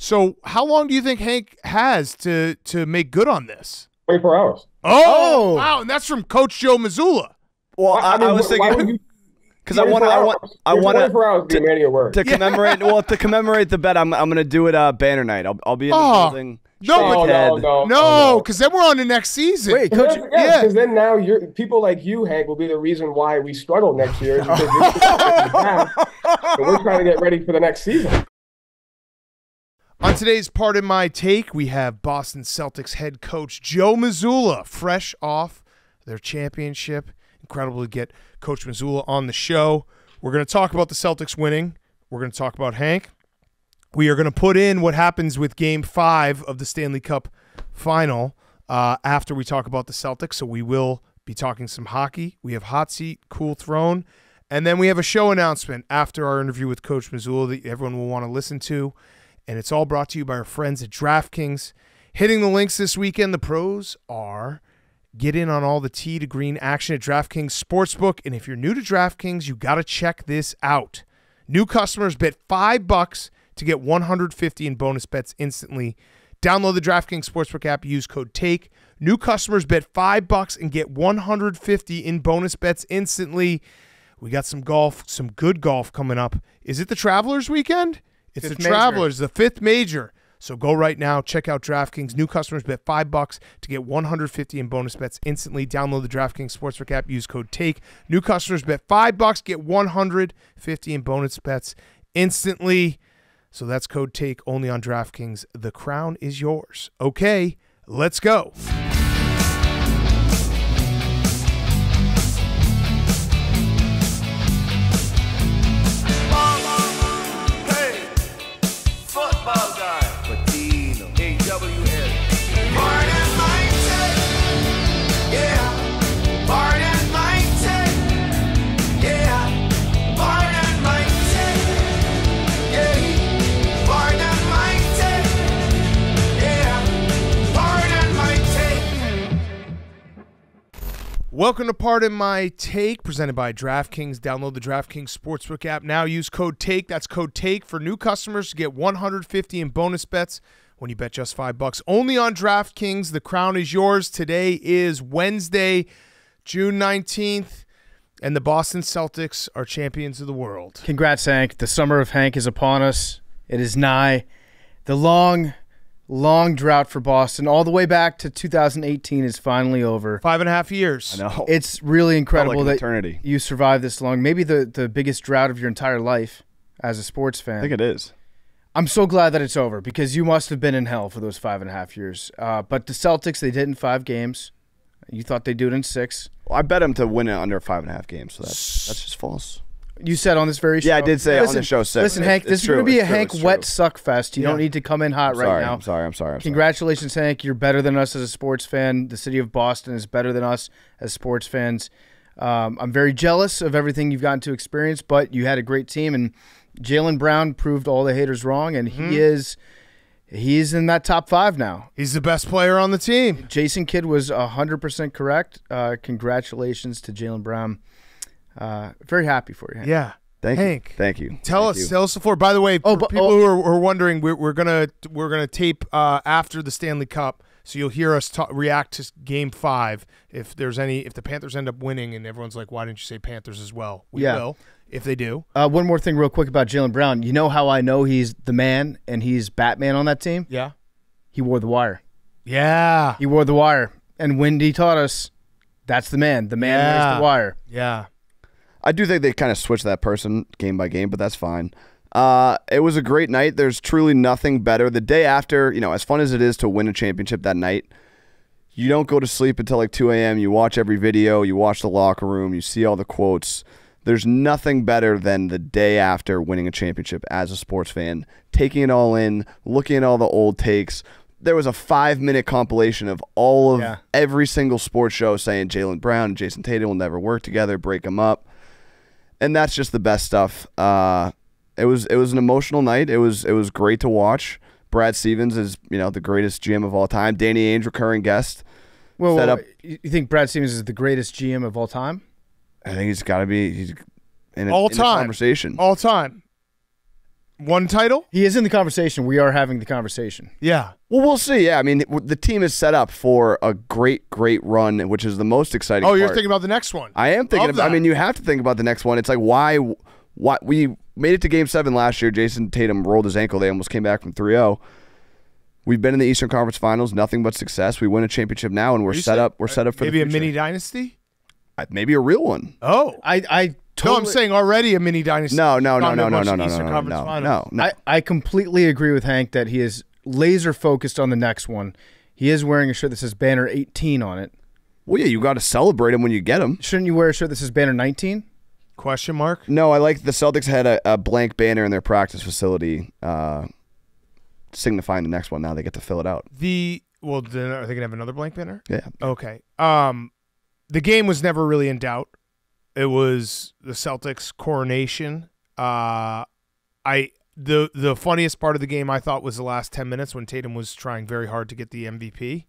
So how long do you think Hank has to to make good on this? 24 hours. Oh, Oh. wow, and that's from Coach Joe Mazzulla. Well, I, I mean, was thinking because I want to, I want. I Your want 24 hours be a man of your word. to commemorate. Well, to commemorate the bet, I'm, I'm gonna do it uh, banner night. I'll, I'll be in the Oh, building. no, shake but- no, head. no, no, No, because then we're on to next season. Wait, Because coach. then, yeah, yeah. because then now you're people like you, Hank, will be the reason why we struggle next year. Because you're and we're trying to get ready for the next season. On today's Pardon My Take, we have Boston Celtics head coach Joe Mazzulla, fresh off their championship. Incredible to get Coach Mazzulla on the show. We're going to talk about the Celtics winning. We're going to talk about Hank. We are going to put in what happens with Game Five of the Stanley Cup Final uh, after we talk about the Celtics. So we will be talking some hockey. We have hot seat, cool throne, and then we have a show announcement after our interview with Coach Mazzulla that everyone will want to listen to and it's all brought to you by our friends at DraftKings. Hitting the links this weekend, the pros are get in on all the tee to green action at DraftKings Sportsbook. And if you're new to DraftKings, you got to check this out. New customers bet five bucks to get 150 in bonus bets instantly. Download the DraftKings Sportsbook app, use code TAKE. New customers bet five bucks and get 150 in bonus bets instantly. We got some golf, some good golf coming up. Is it the Travelers weekend? It's Fifth the major. Travelers, the fifth major. So go right now, check out DraftKings. New customers bet five bucks to get 150 in bonus bets instantly. Download the DraftKings Sportsbook app. Use code TAKE. New customers bet five bucks, get 150 in bonus bets instantly. So that's code TAKE only on DraftKings. The crown is yours. Okay, let's go. Welcome to Pardon My Take, presented by DraftKings. Download the DraftKings Sportsbook app now. Use code TAKE. That's code TAKE for new customers to get 150 in bonus bets when you bet just five bucks. Only on DraftKings. The crown is yours. Today is Wednesday, June 19th, and the Boston Celtics are champions of the world. Congrats, Hank. The summer of Hank is upon us. It is nigh. The long, long drought for Boston, all the way back to 2018, is finally over. Five and a half years. I know. It's really incredible like that eternity. you survived this long. Maybe the, the biggest drought of your entire life as a sports fan. I think it is. I'm so glad that it's over because you must have been in hell for those five and a half years. Uh, but the Celtics, they did in five games. You thought they'd do it in six. Well, I bet them to win it under five and a half games. So that's that's just false. You said on this very show. Yeah, I did say on listen, the show six. Listen, Hank, it's this is going to true, be a true, Hank it's wet true. suck fest. You don't need to come in hot I'm right sorry, now. I'm sorry. I'm sorry. I'm sorry. Congratulations, Hank. You're better than us as a sports fan. The city of Boston is better than us as sports fans. Um, I'm very jealous of everything you've gotten to experience, but you had a great team, and Jaylen Brown proved all the haters wrong, and Mm-hmm. he is he's in that top five now. He's the best player on the team. Jason Kidd was 100% correct. Uh, congratulations to Jaylen Brown. Uh, very happy for you. Hank. Yeah. Thank Hank. you. Thank you. Tell Thank us, you. tell us the floor. By the way, Oh, but- people oh. who are, are wondering, we're, we're gonna we're gonna tape uh, after the Stanley Cup, so you'll hear us ta- react to Game Five if there's any if the Panthers end up winning, and everyone's like, "Why didn't you say Panthers as well?" We Yeah. will if they do. Uh, one more thing, real quick, about Jaylen Brown. You know how I know he's the man and he's Batman on that team? Yeah, He wore the wire. yeah, He wore the wire. And Wendy taught us that's the man. The man wears the wire. yeah. I do think they kind of switch that person game by game, but that's fine. Uh, it was a great night. There's truly nothing better. The day after, you know, as fun as it is to win a championship that night, you don't go to sleep until like 2 a.m. You watch every video, you watch the locker room, you see all the quotes. There's nothing better than the day after winning a championship as a sports fan, taking it all in, looking at all the old takes. There was a five minute compilation of all of Yeah. every single sports show saying Jaylen Brown and Jayson Tatum will never work together, break them up and that's just the best stuff. Uh, it was it was an emotional night. It was it was great to watch. Brad Stevens is you know the greatest GM of all time. Danny Ainge, recurring guest. Well, Set well, up- you you think Brad Stevens is the greatest GM of all time? I think he's got to be he's in a, All in a time. conversation. All time. One title. He is in the conversation. We are having the conversation. Yeah. Well, we'll see. Yeah, I mean, the team is set up for a great, great run, which is the most exciting. Oh, you're part. thinking about the next one. I am thinking. Love Of, I mean, you have to think about the next one. It's like why, why we made it to Game Seven last year. Jayson Tatum rolled his ankle. They almost came back from 3-0. We've been in the Eastern Conference Finals, nothing but success. We win a championship now, and we're You set said- up. We're set up for maybe the a mini dynasty. Uh, maybe a real one. Oh, I I no, I'm saying already a mini dynasty. No, no, no, no, no, no, no, no, no, no, no, no. I, I completely agree with Hank that he is laser focused on the next one. He is wearing a shirt that says Banner 18 on it. Well, yeah, you got to celebrate them when you get them. Shouldn't you wear a shirt that says Banner 19? Question mark. No, I like the Celtics had a, a blank banner in their practice facility, uh, signifying the next one. Now they get to fill it out. The well, then are they gonna have another blank banner? Yeah. Okay. Um, the game was never really in doubt. It was the Celtics' coronation. Uh, I the the funniest part of the game I thought was the last ten minutes when Tatum was trying very hard to get the MVP.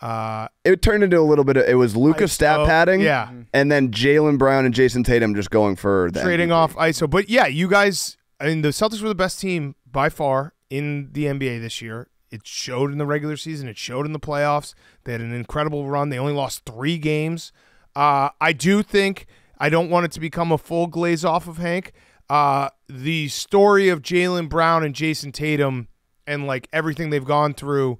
Uh, It turned into a little bit of it was Luka stat padding, yeah. and then Jaylen Brown and Jayson Tatum just going for trading MVP. off ISO. But yeah, you guys. I mean, the Celtics were the best team by far in the NBA this year. It showed in the regular season. It showed in the playoffs. They had an incredible run. They only lost three games. Uh, I do think I don't want it to become a full glaze off of Hank. Uh, the story of Jaylen Brown and Jayson Tatum and like everything they've gone through,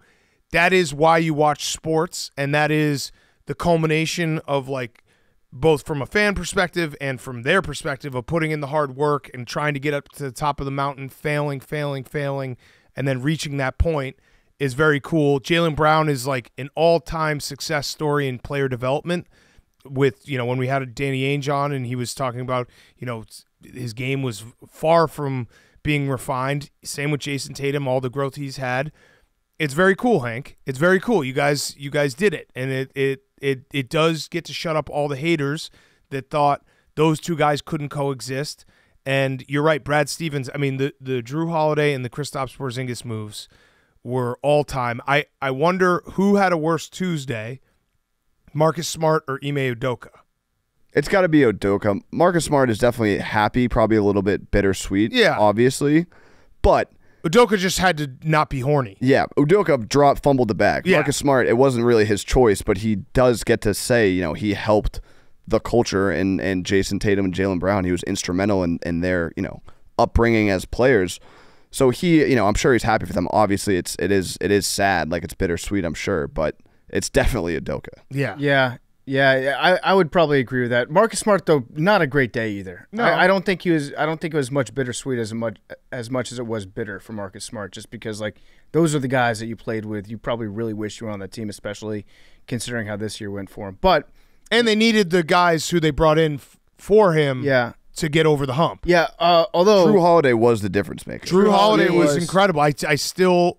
that is why you watch sports, and that is the culmination of like both from a fan perspective and from their perspective of putting in the hard work and trying to get up to the top of the mountain, failing, failing, failing, and then reaching that point is very cool. Jaylen Brown is like an all-time success story in player development. With you know when we had Danny Ainge on and he was talking about you know his game was far from being refined. Same with Jayson Tatum, all the growth he's had it's very cool, Hank. It's very cool. You guys, you guys did it, and it it it it does get to shut up all the haters that thought those two guys couldn't coexist. And you're right, Brad Stevens. I mean, the the Jrue Holiday and the Kristaps Porzingis moves were all time. I I wonder who had a worse Tuesday, Marcus Smart or Ime Udoka. It's got to be Udoka. Marcus Smart is definitely happy, probably a little bit bittersweet. Yeah. obviously, but Udoka just had to not be horny. yeah, Udoka dropped, fumbled the bag. Yeah. Marcus Smart, it wasn't really his choice, but he does get to say, you know, he helped the culture and and Jayson Tatum and Jaylen Brown. He was instrumental in in their you know upbringing as players. So he, you know, I'm sure he's happy for them. Obviously, it's it is it is sad, like it's bittersweet. I'm sure, but it's definitely Udoka. Yeah, yeah, yeah, I, I would probably agree with that. Marcus Smart though, not a great day either. No. I, I don't think he was. I don't think it was much bittersweet as much as much as it was bitter for Marcus Smart, just because like those are the guys that you played with. You probably really wish you were on that team, especially considering how this year went for him. But And they needed the guys who they brought in f- for him yeah, to get over the hump. yeah. Uh, although Jrue Holiday was the difference maker. Drew, Jrue Holiday Holiday was, was- incredible. I, I still,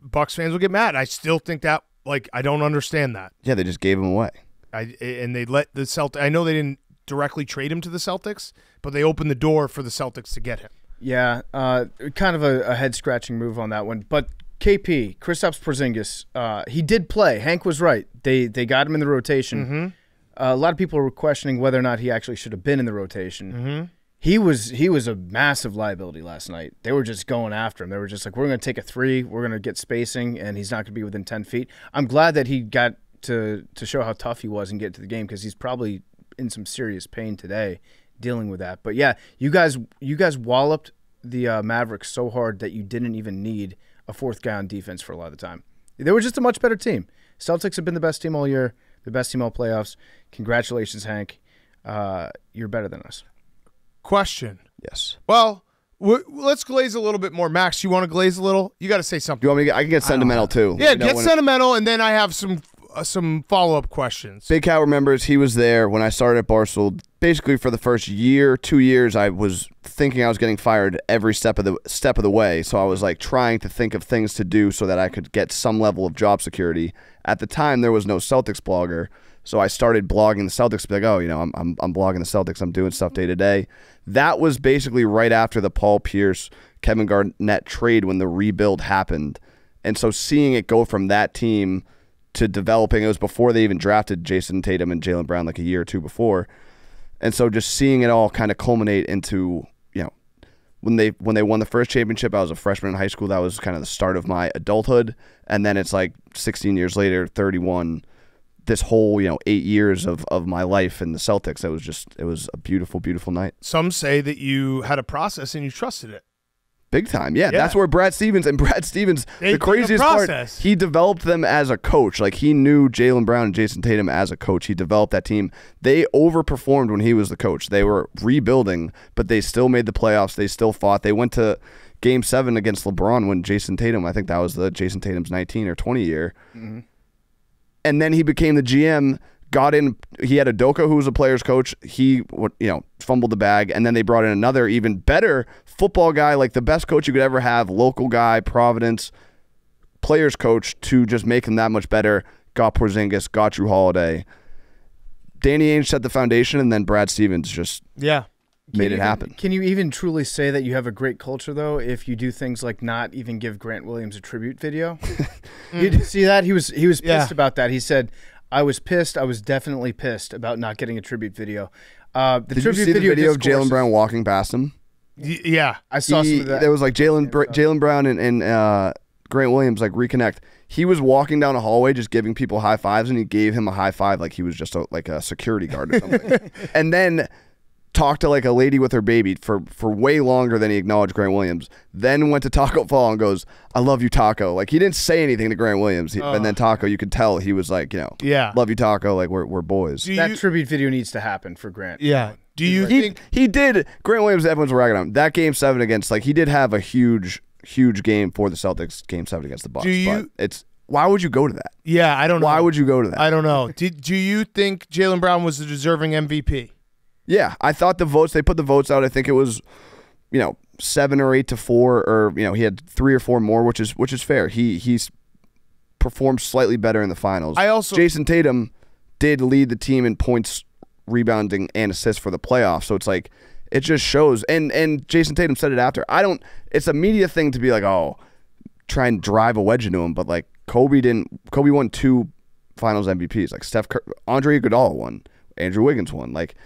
Bucks fans will get mad. I still think that like I don't understand that. yeah, they just gave him away. I and they let the Celtics. I know they didn't directly trade him to the Celtics, but they opened the door for the Celtics to get him. Yeah, uh, kind of a, a head scratching move on that one. But KP, Kristaps Porzingis, uh, he did play. Hank was right. They they got him in the rotation. Mm-hmm. Uh, a lot of people were questioning whether or not he actually should have been in the rotation. Mm-hmm. He was he was a massive liability last night. They were just going after him. They were just like, we're going to take a three, we're going to get spacing, and he's not going to be within ten feet. I'm glad that he got to to show how tough he was and get to the game because he's probably in some serious pain today dealing with that. But yeah, you guys you guys walloped the uh, Mavericks so hard that you didn't even need a fourth guy on defense for a lot of the time. They were just a much better team. Celtics have been the best team all year, the best team all playoffs. Congratulations, Hank. Uh, you're better than us. Question. Yes. Well, w- let's glaze a little bit more. Max, you want to glaze a little? You got to say Do something. you want me to get, I can get sentimental too. Yeah, get when- sentimental, and then I have some uh, some follow up questions. Big Cat remembers he was there when I started at Barstool. Basically, for the first year, two years, I was thinking I was getting fired every step of the step of the way. So I was like trying to think of things to do so that I could get some level of job security. At the time, there was no Celtics blogger, so I started blogging the Celtics. Like, oh, you know, I'm I'm, I'm blogging the Celtics. I'm doing stuff day to day. That was basically right after the Paul Pierce, Kevin Garnett trade when the rebuild happened, and so seeing it go from that team to developing. It was before they even drafted Jayson Tatum and Jaylen Brown, like a year or two before. And so just seeing it all kind of culminate into, you know, when they when they won the first championship. I was a freshman in high school. That was kind of the start of my adulthood, and then it's like 16 years later, 31. This whole you know eight years of of my life in the Celtics. It was just it was a beautiful, beautiful night. Some say that you had a process and you trusted it. Big time, yeah, Yeah. That's where Brad Stevens and Brad Stevens. They the craziest part, he developed them as a coach. Like he knew Jaylen Brown and Jayson Tatum as a coach. He developed that team. They overperformed when he was the coach. They were rebuilding, but they still made the playoffs. They still fought. They went to Game Seven against LeBron when Jayson Tatum. I think that was the Jayson Tatum's 19 or 20 year. Mm-hmm. And then he became the GM. Got in. He had Udoka who was a player's coach. He, you know, fumbled the bag, and then they brought in another even better football guy, like the best coach you could ever have, local guy, Providence, players coach to just make him that much better. Got Porzingis, got Jrue Holiday. Danny Ainge set the foundation, and then Brad Stevens just Yeah. Made Can it you- happen. Can you even truly say that you have a great culture though if you do things like not even give Grant Williams a tribute video? you did see that he was he was pissed Yeah. about that. He said, "I was pissed. I was definitely pissed about not getting a tribute video." Uh, the Did you tribute see the video of Jaylen Brown walking past him? Y- yeah. I saw He- some of that. There was like Jalen Br- Jaylen Brown and, and uh, Grant Williams like reconnect. He was walking down a hallway just giving people high fives, and he gave him a high five like he was just a, like a security guard or something. and then talked to like a lady with her baby for for way longer than he acknowledged Grant Williams. Then went to Tacko Fall and goes, "I love you, Taco." Like he didn't say anything to Grant Williams, He- and then Taco, you could tell he was like, you know, Yeah. love you, Taco. Like we're we're boys. Do that you, tribute video needs to happen for Grant. yeah. Do you he think he did. Grant Williams, everyone's ragging on him. that game seven against. Like he did have a huge, huge game for the Celtics. Game seven against the Bucks. Do you- but it's why would you go to that? Yeah, I don't know. Why would you go to that? I don't know. Did do you think Jaylen Brown was the deserving MVP? Yeah, I thought the votes. They put the votes out. I think it was, you know, seven or eight to four, or you know, he had three or four more, which is which is fair. He he's performed slightly better in the finals. I also- Jayson Tatum did lead the team in points, rebounding, and assists for the playoffs. So it's like it just shows. And and Jayson Tatum said it after. I don't. It's a media thing to be like, oh, try and drive a wedge into him, but like Kobe didn't. Kobe won two Finals MVPs. Like Steph, Cur- Andre Iguodala won, Andrew Wiggins won. Like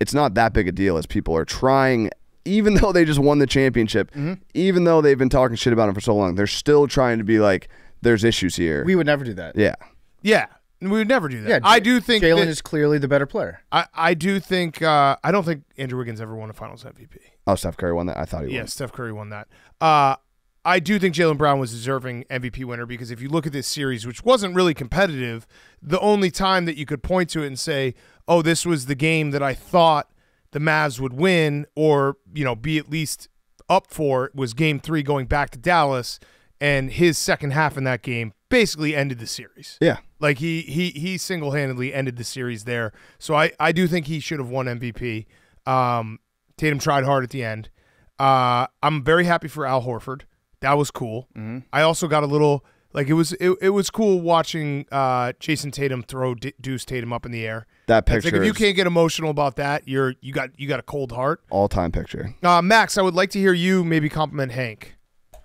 it's not that big a deal as people are trying. Even though they just won the championship, Mm-hmm. even though they've been talking shit about him for so long, they're still trying to be like, "There's issues here." We would never do that. yeah, Yeah, we would never do that. Yeah, I J- do think Jaylen is clearly the better player. I, I do think uh, I don't think Andrew Wiggins ever won a Finals MVP. Oh, Steph Curry won that. I thought he Yeah, won. Steph Curry won that. Uh, I do think Jaylen Brown was deserving MVP winner because if you look at this series, which wasn't really competitive, the only time that you could point to it and say, "Oh, this was the game that I thought the Mavs would win," or you know, be at least up for was Game Three going back to Dallas, and his second half in that game basically ended the series. Yeah, Like he he he single handedly ended the series there. So I I do think he should have won MVP. Um, Tatum tried hard at the end. Uh, I'm very happy for Al Horford. That was cool. I also got a little like it was it, it was cool watching uh, Jayson Tatum throw D- Deuce Tatum up in the air. that It's picture like if you can't get emotional about that, you're you got you got a cold heart. all time picture. Uh, Max, I would like to hear you maybe compliment Hank.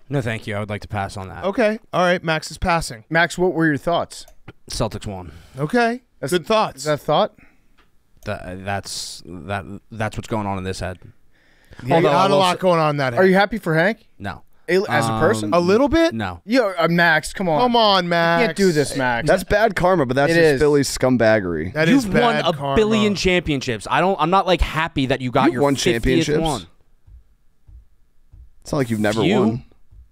No, thank you. I would like to pass on that. Okay, all right. Max is passing. Max, what were your thoughts? Celtics won. Okay, That's- good thoughts. Is that thought? That, that's that. That's what's going on in this head. Yeah, Although not I a will lot say- going on in that. Are you happy for Hank No, A- as a person? Um, a little bit? no. Yo, uh, Max, come on. Come on, You Max. can't do this, Max. That's bad karma, but that's It just is. Philly scumbaggery. That is You've won bad a karma. billion championships. I don't. I'm not like happy that you got You've your won 50th championships? one. It's not like you've never Few. won.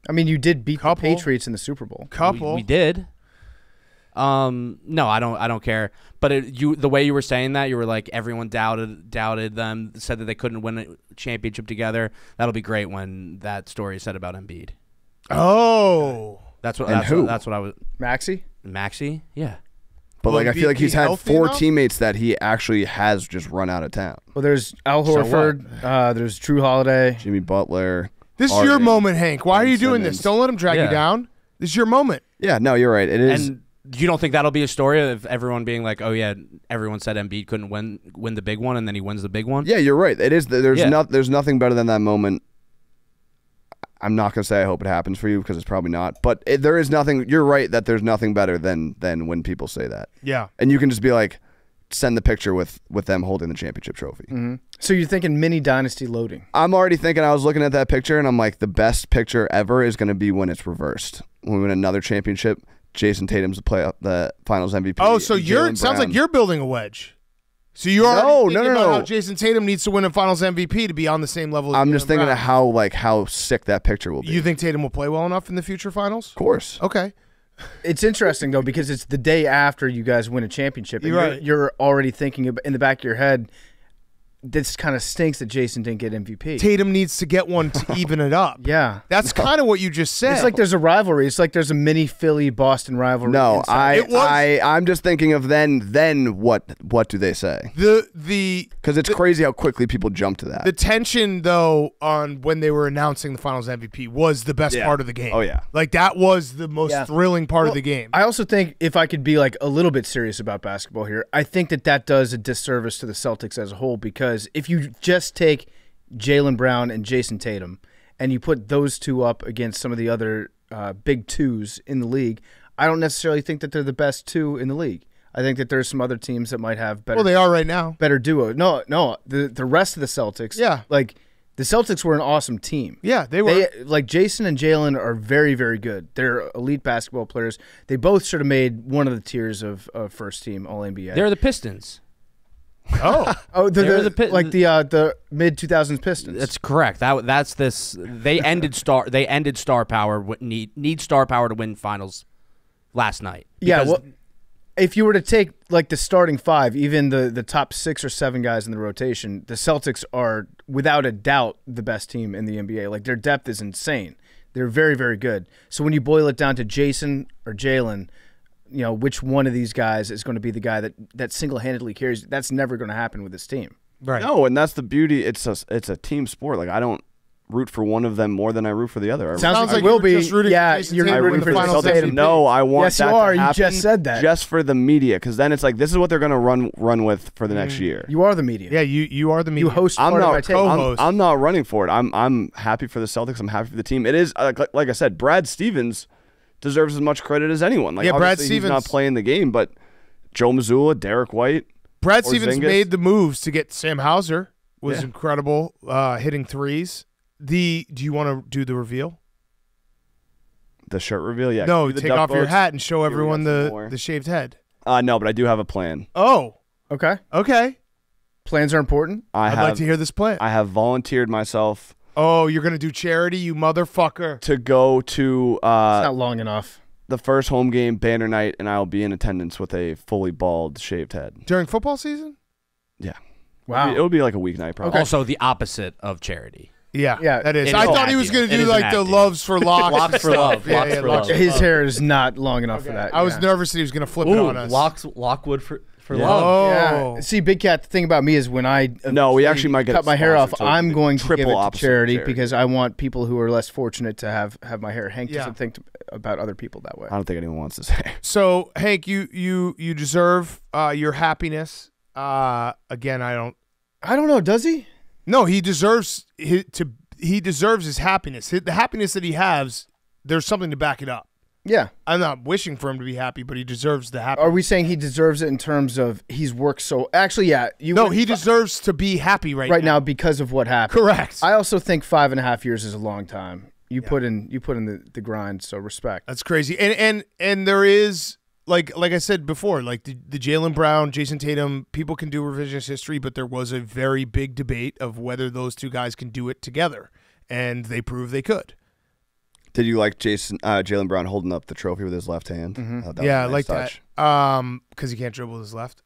I mean, you did beat Couple. the Patriots in the Super Bowl. Couple. We, we did. Um, no, I don't. I don't care. But it, you, the way you were saying that, you were like everyone doubted, doubted them, said that they couldn't win a championship together. That'll be great when that story is said about Embiid. Oh. That's what. And that's who? What, that's what I was. Maxi? Maxi. Yeah. But Will like I feel like he's had four enough? teammates that he actually has just run out of town. Well, there's Al So? Horford. uh, there's Jrue Holiday. Jimmy Butler. This is your moment, Hank. Why are you doing Simmons. this? Don't let him drag you down. This is your moment. Yeah, no, you're right. It is. And you don't think that'll be a story of everyone being like, "Oh yeah, everyone said Embiid couldn't win win the big one, and then he wins the big one." yeah, you're right. It is. There's Yeah. not. There's nothing better than that moment. I'm not gonna say I hope it happens for you because it's probably not. But it, there is nothing. You're right that there's nothing better than than when people say that, Yeah. and you can just be like, send the picture with with them holding the championship trophy. Mm-hmm. So you're thinking mini dynasty loading? I'm already thinking. I was looking at that picture, and I'm like, the best picture ever is going to be when it's reversed. When we win another championship, Jayson Tatum's the play up the Finals MVP. Oh, so you're Jaylen sounds like you're building a wedge. So you're No, thinking no, no, about no. how Jayson Tatum needs to win a Finals MVP to be on the same level. as I'm just thinking Brown. of how like how sick that picture will be. You think Tatum will play well enough in the future finals? of course. Okay. It's interesting though because it's the day after you guys win a championship. and You're you're, right. you're already thinking in the back of your head. This kind of stinks that Jayson didn't get MVP. Tatum needs to get one to even it up. yeah, That's kind of what you just said. it's like there's a rivalry. It's like there's a mini Philly Boston rivalry. No, inside. I, It was- I, I'm just thinking of then, then what, what do they say? the the Because it's crazy how quickly people jump to that. the tension though on when they were announcing the Finals MVP was the best Yeah. part of the game. Oh, yeah. like that was the most Yeah. thrilling part Well, of the game. I also think if I could be like a little bit serious about basketball here, I think that that does a disservice to the Celtics as a whole because if you just take Jaylen Brown and Jayson Tatum and you put those two up against some of the other uh, big twos in the league, I don't necessarily think that they're the best two in the league. I think that there's some other teams that might have better well, they are right now. better duo. No, no, the the rest of the Celtics, Yeah. like the Celtics were an awesome team. Yeah, they were. They like Jayson and Jaylen are very, very good. They're elite basketball players. They both should have made one of the tiers of, of first team All NBA. They're the Pistons. Oh, oh, they're, they're the, the Pi- like the uh, the mid two thousands Pistons. That's correct. That that's this. They ended star. They ended star power. Need need star power to win finals last night. yeah. Well, if you were to take like the starting five, even the the top six or seven guys in the rotation, the Celtics are without a doubt the best team in the NBA. Like their depth is insane. They're very, very good. So when you boil it down to Jayson or Jaylen, you know which one of these guys is going to be the guy that that single handedly carries. That's never going to happen with this team. right. no, and that's the beauty. It's a, it's a team sport. Like I don't root for one of them more than I root for the other. I Sounds, Sounds like like you will you were be. just rooting yeah, you're Tatum I to root for the the finals Celtics. No, I want Yes, you are. to You just said that. just for the media, because then it's like this is what they're going to run run with for the next year. You are the media. Yeah, you you are the media. You host I'm part of not. my take. I'm, Co-host. I'm not running for it. I'm I'm happy for the Celtics. I'm happy for the team. It is uh, like, like I said, Brad Stevens deserves as much credit as anyone. Like Yeah, Brad obviously he's Stevens- not playing the game, but Joe Mazzulla, Derrick White. Brad Stevens Zingis. made the moves to get Sam Hauser. Was Yeah. incredible, uh, hitting threes. The do you want to do the reveal? The shirt reveal, yeah. no, take duck off your hat and show Here everyone the more. the shaved head. Uh, no, but I do have a plan. Oh, Okay. okay. Plans are important. I I'd have like to hear this plan. I have volunteered myself oh, you're gonna do charity, you motherfucker. to go to uh, It's not long enough. the first home game banner night, and I'll be in attendance with a fully bald, shaved head. During football season? Yeah, Wow. it would be like a weeknight, probably. Also, the opposite of charity. Yeah, Yeah, that is. it I is thought he was gonna do like the ideal. loves for locks. Locks for love. Yeah, Locks yeah, for love. His hair is not long enough for that. I was nervous that he was gonna flip it on us. locks Lockwood for for Yeah. love. Oh, Yeah. See, Big Cat. The thing about me is when I No, we actually might get cut my hair off. sponsored, I'm going to give triple it to charity, charity. because I want people who are less fortunate to have have my hair. Hank Yeah. doesn't think to, about other people that way. I don't think anyone wants to say. So Hank, you you you deserve uh, your happiness. Uh, again, I don't. I don't know. Does he? No, he deserves his, to. He deserves his happiness. His, the happiness that he has, there's something to back it up. Yeah. I'm not wishing for him to be happy, but he deserves the happiness. Are we saying he deserves it in terms of he's worked so? Actually, yeah. You no, he deserves to be happy right, right now because of what happened. Correct. I also think five and a half years is a long time. You put in you put in the, the grind, so respect. That's crazy. And and and there is like like I said before, like the, the Jaylen Brown, Jayson Tatum, people can do revisionist history, but there was a very big debate of whether those two guys can do it together, and they proved they could. Did you like Jayson uh, Jaylen Brown holding up the trophy with his left hand? Mm-hmm. I thought that yeah, a I nice like touch. that. Um, because he can't dribble with his left.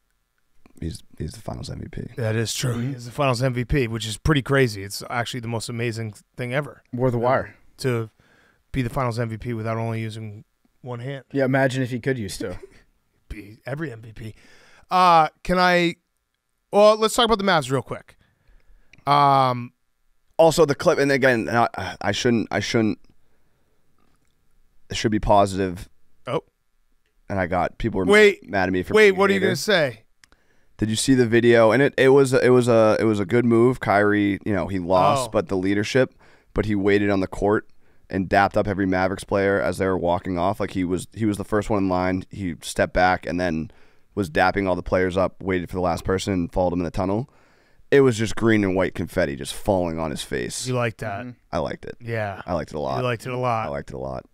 He's he's the Finals MVP. That is true. Mm-hmm. He's the Finals MVP, which is pretty crazy. It's actually the most amazing thing ever Wore the wire. to be the Finals MVP without only using one hand. Yeah, imagine if he could use two. Be every MVP. Uh, can I? Well, let's talk about the Mavs real quick. Um, Also, the clip, and again, I, I shouldn't, I shouldn't. It should be positive, oh and I got people were Wait, mad at me for. wait, being a what are you gonna say? Did you see the video? And it, it was it was a it was a good move. Kyrie, you know, he lost, Oh. but the leadership, but he waited on the court and dapped up every Mavericks player as they were walking off. Like he was he was the first one in line. He stepped back and then was dapping all the players up, waited for the last person, and followed him in the tunnel. It was just green and white confetti just falling on his face. You liked that? Mm-hmm. I liked it. Yeah. I liked it a lot. You liked it a lot. I liked it a lot.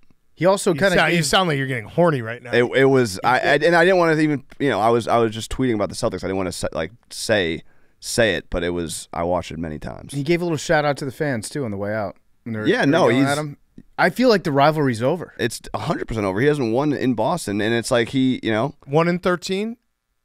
He also You, kind sound, you of sound like you're getting horny right now. It, it was I, I and I didn't want to even you know I was I was just tweeting about the Celtics. I didn't want to say, like say say it, but it was I watched it many times. he gave a little shout out to the fans too on the way out. they were- Yeah, they were no, he's- at him. I feel like the rivalry's over. It's 100 percent over. He hasn't won in Boston, and it's like he you know One in thirteen.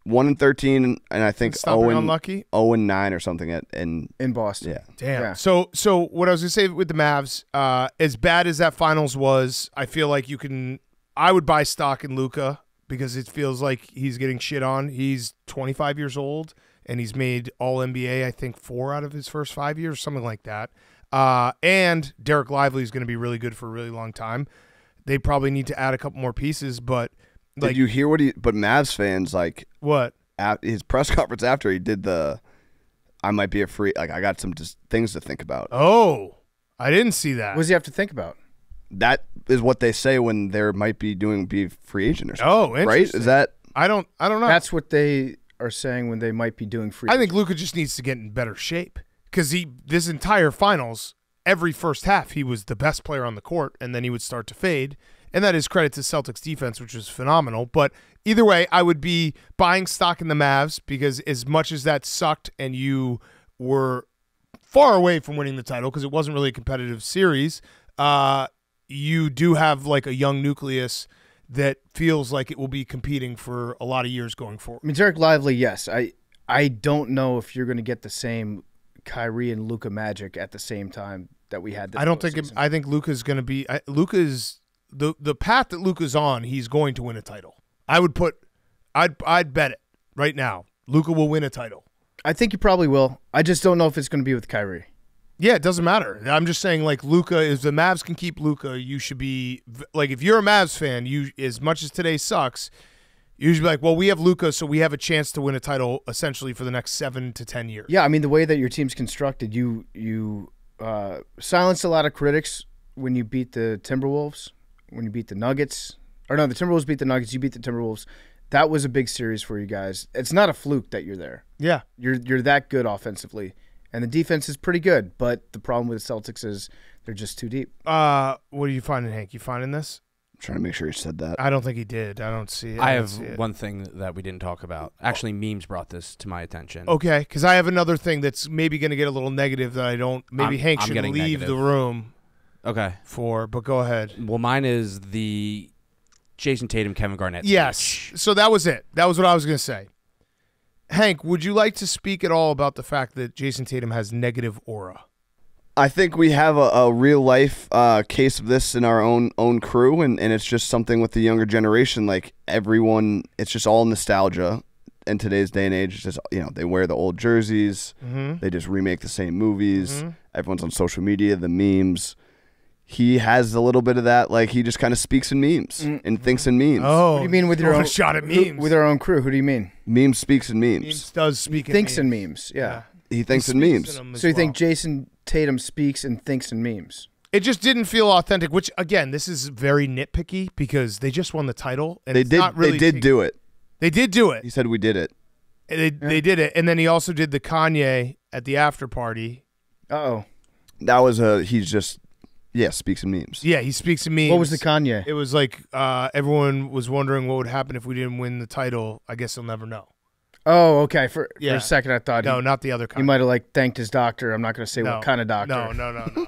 One and 13, and I think zero and unlucky. zero and nine or something at and in Boston. yeah. Damn. Yeah. So so what I was gonna say with the Mavs, uh, as bad as that finals was, I feel like you can. I would buy stock in Luka because it feels like he's getting shit on. He's 25 years old and he's made All NBA. I think four out of his first five years, something like that. Uh, and Dereck Lively is going to be really good for a really long time. They probably need to add a couple more pieces, but like Did you hear what he? But Mavs fans like what? at his press conference after he did the, I might be a free. Like I got some just things to think about. Oh, I didn't see that. What does he have to think about? That is what they say when there might be doing be free agent or something. oh, right? Is that I don't. I don't know. That's what they are saying when they might be doing free. I think Luka just needs to get in better shape because he this entire finals, every first half he was the best player on the court, and then he would start to fade, and that is credit to Celtics defense, which was phenomenal. But either way, I would be buying stock in the Mavs because as much as that sucked, and you were far away from winning the title because it wasn't really a competitive series, uh, you do have like a young nucleus that feels like it will be competing for a lot of years going forward. I mean, Dereck Lively, yes. I I don't know if you're going to get the same Kyrie and Luka magic at the same time that we had. I don't think it. I think Luka's going to be Luka's the the path that Luka's on. He's going to win a title. I would put I'd I'd bet it right now. Luka will win a title. I think you probably will. I just don't know if it's going to be with Kyrie. Yeah, it doesn't matter. I'm just saying, like Luka, if the Mavs can keep Luka, you should be like, if you're a Mavs fan, you as much as today sucks, you should be like, well, we have Luka, so we have a chance to win a title essentially for the next seven to ten years. Yeah, I mean the way that your team's constructed, you you uh, silenced a lot of critics when you beat the Timberwolves, when you beat the Nuggets, or no, the Timberwolves beat the Nuggets. You beat the Timberwolves. That was a big series for you guys. It's not a fluke that you're there. yeah. You're you're that good offensively, and the defense is pretty good. But the problem with the Celtics is they're just too deep. Uh, what are you finding, Hank? You finding this? I'm trying to make sure he said that. I don't think he did. I don't see it. I don't have it. one thing that we didn't talk about. Actually, memes brought this to my attention. Okay, because I have another thing that's maybe going to get a little negative that I don't. Maybe I'm- Hank I'm should getting leave the room Okay. for. But go ahead. Well, mine is the Jayson Tatum, Kevin Garnett. Yes. speech. So that was it. That was what I was going to say. Hank, would you like to speak at all about the fact that Jayson Tatum has negative aura? I think we have a, a real life uh, case of this in our own own crew, and, and it's just something with the younger generation. Like everyone, it's just all nostalgia. In today's day and age, it's just you know they wear the old jerseys, Mm-hmm. they just remake the same movies. Everyone's on social media, the memes. He has a little bit of that. Like he just kind of speaks in memes and thinks in memes. Oh, What do you mean with your own a shot at who- memes? with our own crew? Who do you mean? Memes speaks in memes. memes does speak. Thinks in in memes. Yeah. He thinks in memes. them as So you think. Jayson Tatum speaks and thinks in memes? it just didn't feel authentic? Which again, this is very nitpicky because they just won the title and They it's did. Not really they did take- do it. They did do it. He said we did it. They they did it, and then he also did the Kanye at the after party. Uh oh. That was a. He's just. Yeah, speaks in memes. Yeah, he speaks to me. What was the Kanye? It was like uh, everyone was wondering what would happen if we didn't win the title. I guess they'll never know. Oh, okay. For, for a second, I thought No, he, not the other he might have like thanked his doctor. I'm not going to say no. what kind of doctor. No, no, no, no. no.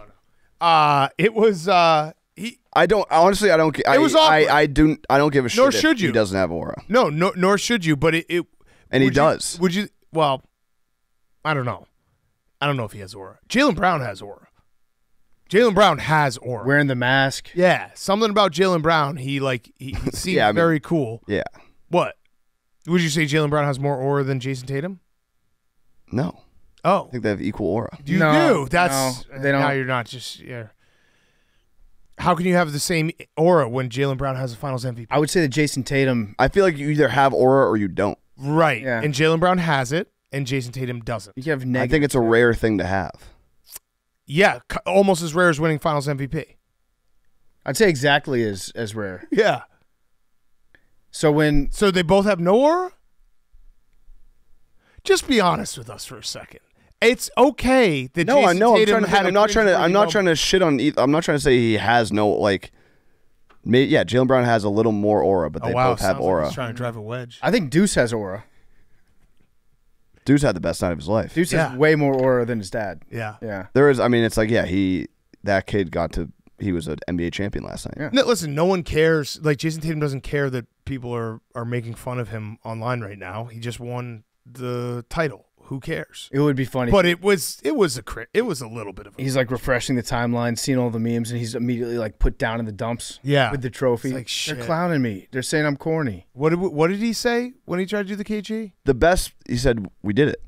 uh it was uh he I don't honestly. I don't. gi- I, was I, awkward. I do. I don't give a shit. Nor if should you. He doesn't have aura, no, no nor should you, but it, it and he would you- does. would you well I don't know. I don't know if he has aura. Jaylen Brown has aura. Jaylen Brown has aura. Wearing the mask. yeah, something about Jaylen Brown. He like he, he seems Yeah, I mean- very cool. yeah. What would you say? Jaylen Brown has more aura than Jayson Tatum? No, Oh, I think they have equal aura. You No, do. That's no, they uh, don't. Now you're not just yeah. How can you have the same aura when Jaylen Brown has a Finals MVP? I would say that Jayson Tatum. I feel like you either have aura or you don't. Right. Yeah. And Jaylen Brown has it, and Jayson Tatum doesn't. You can have I think it's a rare thing to have. Yeah, almost as rare as winning Finals MVP. I'd say exactly as as rare. Yeah. So when So they both have no aura. just be honest with us for a second. It's okay that No, I Jayson know. I'm trying to. I'm not trying to. I'm not trying to shit on. Either. I'm not trying to say he has no like. May, yeah, Jaylen Brown has a little more aura, but Oh they wow, both have sounds like aura. he's trying to drive a wedge. I think Deuce has aura. Dude's had the best night of his life. Deuce Yeah. has way more aura than his dad. Yeah. Yeah. There is. I mean, it's like yeah, he that kid got to. He was an NBA champion last night. Yeah. No, listen, no one cares. Like Jayson Tatum doesn't care that people are are making fun of him online right now. He just won the title. Who cares? It would be funny. But it was it was a it was a little bit of a he's like refreshing the timeline, seeing all the memes, and he's immediately like put down in the dumps. Yeah. with the trophy. Like, shit. They're clowning me. They're saying I'm corny. what did what did he say when he tried to do the KG? The best. He said, "We did it.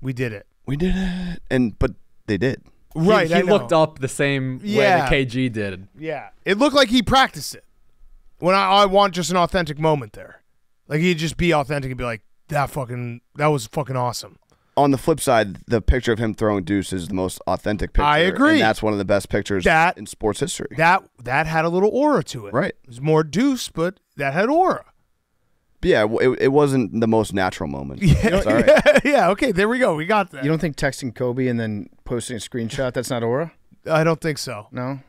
We did it. We did it." And but they did. Right. He, I he know. looked up the same way Yeah. that KG did. Yeah. It looked like he practiced it. When I, I want just an authentic moment there. Like he'd just be authentic and be like, that fucking that was fucking awesome. On the flip side, the picture of him throwing deuce is the most authentic picture. I agree. And that's one of the best pictures That- in sports history. That that had a little aura to it. Right. It was more deuce, but that had aura. yeah, it, it wasn't the most natural moment. Yeah, It's all right. yeah, yeah, okay, there we go. We got that. You don't think texting Kobe and then posting a screenshot that's not aura? I don't think so. No.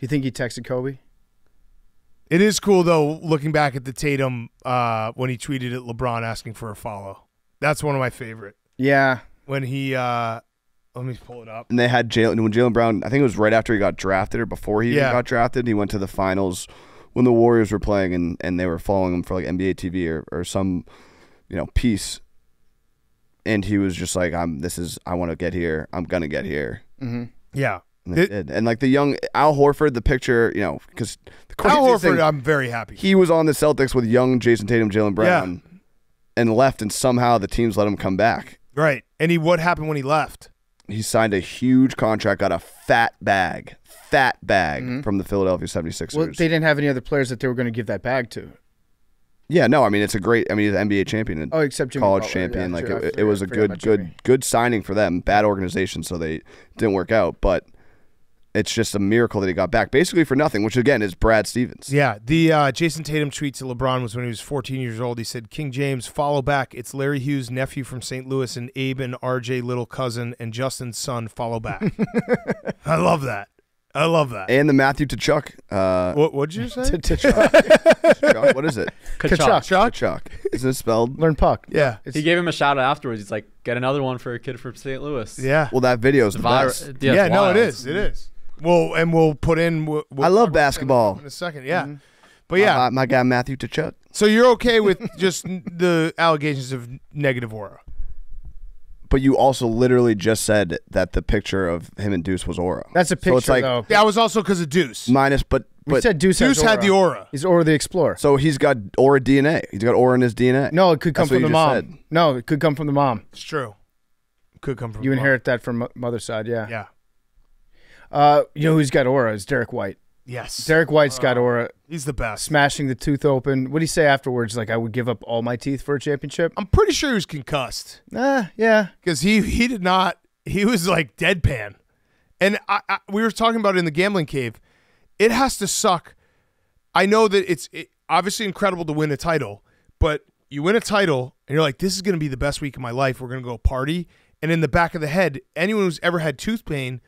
You think he texted Kobe? It is cool though, looking back at the Tatum uh, when he tweeted at LeBron asking for a follow. That's one of my favorite. Yeah. When he uh, let me pull it up. And they had Jaylen when Jaylen Brown. I think it was right after he got drafted or before he even Yeah. got drafted. He went to the finals when the Warriors were playing, and, and they were following him for like NBA TV or, or some, you know, piece. And he was just like, "I'm. This is. I want to get here. I'm gonna get here." Mm-hmm. Yeah. And It- did. And like the young Al Horford, the picture, you know, because the crazy Al thing, Horford, I'm very happy. he was on the Celtics with young Jayson Tatum, Jaylen Brown, and left, and somehow the teams let him come back. Right. And he what happened when he left? He signed a huge contract, got a fat bag, fat bag mm-hmm. from the Philadelphia 76ers. Well, they didn't have any other players that they were going to give that bag to. yeah, no, I mean it's a great. I mean he's an NBA champion and Oh, except Jimmy college Butler. champion. Yeah, like sure. It, it was a good, good, good signing for them. Bad organization, so they didn't work out. But it's just a miracle that he got back, basically for nothing. Which again is Brad Stevens. Yeah, the uh, Jayson Tatum tweet to LeBron was when he was 14 years old. He said, "King James, follow back. It's Larry Hughes' nephew from St. Louis, and Abe and RJ little cousin, and Justin's son. Follow back." I love that. I love that. And the Matthew Tuchuk. Uh, What what'd you say? Tuchuk, what is it? Kachuk. Tuchuk. Isn't it spelled? Learn puck. Yeah, He gave him a shout out afterwards. He's like, get another one for a kid from St. Louis. yeah, Well, that video is the Vir- best. yeah, yeah. it's No, it wild. is. It is. Well, and we'll put in. We'll, we'll I love talk about that basketball. in a second. Yeah, mm-hmm. but yeah. my, my guy Matthew Tuchuk. so you're okay with just the allegations of negative aura? But you also literally just said that the picture of him and Deuce was aura. That's a picture, So it's like though. That was also because of Deuce. minus, but we but said Deuce, Deuce has had the aura. He's Aura the Explorer. so he's got aura DNA. He's got aura in his DNA. no, it could come That's what from the you mom. just said. No, it could come from the mom. It's true. Could come from You mom. inherit that from mo- mother's side, yeah. Yeah. Uh, you know who's got aura? Is Derrick White. Yes. Derrick White's got aura, He's the best. smashing the tooth open. What do you say afterwards? Like, I would give up all my teeth for a championship? I'm pretty sure he was concussed Ah, yeah. because he he did not. He was like deadpan, and I, I we were talking about it in the gambling cave. It has to suck. I know that it's it, obviously incredible to win a title, but you win a title and you're like, this is going to be the best week of my life. We're going to go party, and in the back of the head, anyone who's ever had tooth pain,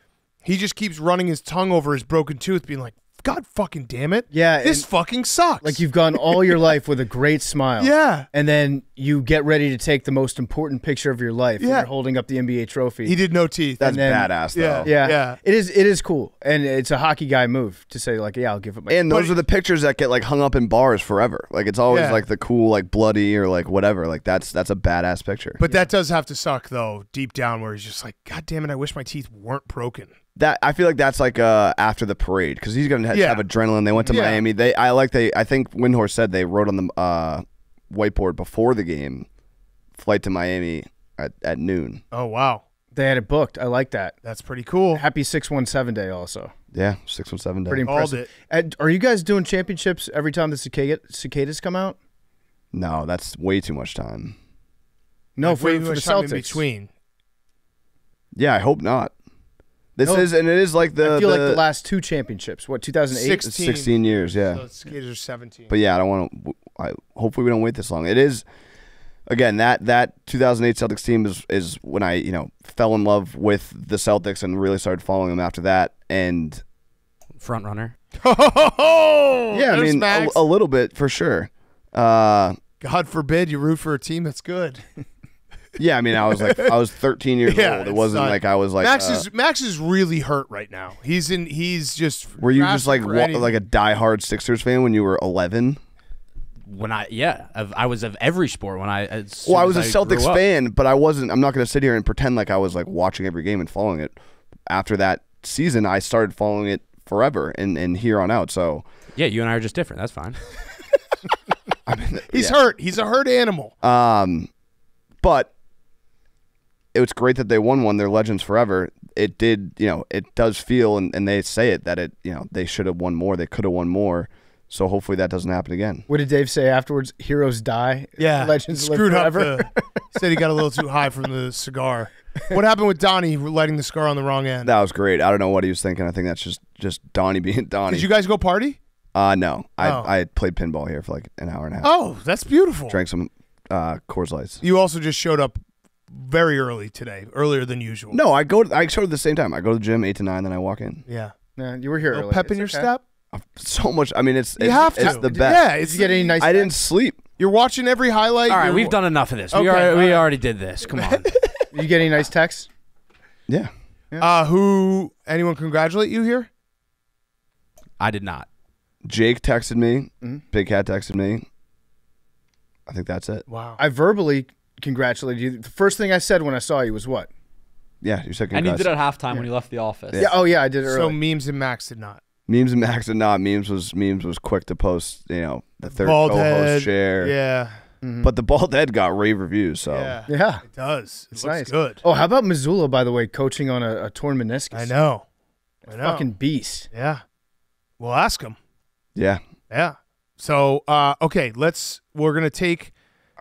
he just keeps running his tongue over his broken tooth, being like, God fucking damn it, Yeah, this fucking sucks. Like, you've gone all your life with a great smile. yeah. And then you get ready to take the most important picture of your life. and Yeah. You're holding up the NBA trophy. He did no teeth. That's then- badass Yeah. though. yeah. Yeah. It is it is cool. And it's a hockey guy move to say, like, yeah, I'll give it my And those are the pictures that get like hung up in bars forever. Like it's always Yeah. like the cool, like bloody or like whatever. Like that's that's a badass picture. But that does have to suck though, deep down, where he's just like, God damn it, I wish my teeth weren't broken. That I feel like that's like uh after the parade because he's gonna have, Yeah. have adrenaline. They went to Yeah. Miami. They I like they I think Windhorst said they wrote on the uh, whiteboard before the game, flight to Miami at, at noon. Oh wow, They had it booked. I like that. that's pretty cool. Happy 617 day also. Yeah, six one seven day. Pretty Called impressive. it. And are you guys doing championships every time the cicada, cicadas come out? No, that's way too much time. No, Like, for, way for too the much time in Celtics. between. Yeah, I hope not. This No. is and it is like the I feel the, like the last two championships. What 2008? Six. it's sixteen years. Yeah, So skaters are seventeen. But yeah, I don't want to. I hopefully we don't wait this long. It is. again, that that 2008 Celtics team is is when I you know fell in love with the Celtics and really started following them after that. And Front runner. Oh, yeah, I mean a, a little bit for sure. Uh, God forbid you root for a team that's good. yeah, I mean I was like I was 13 years Yeah, old. It wasn't not- like I was like Max uh, is Max is really hurt right now. He's in. He's just. Were you just like wa- like a diehard Sixers fan when you were 11? When I yeah, of, I was of every sport when I. As Well, I was a Celtics fan, but I wasn't. I'm not going to sit here and pretend like I was like watching every game and following it. After that season, I started following it forever and and here on out. So Yeah, you and I are just different. That's fine. He's yeah. hurt. He's a hurt animal. Um, but it was great that they won one. They're legends forever. It did, you know, it does feel, and, and they say it that it, you know, they should have won more. They could have won more. So hopefully that doesn't happen again. What did Dave say afterwards? Heroes die. Yeah, legends live screwed up. The, said he got a little too high from the cigar. What happened with Donnie lighting the cigar on the wrong end? That was great. I don't know what he was thinking. I think that's just just Donnie being Donnie. Did you guys go party? uh, no, I Oh. I played pinball here for like an hour and a half. Oh, that's beautiful. Drank some uh, Coors Lights. You also just showed up very early today, earlier than usual. No, I go. I showed at the same time. I go to the gym eight to nine, then I walk in. Yeah. Yeah, you were here. A little early. pep in your okay. step. So much. I mean, it's You it's, have it's the best. Yeah, Did it's you get any nice? I didn't sleep. You're watching every highlight. All right, you're we've done enough of this. Okay, we already, all we right. already did this. Come on. You get any nice texts? Yeah. Uh, who? Anyone congratulate you here? I did not. Jake texted me. Mm-hmm. Big Cat texted me. I think that's it. Wow. I verbally congratulated you. The first thing I said when I saw you was what? Yeah, you said And you did it at halftime when you left the office. Yeah. Oh yeah, I did it So early. memes and Max did not. Memes and Max did not memes was memes was quick to post. You know the third Bald co-host head. share. Yeah. But the bald head got rave reviews. So Yeah. yeah. It does. It It's looks nice. good. Oh, how about Mazzulla? By the way, coaching on a, a torn meniscus. I know. I know. Fucking beast. Yeah. We'll ask him. yeah, Yeah. So, uh, okay, let's. We're gonna take.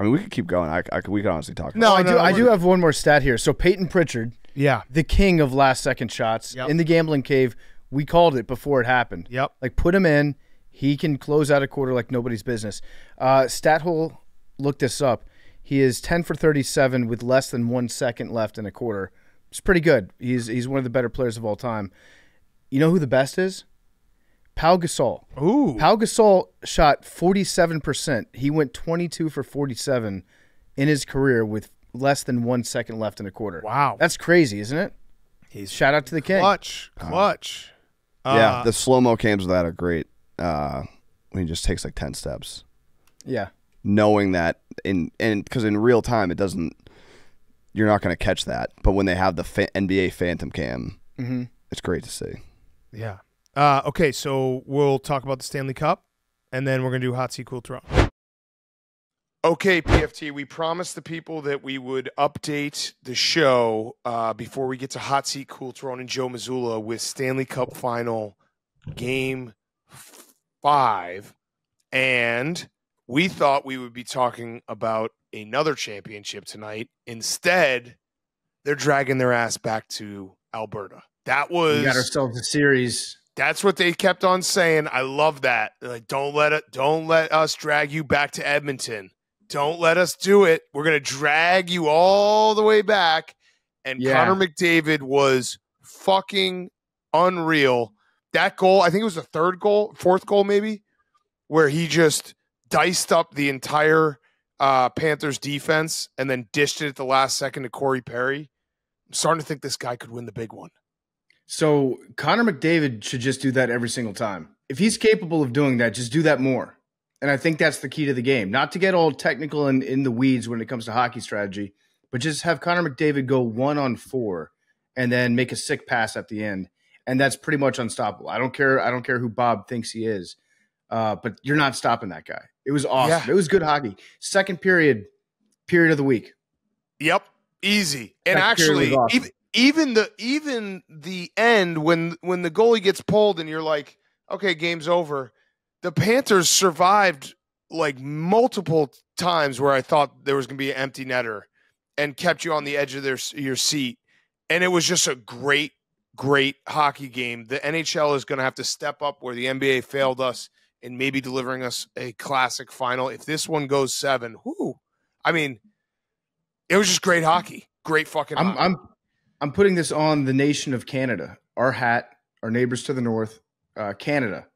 I mean we could keep going. I, I could, we could honestly talk. No, I do. I do have one more stat here. So Payton Pritchard, Yeah. the king of last second shots Yep. in the gambling cave. We called it before it happened. Yep. Like put him in. He can close out a quarter like nobody's business. Uh, Stathole looked this up. He is 10 for 37 with less than one second left in a quarter. It's pretty good. He's he's one of the better players of all time. You know who the best is? Pau Gasol. Ooh. Pau Gasol shot 47%. He went 22 for 47 in his career with less than one second left in a quarter. Wow. That's crazy, isn't it? He's Shout out to the king. clutch. Clutch. yeah, Uh, the slow mo cams of that are great. Uh, when he just takes like ten steps, Yeah. knowing that in and because in real time it doesn't. You're not going to catch that, but when they have the fa- NBA Phantom Cam, Mm-hmm. it's great to see. Yeah. Uh, okay, so we'll talk about the Stanley Cup, and then we're gonna do hot seat cool throw. Okay, PFT, we promised the people that we would update the show uh, before we get to hot seat cool throne and Joe Mazzulla with Stanley Cup final game five, and we thought we would be talking about another championship tonight. Instead, they're dragging their ass back to Alberta. That was We got ourselves a series. That's what they kept on saying. I love that. They're like, don't let it, don't let us drag you back to Edmonton. Don't let us do it. We're gonna drag you all the way back. And Yeah. Connor McDavid was fucking unreal. That goal, I think it was the third goal, fourth goal, maybe, where he just diced up the entire uh, Panthers defense and then dished it at the last second to Corey Perry. I'm starting to think this guy could win the big one. So Connor McDavid should just do that every single time. If he's capable of doing that, just do that more. And I think that's the key to the game. Not to get all technical and in the weeds when it comes to hockey strategy, but just have Connor McDavid go one on four and then make a sick pass at the end. And that's pretty much unstoppable. I don't care. I don't care who Bob thinks he is. Uh, but you're not stopping that guy. It was awesome. Yeah. It was good hockey. Second period, period of the week. Yep, easy. And was actually, awesome. even even the even the end when when the goalie gets pulled and you're like, okay, game's over. The Panthers survived like multiple times where I thought there was going to be an empty netter and kept you on the edge of their your seat. And it was just a great great hockey game. The NHL is going to have to step up where the NBA failed us and maybe delivering us a classic final. If this one goes 7, whoo. I mean, It was just great hockey. Great fucking I'm hockey. I'm I'm putting this on the nation of Canada. Our hat, our neighbors to the north, uh, Canada.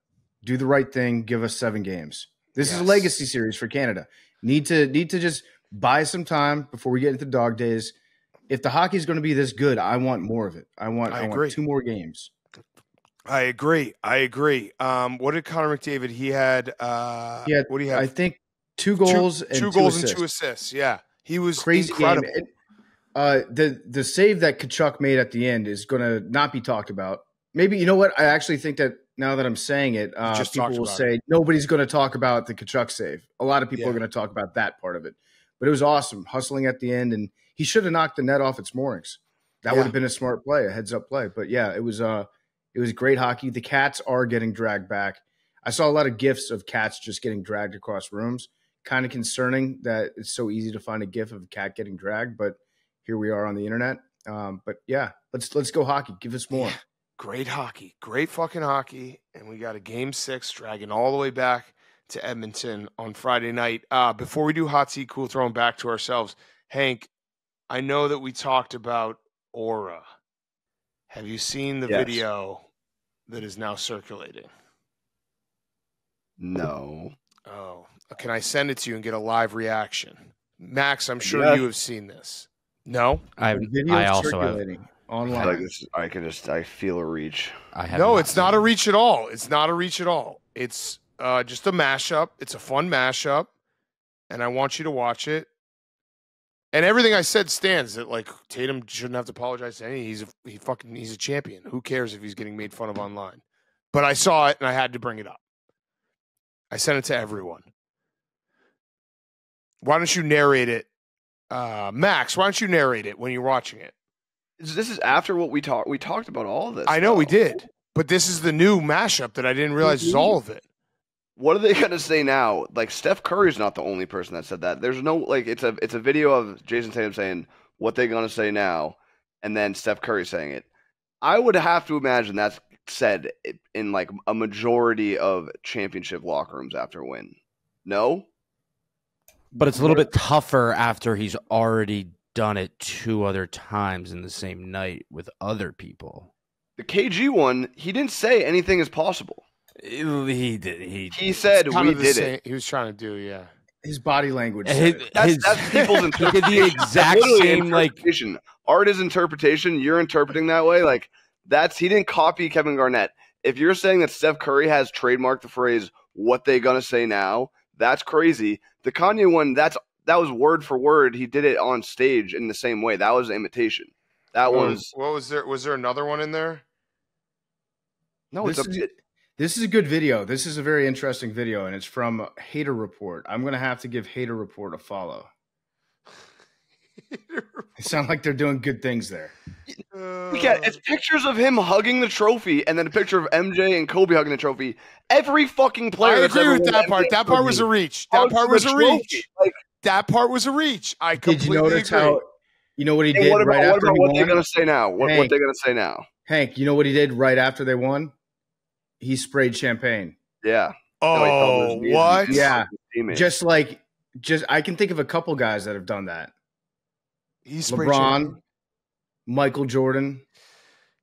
Do the right thing. Give us seven games. This is a legacy series for Canada. Need to need to just buy some time before we get into dog days. If the hockey is going to be this good, I want more of it. I want I I, agree. want two more games. I agree. I agree. Um, what did Connor McDavid? He had. Uh, He what do you have? I think two Two- goals two, and two goals assists. and two assists. Yeah, he was crazy incredible. game. Uh, the the save that Tkachuk made at the end is going to not be talked about. Maybe you know what? I actually think that now that I'm saying it, uh, just people will say nobody's going to talk about the Tkachuk save. A lot of people Yeah. are going to talk about that part of it, but it was awesome, hustling at the end, and he should have knocked the net off its moorings. That Yeah. would have been a smart play, a heads up play. But yeah, it was uh, it was great hockey. The cats are getting dragged back. I saw a lot of gifs of cats just getting dragged across rooms. Kind of concerning that it's so easy to find a gif of a cat getting dragged, but here we are on the internet. Um, but yeah, let's let's go hockey. Give us more. Great hockey. Great fucking hockey. And we got a game six dragging all the way back to Edmonton on Friday night. Uh, before we do hot seat cool throwing back to ourselves, Hank, I know that we talked about Aura. Have you seen the Yes. video that is now circulating? No. Oh, can I send it to you and get a live reaction? Max, I'm sure Yeah. you have seen this. No? I The video I also have. circulating I online. feel like this. I can just. I feel a reach. I have No, it's not a reach at all. It's not a reach at all. It's uh, just a mashup. It's a fun mashup, and I want you to watch it. And everything I said stands. That like Tatum shouldn't have to apologize to any. He's a, he fucking he's a champion. Who cares if he's getting made fun of online? But I saw it and I had to bring it up. I sent it to everyone. Why don't you narrate it, uh, Max? Why don't you narrate it when you're watching it? This is after what we talked. We talked about all this. I know we did, but this is the new mashup that I didn't realize is all of it. What are they gonna say now? Like Steph Curry's not the only person that said that. There's no like it's a it's a video of Jayson Tatum saying what they gonna say now, and then Steph Curry saying it. I would have to imagine that's said in like a majority of championship locker rooms after a win. No, But it's a little bit tougher after he's already done it two other times in the same night with other people. the KG one, he didn't say anything is possible. He did. He. He said we did same- it. He was trying to do, yeah. His body language. His. That's, his- that's people's interpretation. the exact same like interpretation. Art is interpretation. You're interpreting that way. Like that's he didn't copy Kevin Garnett. If you're saying that Steph Curry has trademarked the phrase "What they gonna say now," that's crazy. The Kanye one, that's that was word for word. He did it on stage in the same way. That was imitation. That What was what was there? Was there another one in there? no. It's This a, is- This is a good video. This is a very interesting video, and it's from Hater Report. I'm gonna have to give Hater Report a follow. They sound like they're doing good things there. Yeah, it's uh, pictures of him hugging the trophy, and then a picture of MJ and Kobe hugging the trophy. Every fucking player. I agree with that NBA part. That part was a reach. That part was a trophy. reach. Like, That part was a reach. I Did completely you notice agree. how? You know what he hey, did what about, right what after about he what won? they're gonna say now? What, what Hank. they're gonna say now? Hank, you know what he did right after they won? He sprayed champagne. Yeah. No, he fell to oh, what? Yeah. Just like, just I can think of a couple guys that have done that. He's sprayed LeBron. Michael Jordan.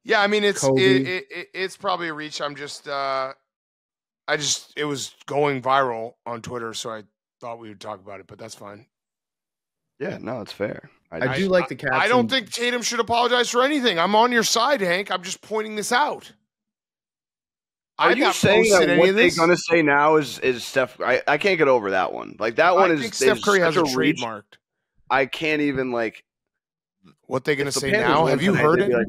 Yeah, I mean it's it, it, it, it's probably a reach. I'm just uh I just it was going viral on Twitter, so I thought we would talk about it, but that's fine. yeah, no, it's fair. I do like the Cats. I don't and- think Tatum should apologize for anything. I'm on your side, Hank. I'm just pointing this out. Are I've you saying posted that what they're gonna say now is is Steph? I, I can't get over that one. Like that one I is, think Steph is Curry such has a a reach. trademarked. I can't even like. What they gonna the say Panthers now? Have you heard it? like,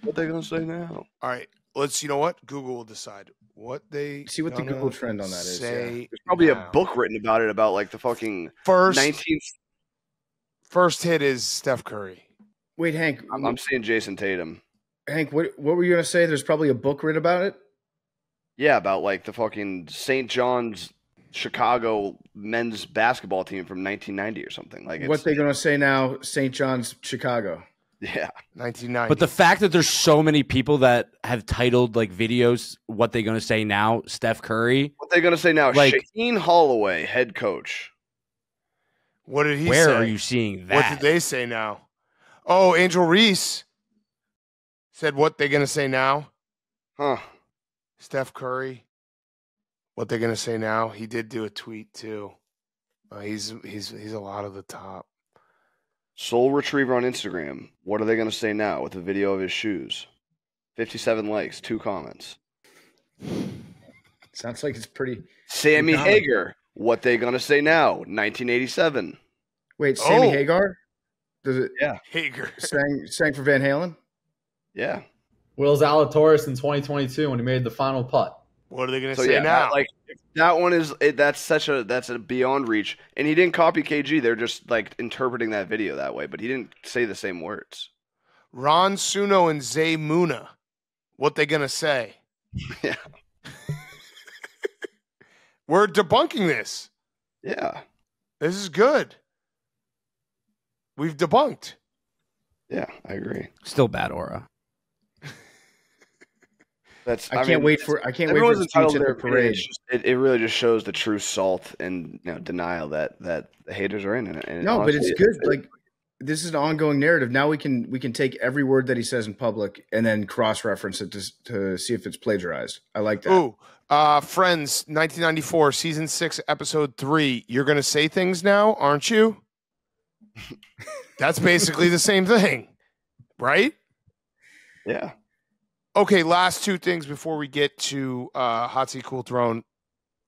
what they gonna say now? All right, let's. You know what? Google will decide what they See what the Google trend on that is, yeah. There's probably now. a book written about it about like the fucking First, 19th. first hit is Steph Curry. Wait, Hank. I'm, I'm seeing Jayson Tatum. Hank, what what were you gonna say? There's probably a book written about it. Yeah, about like the fucking St. John's Chicago men's basketball team from 1990 or something. Like it's, what they gonna say now? St. John's, Chicago. Yeah, 1990. But the fact that there's so many people that have titled like videos, what they gonna say now? Steph Curry. what they gonna say now? Like- Shaheen Holloway, head coach. What did he say? Where say? are you seeing that? What did they say now? Oh, Angel Reese said what they gonna say now. Huh. Steph Curry. What they're gonna say now? He did do a tweet too. Uh, he's he's he's a lot of the top. Soul Retriever on Instagram. What are they going to say now with a video of his shoes? 57 likes, two comments. Sounds like it's pretty. Sammy comment. Hagar. What they going to say now? 1987. Wait, Sammy Oh. Hagar? Does it Yeah, Hagar. sang sang for Van Halen? Yeah. Will Zalatoris in 2022 when he made the final putt. What are they gonna So say yeah, now? that, like that one is it, that's such a that's a beyond reach. And he didn't copy KG. They're just like interpreting that video that way, but he didn't say the same words. Ron Suno and Zay Muna. What they gonna say? Yeah. We're debunking this. Yeah. This is good. We've debunked. Yeah, I agree. Still bad aura. That's I, can't mean, wait for I can't wait everyone's for the entitled speech at their the parade. It's just- It, it really just shows the true salt and you know denial that that the haters are in. And, and No, but it's honestly, good. Like this is an ongoing narrative. Now we can we can take every word that he says in public and then cross reference it to to see if it's plagiarized. I like that. Ooh, uh, Friends, 1994, season six, episode three. You're gonna say things now, aren't you? That's basically the same thing, right? yeah. Okay, last two things before we get to uh, Hot Seat Cool Throne.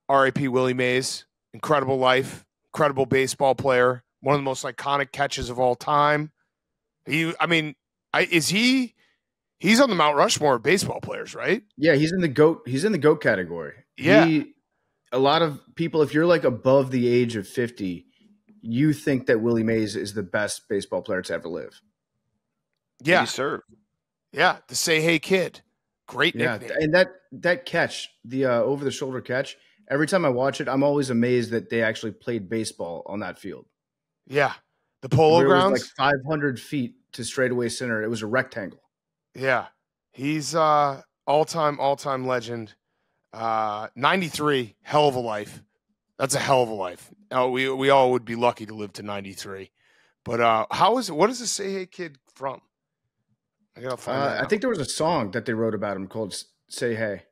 R.I.P. Willie Mays, incredible life, incredible baseball player, one of the most iconic catches of all time. He, I mean, I, is he? He's on the Mount Rushmore of baseball players, right? Yeah, he's in the goat. He's in the goat category. Yeah. He, a lot of people, if you're like above the age of fifty, you think that Willie Mays is the best baseball player to ever live. Yeah, He served. Yeah. The Say Hey Kid, great Yeah, and that that catch, the uh, over the shoulder catch. Every time I watch it, I'm always amazed that they actually played baseball on that field. Yeah, the Polo Where it was Grounds. like 500 feet to straightaway center. It was a rectangle. Yeah. He's uh all time, all time legend. Uh 93, hell of a life. That's a hell of a life. Oh, we we all would be lucky to live to 93. But uh how is it what is the Say Hey Kid from? I gotta find Uh, I think there was a song that they wrote about him called "Say Hey."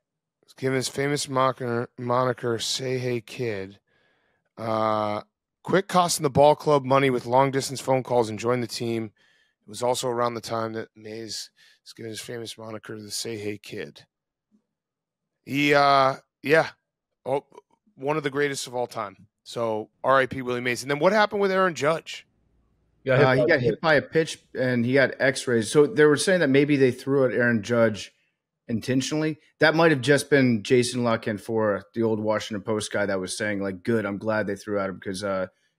given his famous moniker, moniker Say Hey Kid. Uh, quit costing the ball club money with long distance phone calls and join the team. It was also around the time that Mays was given his famous moniker the Say Hey Kid. He, uh, yeah, oh, one of the greatest of all time. So R.I.P. Willie Mays. And then what happened with Aaron Judge? Yeah, Uh, he got hit by a pitch and he got X-rays. So they were saying that maybe they threw at Aaron Judge intentionally. That might have just been Jason La Canfora the old Washington Post guy that was saying like, "Good, I'm glad they threw at him because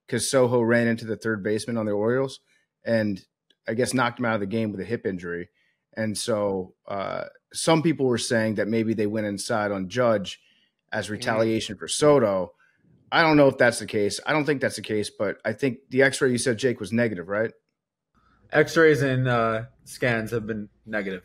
because Soto ran into the third baseman on the Orioles and I guess knocked him out of the game with a hip injury." And so uh, some people were saying that maybe they went inside on Judge as retaliation for Soto. I don't know if that's the case. I don't think that's the case, but I think the X-ray you said Jake was negative, right? X-rays and uh, scans have been negative.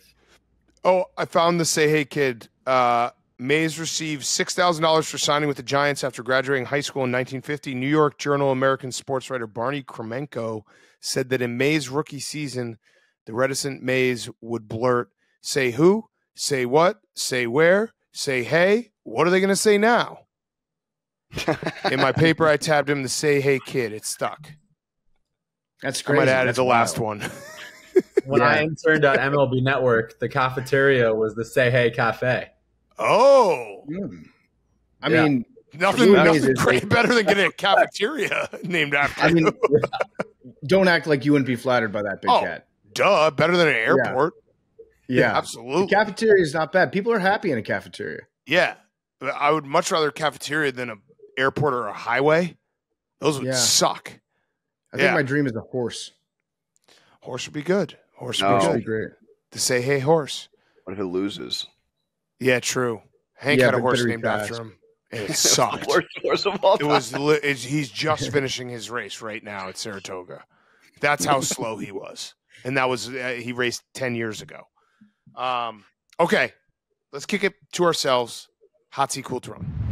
Oh, I found the Say Hey Kid. Uh, Mays received six thousand dollars for signing with the Giants after graduating high school in 1950. New York Journal American sports writer Barney Kremenko said that in Mays' rookie season, the reticent Mays would blurt, "Say who? Say what? Say where? Say hey? What are they going to say now?" In my paper, I tabbed him to "Say Hey Kid." it's stuck. That's great. I crazy. might have added That's the last one. When I Yeah. interned at MLB Network, the cafeteria was the Say Hey Cafe. oh, Mm. I Yeah. mean, nothing, nothing great better than getting a cafeteria named after I mean, you. don't act like you wouldn't be flattered by that big Oh, cat. Duh, better than an airport. Yeah, the absolutely. cafeteria is not bad. People are happy in a cafeteria. yeah, I would much rather cafeteria than a airport or a highway. Those would Yeah. suck. I think Yeah. my dream is a horse. Horse would be good. Horse would No. be good. be great. To say, hey, horse. What if it loses? Yeah, true. Hank Yeah, had a horse better be named after him. And it sucked. Worst horse of all It was. Li- it's, he's just finishing his race right now at Saratoga. That's how slow he was, and that was uh, he raced ten years ago. Um. Okay, let's kick it to ourselves. Hot seat cool throne.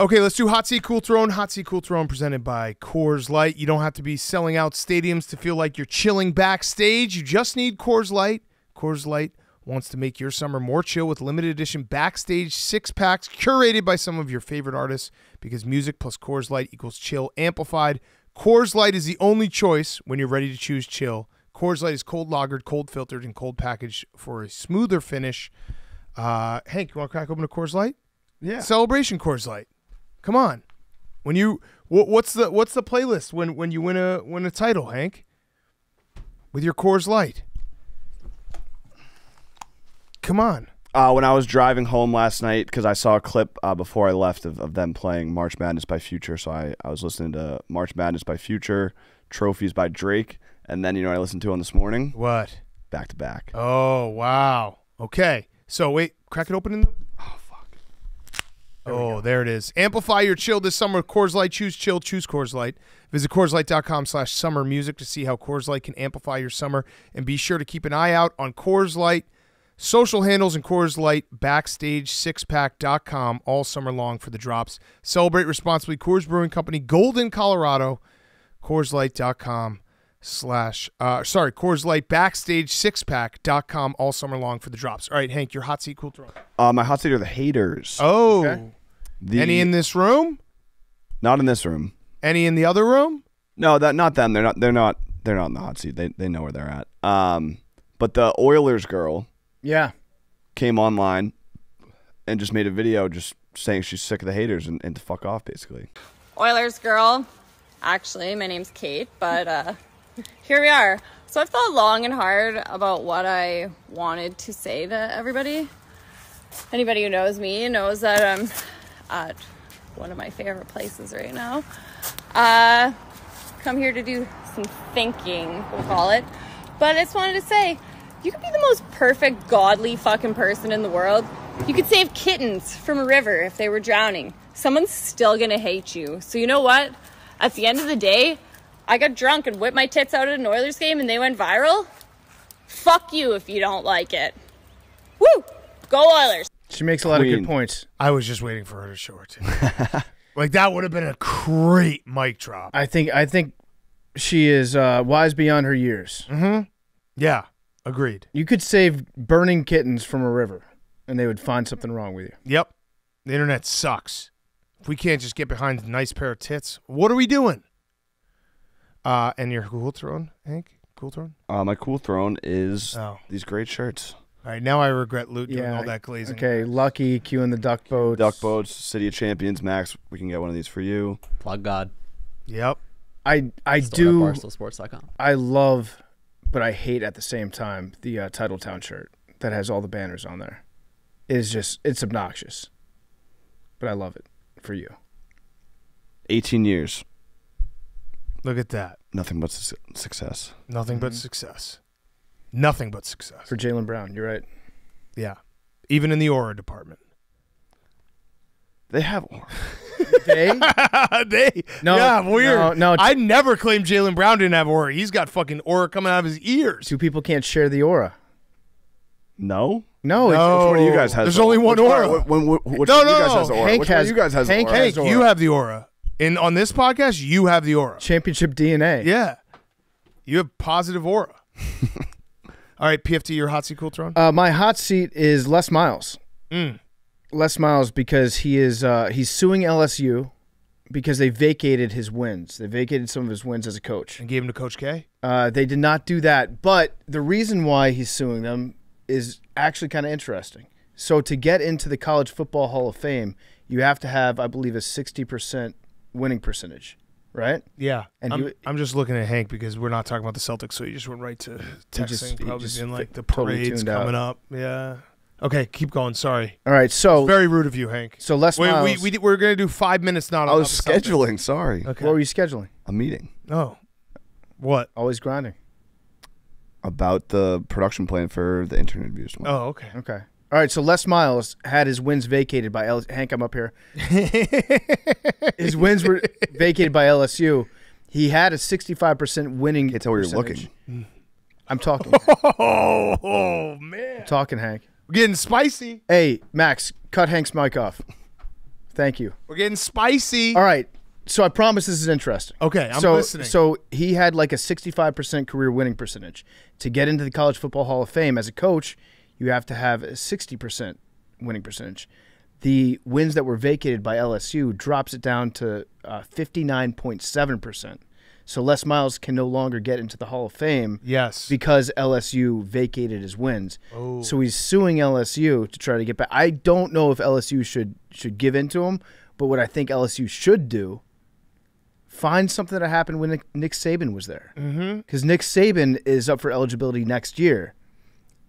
Okay, let's do Hot Seat Cool Throne. Hot Seat Cool Throne presented by Coors Light. You don't have to be selling out stadiums to feel like you're chilling backstage. You just need Coors Light. Coors Light wants to make your summer more chill with limited edition backstage six packs curated by some of your favorite artists because music plus Coors Light equals chill amplified. Coors Light is the only choice when you're ready to choose chill. Coors Light is cold lagered, cold filtered, and cold packaged for a smoother finish. Uh, Hank, you want to crack open a Coors Light? Yeah. Celebration Coors Light. Come on. When you what, what's the what's the playlist when when you win a win a title, Hank? With your Coors Light. Come on. Uh, when I was driving home last night, because I saw a clip uh, before I left of, of them playing March Madness by Future, so I, I was listening to March Madness by Future, Trophies by Drake, and then you know I listened to on this morning What? back to back. Oh wow. Okay. So wait, crack it open in the. Oh oh, there it is. Amplify your chill this summer with Coors Light. Choose chill. Choose Coors Light. Visit CoorsLight.com slash summer music to see how Coors Light can amplify your summer. And be sure to keep an eye out on Coors Light social handles and Coors Light backstage sixpack.com all summer long for the drops. Celebrate responsibly. Coors Brewing Company, Golden, Colorado. CoorsLight.com slash uh sorry Coors Light backstage sixpack.com all summer long for the drops. All right, Hank, your hot seat cool throw. Uh, my hot seat are the haters. Oh, Okay. The- any in this room? not in this room. Any in the other room? No, that not them. They're not. They're not. They're not in the hot seat. They they know where they're at. Um, but the Oilers girl Yeah. came online and just made a video just saying she's sick of the haters and, and to fuck off basically. Oilers girl. Actually, my name's Kate, but uh, here we are. So I've thought long and hard about what I wanted to say to everybody. Anybody who knows me knows that I'm at one of my favorite places right now. Uh, come here to do some thinking, we'll call it. But I just wanted to say, you could be the most perfect, godly fucking person in the world. You could save kittens from a river if they were drowning. Someone's still gonna hate you. So you know what? At the end of the day, I got drunk and whipped my tits out at an Oilers game and they went viral. Fuck you if you don't like it. Woo! Go Oilers! She makes a lot of good points. I was just waiting for her to show her too. like that would have been a great mic drop. I think I think she is uh, wise beyond her years. Hmm. Yeah, agreed. You could save burning kittens from a river, and they would find something wrong with you. Yep. The internet sucks. If we can't just get behind a nice pair of tits, what are we doing? Uh, and your cool throne, Hank? Cool throne? Uh, my cool throne is Oh. these great shirts. All right, now I regret Loot doing Yeah, all that glazing. Okay, Lucky, Q and the Duck Boats. Duck boats, City of Champions, Max. We can get one of these for you. Plug God. Yep. I I Store do. at BarstoolSports.com. I love, but I hate at the same time the uh, Titletown shirt that has all the banners on there. It is just it's obnoxious, but I love it for you. 18 years, Look at that. nothing but su- success. Nothing but success. Nothing but success. For Jaylen Brown, you're right. Yeah. Even in the aura department. They have aura. They they No, yeah, weird. no, no, I never claimed Jaylen Brown didn't have aura. He's got fucking aura coming out of his ears. two people can't share the aura. no. No, No. it's, Which one of you guys has? There's the- only one which, aura. Which No, one of you no, guys no. has the aura? Hank which has- you guys has Hank aura? Hank, you have the aura. In on this podcast, you have the aura. championship DNA. Yeah. You have positive aura. All right, PFT, your hot seat cool throne. Uh, my hot seat is Les Miles. Mm. Les Miles because he is uh, he's suing LSU because they vacated his wins. They vacated some of his wins as a coach. And gave him to Coach K. Uh, they did not do that, but the reason why he's suing them is actually kind of interesting. So to get into the College Football Hall of Fame, you have to have, I believe, a sixty percent winning percentage, right? Yeah. And I'm, he- I'm just looking at Hank because we're not talking about the Celtics, so he just went right to texting, just- probably just in like the totally parades out. coming up. Yeah. Okay, keep going. Sorry. All right, so Very rude of you, Hank. so Les Wait, we, Miles. we, we're going to do five minutes not I was about the Celtics. scheduling. Sorry, Okay. what were you scheduling? a meeting Oh. What? Always grinding. about the production plan for the intern interviews. tomorrow. Oh, okay. Okay. All right, so Les Miles had his wins vacated by L- Hank. I'm up here. his wins were vacated by LSU. He had a 65% winning. Can't tell where you're percentage. looking. I'm talking. Oh, oh, man. talking, Hank. We're getting spicy. Hey, Max, cut Hank's mic off. Thank you. We're getting spicy. All right. So I promise this is interesting. Okay, I'm so, listening. So he had like a 65% career winning percentage. To get into the College Football Hall of Fame as a coach, you have to have a 60% winning percentage. The wins that were vacated by LSU drops it down to uh, 59.7%. So Les Miles can no longer get into the Hall of Fame Yes. because LSU vacated his wins. Oh. So he's suing LSU to try to get back. I don't know if LSU should should give in to him, but what I think LSU should do, find something that happened when Nick, Nick Saban was there. Because Nick Saban is up for eligibility next year,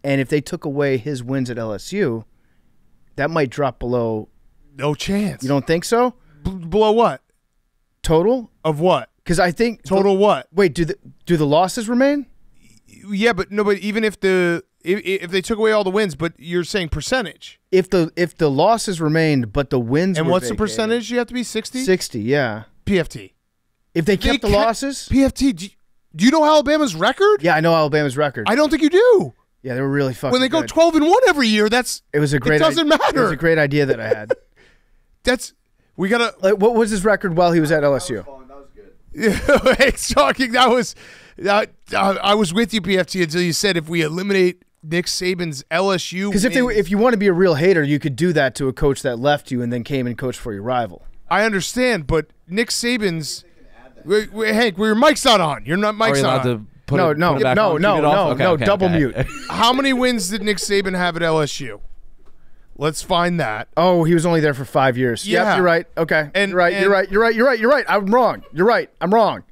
and if they took away his wins at LSU, that might drop below. no chance. You don't think so? B- below what? Total? Of what? Because I think Total what? Wait, do the do the losses remain? Yeah, but no, but even if the if, if they took away all the wins, but you're saying percentage. If the if the losses remained, but the wins And what's the percentage? You have to be 60? Sixty, yeah. PFT. If they They kept the losses, PFT. Do you, do you know Alabama's record? yeah, I know Alabama's record. I don't think you do. Yeah, they were really fucking. When they go good. 12 and 1 every year, that's it was a great. It doesn't matter. It was a great idea that I had. that's we got to like, what was his record while he was at LSU? Hank's talking. That was uh, uh, I was with you PFT until you said if we eliminate Nick Saban's LSU Because if they, wins- if you want to be a real hater, you could do that to a coach that left you and then came and coached for your rival. I understand, but Nick Saban's wait, wait, Hank, well, your mic's not on. You're not Are mic's you not allowed on. to put no, it, no, put it back no, on? no, Keep it off? no, Okay, no, okay, double okay. mute. How many wins did Nick Saban have at LSU? Let's find that. Oh, he was only there for five years. Yeah. Yep, you're right. Okay, And- you're right. and- you're right. You're right. You're right. You're right. I'm wrong. You're right. I'm wrong.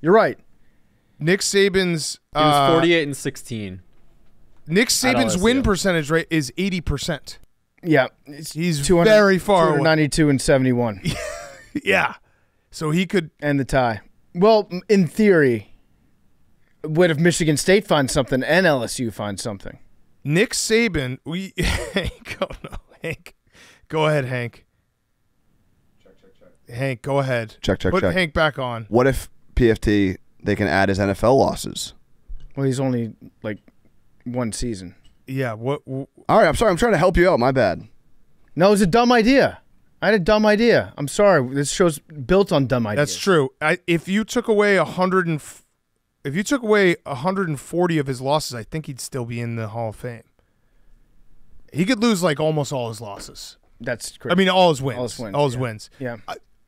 You're right. Nick Saban's He was uh, 48 and 16. Nick Saban's win percentage rate is 80%. Yeah, it's He's 200 very far away. 292 and 71, Yeah. So he could end the tie. Well, in theory, what if Michigan State finds something and LSU finds something? Nick Saban, we Hank, oh no, Hank. Go ahead, Hank. Check, check, check. Hank, go ahead. Check, check, Put check. Hank back on. What if PFT they can add his NFL losses? Well, he's only like one season. Yeah, what w- All right, I'm sorry. I'm trying to help you out. My bad. No, it was a dumb idea. I had a dumb idea. I'm sorry. This show's built on dumb ideas. That's true. I, if you took away a hundred and f- if you took away hundred and forty of his losses, I think he'd still be in the Hall of Fame. He could lose like almost all his losses. That's correct. I mean, all his wins. All his wins, All his yeah. wins. yeah.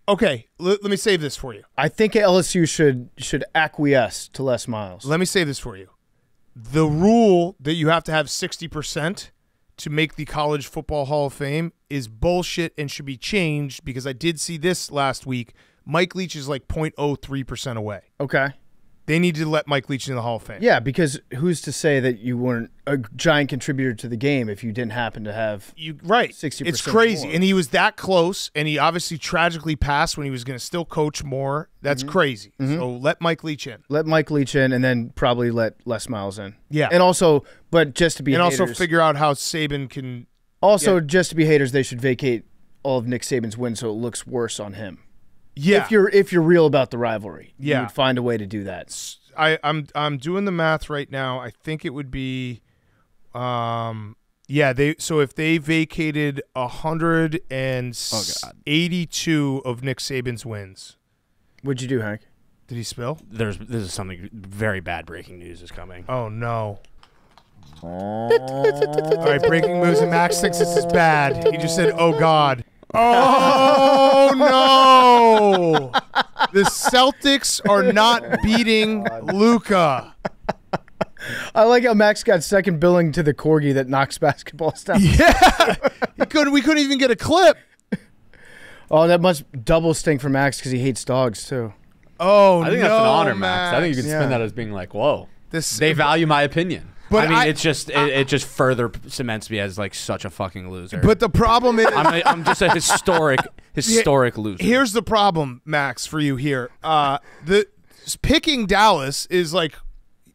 Okay, let, let me save this for you. I think LSU should should acquiesce to Les Miles. Let me save this for you. The rule that you have to have 60% to make the College Football Hall of Fame is bullshit and should be changed because I did see this last week. Mike Leach is like 0.03% away. Okay. They need to let Mike Leach in the Hall of Fame. Yeah, because who's to say that you weren't a giant contributor to the game if you didn't happen to have You right. 60% It's crazy. more. And he was that close and he obviously tragically passed when he was going to still coach more. That's Mm-hmm. crazy. So let Mike Leach in. let Mike Leach in and then probably let Les Miles in. Yeah. And also, but just to be And also figure out how Saban can also yeah. just to be haters, they should vacate all of Nick Saban's wins so it looks worse on him. Yeah. If you're if you're real about the rivalry, Yeah. you would find a way to do that. I, I'm I'm doing the math right now. I think it would be, um, yeah. They so if they vacated a hundred and eighty-two of Nick Saban's wins, What'd you do, Hank? did he spill? There's this is something very bad breaking news is coming. Oh no! All right, breaking news, and Max thinks this is bad. He just said, "Oh God." Oh no! The Celtics are not oh, beating Luka. I like how Max got second billing to the corgi that knocks basketballs down. Yeah, could. We couldn't even get a clip. Oh, that must double stink for Max because he hates dogs too. Oh, no. I think no, that's an honor, Max. I think you can Yeah. spin that as being like, whoa, this. they value my opinion. But I mean, I- it's just it, it just further cements me as like such a fucking loser. But the problem is, I'm a, I'm just a historic historic loser. here's the problem, Max, for you here. Uh, the picking Dallas is like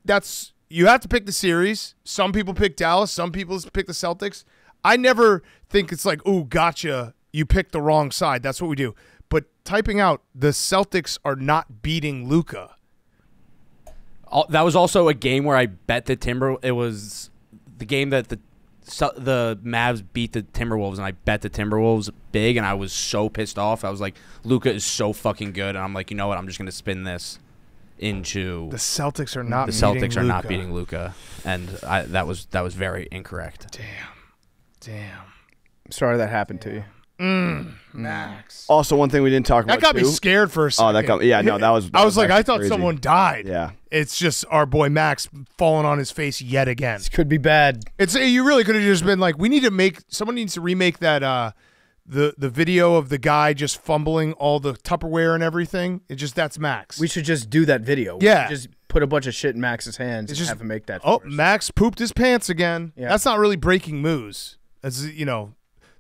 that's you have to pick the series. Some people pick Dallas. Some people pick the Celtics. I never think it's like, oh, gotcha. You picked the wrong side. That's what we do. But typing out the Celtics are not beating Luka. That was also a game where I bet the Timber. It was the game that the so, the Mavs beat the Timberwolves, and I bet the Timberwolves big, and I was so pissed off. I was like, Luka is so fucking good, and I'm like, you know what? I'm just gonna spin this into The Celtics are not. the Celtics are not beating Luka, and I, that was that was very incorrect. Damn. Damn. Sorry that happened to you. Max. Also, one thing we didn't talk about. That about got me scared for a second. Oh, that got yeah. No, that was. that I was like, I thought crazy. someone died. Yeah. It's just our boy Max falling on his face yet again. This could be bad. It's you really could have just been like, we need to make someone needs to remake that uh the the video of the guy just fumbling all the Tupperware and everything. It just that's Max. We should just do that video. Yeah. should just put a bunch of shit in Max's hands It's and just- have him make that. oh, for us. Max pooped his pants again. Yeah. That's not really breaking news. That's you know,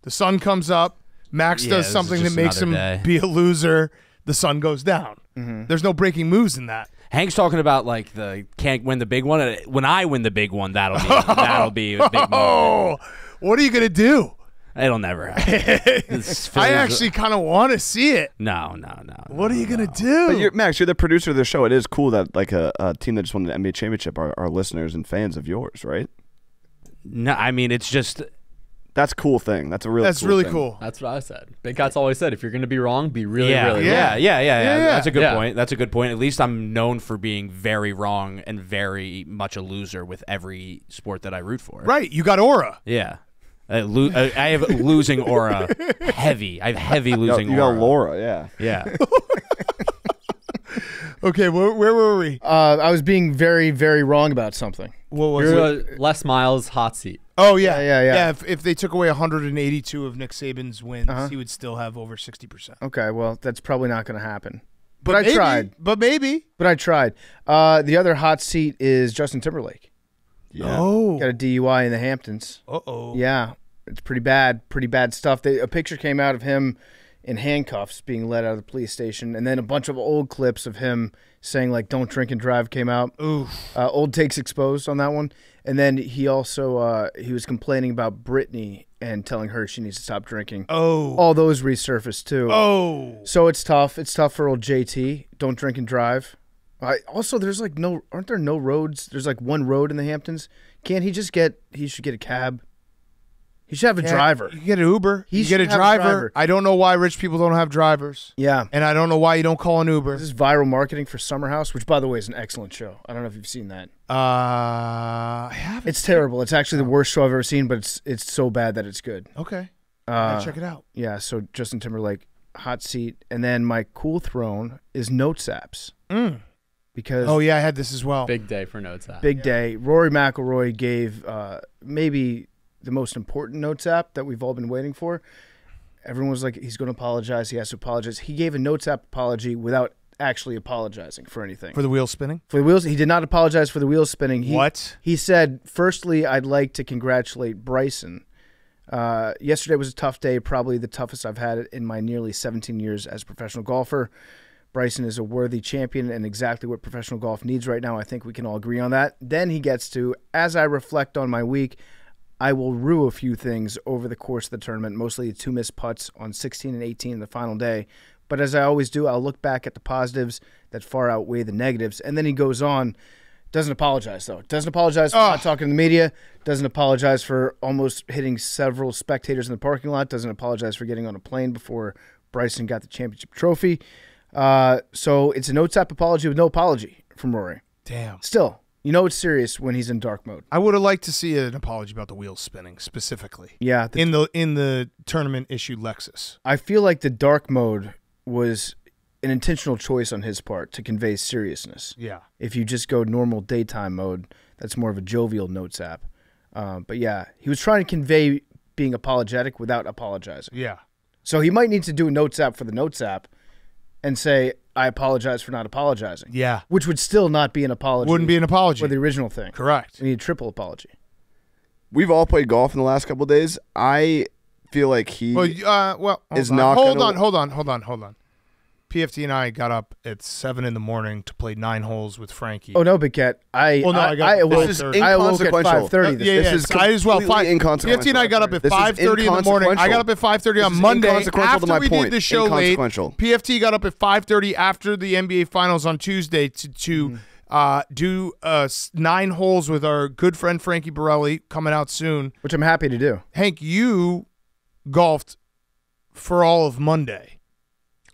the sun comes up. Max Yeah, does something that makes him day. be a loser. The sun goes down. Mm-hmm. There's no breaking moves in that. Hank's talking about like the can't win the big one. Uh, When I win the big one, that'll be that'll be a big moment. Oh, what are you gonna do? It'll never happen. I actually kind of want to see it. no no no. What are you gonna no. do? But you're, Max, you're the producer of the show. It is cool that like a, a team that just won the NBA championship are, are listeners and fans of yours, right? No, I mean it's just That's a cool thing. That's a really That's cool really thing. cool. That's what I said. Big Cat's always said, if you're going to be wrong, be really, yeah, really yeah, wrong. yeah, yeah, yeah, Yeah, yeah. That's a good Yeah. point. That's a good point. At least I'm known for being very wrong and very much a loser with every sport that I root for. Right, you got aura. Yeah. I, lo- I I have losing aura, heavy. I have heavy You got, losing you got. Laura, yeah. Yeah. Okay, where, where were we? Uh, I was being very, very wrong about something. What was You're it? a Les Miles hot seat. Oh yeah, Yeah, yeah, yeah. if, if they took away 182 of Nick Saban's wins, Uh-huh. he would still have over 60 percent. Okay, well, that's probably not going to happen. But, I tried. But maybe. But I tried. Uh, the other hot seat is Justin Timberlake. Yeah. Oh. Got a DUI in the Hamptons. Uh oh. Yeah, it's pretty bad. Pretty bad stuff. They, a picture came out of him in handcuffs being led out of the police station, and then a bunch of old clips of him saying like "Don't drink and drive" came out. Ooh. Uh, old takes exposed on that one, and then he also uh, he was complaining about Britney and telling her she needs to stop drinking. Oh. All those resurfaced too. Oh. So it's tough. It's tough for old JT. Don't drink and drive. I also there's like no aren't there no roads? There's like one road in the Hamptons. Can't he just get he should get a cab? He should have a Yeah, driver. You get an Uber. He you get a should have a driver. driver. I don't know why rich people don't have drivers, Yeah. and I don't know why you don't call an Uber. This is viral marketing for Summer House, which by the way is an excellent show. I don't know if you've seen that. Uh, I haven't. It's terrible. It's actually the worst show I've ever seen, but it's it's so bad that it's good. okay. Uh, I'll check it out. Yeah, so Justin Timberlake, hot seat, and then my cool throne is Notes apps Mm. because Oh yeah, I had this as well. Big day for Notes app. big day. Rory McIlroy gave uh, maybe the most important Notes app that we've all been waiting for. Everyone was like, he's going to apologize. He has to apologize. He gave a Notes app apology without actually apologizing for anything. For the wheel spinning. For the wheels, he did not apologize for the wheels spinning. He, What? He said, firstly, I'd like to congratulate Bryson. Uh, yesterday was a tough day, probably the toughest I've had in my nearly 17 years as a professional golfer. Bryson is a worthy champion and exactly what professional golf needs right now. I think we can all agree on that. Then he gets to, as I reflect on my week, I will rue a few things over the course of the tournament, mostly two missed putts on 16 and 18 in the final day. But as I always do, I'll look back at the positives that far outweigh the negatives. And then he goes on, doesn't apologize though. Doesn't apologize for not talking to the media. Doesn't apologize for almost hitting several spectators in the parking lot. Doesn't apologize for getting on a plane before Bryson got the championship trophy. Uh, so it's a Notes app apology with no apology from Rory. Damn. Still, you know it's serious when he's in dark mode. I would have liked to see an apology about the wheels spinning specifically Yeah, the in the in the tournament issue Lexus. I feel like the dark mode was an intentional choice on his part to convey seriousness. Yeah. If you just go normal daytime mode, that's more of a jovial notes app. Um, but yeah, he was trying to convey being apologetic without apologizing. Yeah. So he might need to do a notes app for the notes app and say, I apologize for not apologizing. Yeah. Which would still not be an apology. Wouldn't be an apology. for the original thing. Correct. We need a triple apology. We've all played golf in the last couple of days. I feel like he Well, uh, well, hold Is on. not hold gonna- on, hold on, hold on, hold on. PFT and I got up at seven in the morning to play nine holes with Frankie. Oh no, Big Cat. I Well, no, I got- I, this is I awoke at five thirty. Uh, yeah, yeah, this is I as well. Five, inconsequential. PFT and I got up at five thirty in the morning. I got up at five thirty on Monday after to my we point. did the show late. PFT got up at five thirty after the NBA Finals on Tuesday to to Mm-hmm. Uh, do uh, nine holes with our good friend Frankie Borelli coming out soon. which I'm happy to do. Hank, you golfed for all of Monday.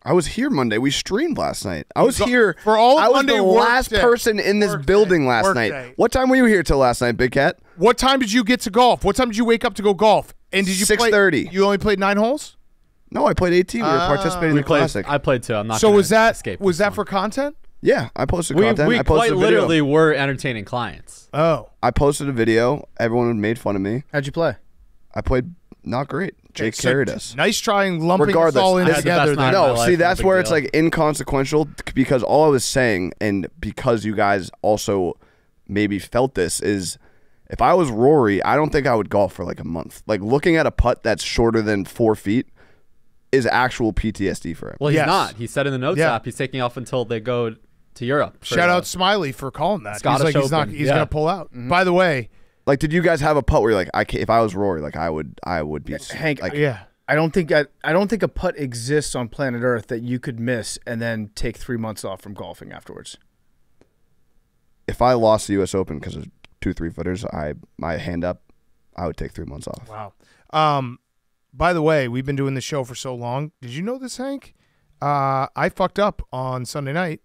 I was here Monday. We streamed last night. I was So- here for all of I was Monday the last day. person in this Work building day. last Work night. day. What time were you here till last night, Big Cat? What time did you get to golf? What time did you wake up to go golf? And did you play- 6:30. You only played nine holes. No, I played 18. We were ah. participating in We the played, classic. I played too. I'm not. So was that escape was that one. for content? yeah, I posted We, content. we I posted quite a video. literally were entertaining clients. Oh, I posted a video. Everyone made fun of me. How'd you play? I played not great. Jake So, carried us. Nice trying lumping Regardless, us all in this- the together. best night Then. of my No, life, see, that's big where it's like inconsequential because all I was saying, and because you guys also maybe felt this, is if I was Rory, I don't think I would golf for like a month. Like looking at a putt that's shorter than four feet is actual PTSD for him. Well, he's Yes. not. He said in the notes Yeah. app he's taking off until they go to Europe. Shout out Smiley for calling that. Scottish he's like he's not. He's Yeah. gonna pull out. Mm-hmm. By the way, Like, did you guys have a putt where you're like, I ca if I was Rory, like I would, I would be Hank, like, yeah. I don't think I, I don't think a putt exists on planet Earth that you could miss and then take three months off from golfing afterwards. if I lost the U.S. Open because of two three footers, I my hand up, I would take three months off. Wow. Um, by the way, we've been doing this show for so long. Did you know this, Hank? Uh, I fucked up on Sunday night.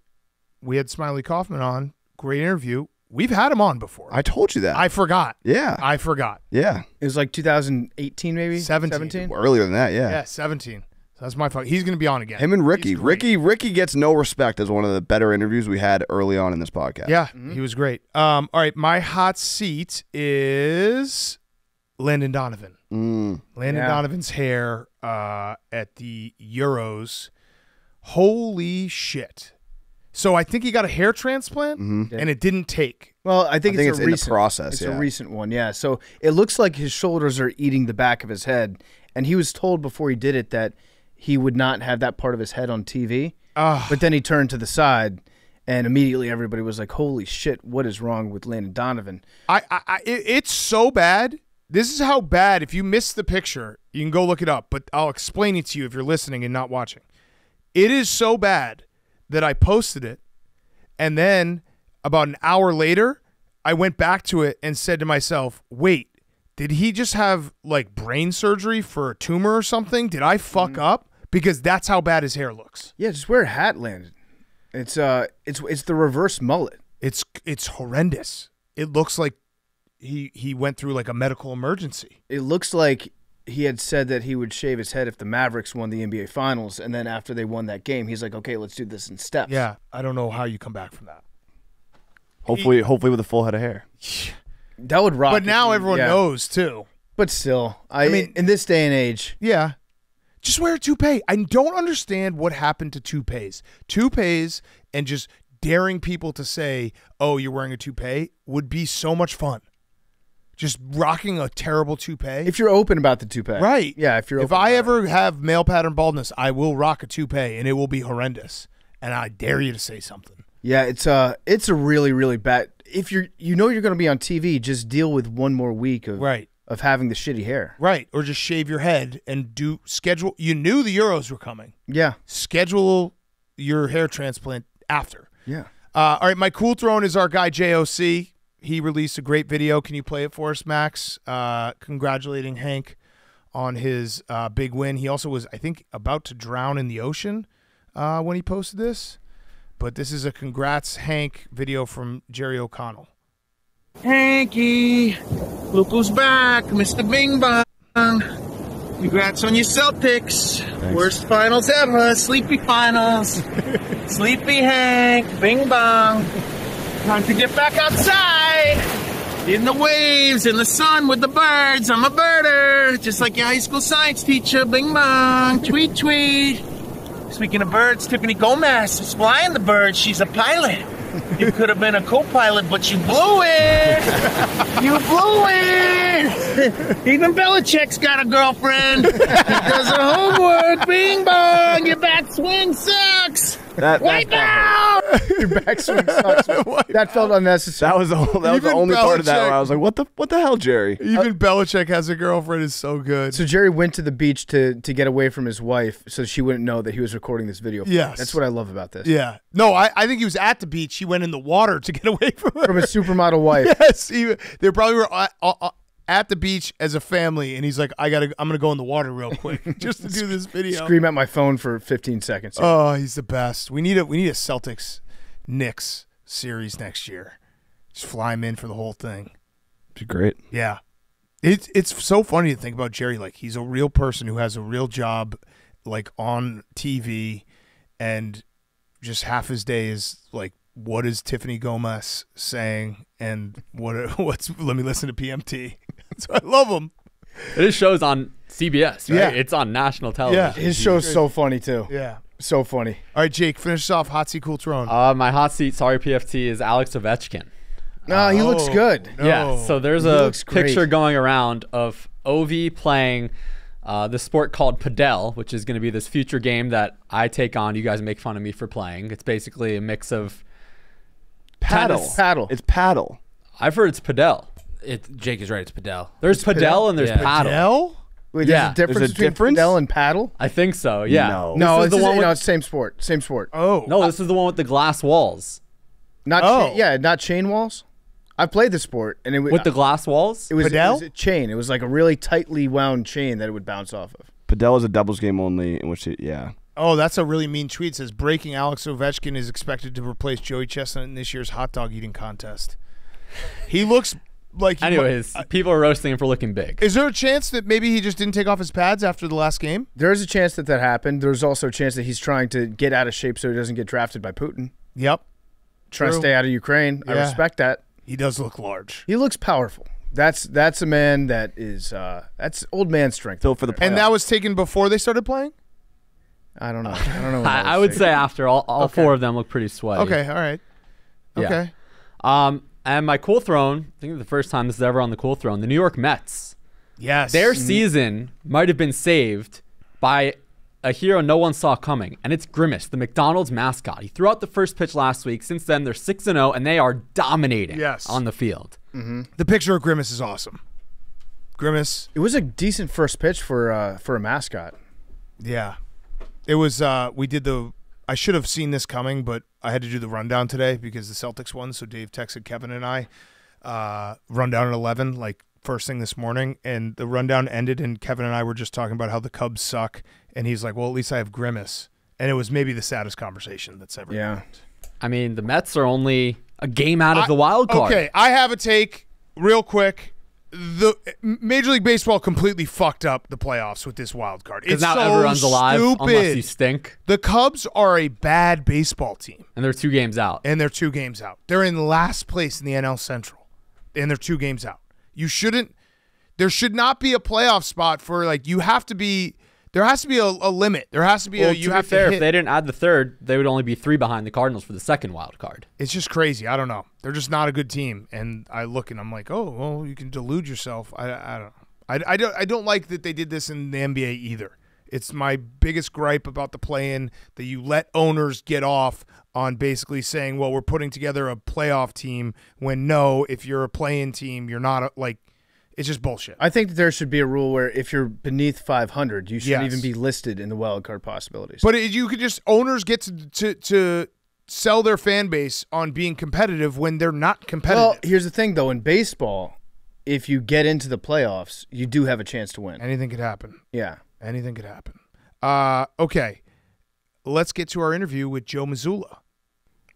We had Smiley Kaufman on. Great interview. We've had him on before. I told you that. I forgot. yeah, I forgot. yeah. It was like 2018, maybe 17. 17? Earlier than that, yeah. Yeah, 17. So that's my fuck. He's going to be on again. Him and Ricky. Ricky Ricky gets no respect as one of the better interviews we had early on in this podcast. Yeah, he was great. Um, all right, my hot seat is Landon Donovan. Mm. Landon Yeah. Donovan's hair uh, at the Euros. Holy shit. So I think he got a hair transplant Mhm. and it didn't take. Well, I think, I think it's, it's a in the recent process, It's yeah. a recent one, yeah. So it looks like his shoulders are eating the back of his head, and he was told before he did it that he would not have that part of his head on TV. Ah. But then he turned to the side, and immediately everybody was like, "Holy shit! What is wrong with Landon Donovan?" I, I, I it, it's so bad. This is how bad. If you missed the picture, you can go look it up. But I'll explain it to you if you're listening and not watching. It is so bad that I posted it, and then about an hour later, I went back to it and said to myself, "Wait, did he just have like brain surgery for a tumor or something? Did I fuck up?" Because that's how bad his hair looks. Yeah, just wear a hat, Landon. It's uh, it's it's the reverse mullet. It's it's horrendous. It looks like he he went through like a medical emergency. It looks like he had said that he would shave his head if the Mavericks won the NBA Finals, and then after they won that game, he's like, "Okay, let's do this in steps." Yeah, I don't know how you come back from that. Hopefully, hopefully with a full head of hair. that would rock. But now you- everyone yeah. knows too. But still, I, mean- mean, in this day and age, Yeah. Just wear a toupee. I don't understand what happened to toupees. Toupees and just daring people to say, oh, you're wearing a toupee would be so much fun. Just rocking a terrible toupee. if you're open about the toupee, right. Yeah, if you're If I about it. ever have male pattern baldness, I will rock a toupee and it will be horrendous. And I dare you to say something. yeah, it's uh, it's a really really bad. If you're you know you're going to be on TV, just deal with one more week of Right. of having the shitty hair. Right. Or just shave your head and do schedule. You knew the Euros were coming. Yeah, Schedule your hair transplant after. yeah. Uh, all right, my cool throne is our guy JOC. He released a great video. Can you play it for us, Max? Uh, congratulating Hank on his uh, big win. He also was, I think, about to drown in the ocean uh, when he posted this. But this is a congrats Hank video from Jerry O'Connell. Hanky, look who's back, Mr. Bing Bong. Congrats on your Celtics. Worst finals ever, sleepy finals. sleepy Hank, Bing Bong. Time to get back outside. In the waves, in the sun with the birds. I'm a birder, just like your high school science teacher. Bing Bong, tweet tweet. Speaking of birds, Tiffany Gomez is flying the bird. She's a pilot. You could have been a co-pilot, but you blew it. You blew it. Even Belichick's got a girlfriend. He does her homework. Bing bong. Your back swing sucks. That, Right now. Your backswing sucks. that felt unnecessary. That was the whole, that was the Even only part of that where I was like, what the what the hell, Jerry? Even Belichick has a girlfriend is so good. So Jerry went to the beach to to get away from his wife, so she wouldn't know that he was recording this video. for. Yes. that's what I love about this. yeah. No, I, I think he was at the beach. He went in the water to get away from her. From his supermodel wife. yes, he, they probably were at, uh, at the beach as a family, and he's like, "I gotta, I'm gonna go in the water real quick just to do this video." Scream at my phone for 15 seconds. Oh, he's the best. We need a we need a Celtics Knicks series next year. Just fly him in for the whole thing. It's great. Yeah. It's it's so funny to think about Jerry. Like he's a real person who has a real job, like on TV, and just half his day is like, what is Tiffany Gomez saying, and what what's let me listen to PMT. so I love him. It shows on CBS, right? Yeah. It's on national television. Yeah, his show's so funny too. Yeah. So funny. All right, Jake, finish us off. Hot seat, cool throne. Uh, my hot seat, sorry PFT, is Alex Ovechkin. No, he looks Oh, good. no. Yeah. So there's He a picture going around of Ovi playing uh, the sport called padel, which is going to be this future game that I take on. You guys make fun of me for playing. It's basically a mix of. Paddle. Tennis. Paddle. It's paddle. I've heard it's padel. It, Jake is right. It's Padel. There's padel, and there's Yeah. paddle. Hell? Wait, Yeah, a difference there's a between difference? padel and paddle. I think so. Yeah. No. This No, is it's the one with, no, it's same sport. Same sport. Oh no, this is the one with the glass walls. Not Oh. cha- yeah, not chain walls. I played the sport and it was With the glass walls. it was, it Padel? was a chain. It was like a really tightly wound chain that it would bounce off of. Padel is a doubles game only, in which it, yeah. Oh, that's a really mean tweet. It says breaking Alex Ovechkin is expected to replace Joey Chestnut in this year's hot dog eating contest. He looks like. He mi- Anyways, people are roasting him for looking big. is there a chance that maybe he just didn't take off his pads after the last game? There is a chance that that happened. There's also a chance that he's trying to get out of shape so he doesn't get drafted by Putin. Yep, Trying to stay out of Ukraine. I respect that. he does look large. He looks powerful. That's that's a man that is uh, that's old man strength. Still for the And that was taken before they started playing. I don't know. I don't know. what I, I would saying. say after all, all Okay. four of them look pretty sweaty. Okay, all right. Yeah. Okay. Um, and my cool throne. I think the first time this is ever on the cool throne. The New York Mets. Yes. Their season might have been saved by a hero no one saw coming, and it's Grimace, the McDonald's mascot. He threw out the first pitch last week. Since then, they're six and zero, and they are dominating Yes. on the field. Mhm. the picture of Grimace is awesome. Grimace. it was a decent first pitch for uh, for a mascot. Yeah. It was uh we did the I should have seen this coming, but I had to do the rundown today because the Celtics won, so Dave texted Kevin and I uh rundown at 11 like first thing this morning and the rundown ended and Kevin and I were just talking about how the Cubs suck and he's like, "Well, at least I have Grimace." And it was maybe the saddest conversation that's ever Yeah. happened. I mean, the Mets are only a game out of the wild card. Okay, I have a take real quick. The Major League Baseball completely fucked up the playoffs with this wild card. Because It's now so everyone's alive stupid. unless you stink, The Cubs are a bad baseball team, and they're two games out. and they're two games out. They're in last place in the NL Central, and they're two games out. You shouldn't. There should not be a playoff spot for like. You have to be. There has to be a, a limit. There has to be Well, a. to You be have fair, to if they didn't add the third, they would only be three behind the Cardinals for the second wild card. it's just crazy. I don't know. They're just not a good team. And I look and I'm like, oh, well, you can delude yourself. I, I don't. I, I don't. I don't like that they did this in the NBA either. It's my biggest gripe about the play-in that you let owners get off on basically saying, well, we're putting together a playoff team. When no, if you're a play-in team, you're not a, like. It's just bullshit. I think that there should be a rule where if you're beneath 500, you shouldn't Yes. even be listed in the wild card possibilities. But it, you could just owners get to, to to sell their fan base on being competitive when they're not competitive. well, here's the thing though, in baseball, if you get into the playoffs, you do have a chance to win. Anything could happen. Yeah. Anything could happen. Uh, okay, let's get to our interview with Joe Mazzulla.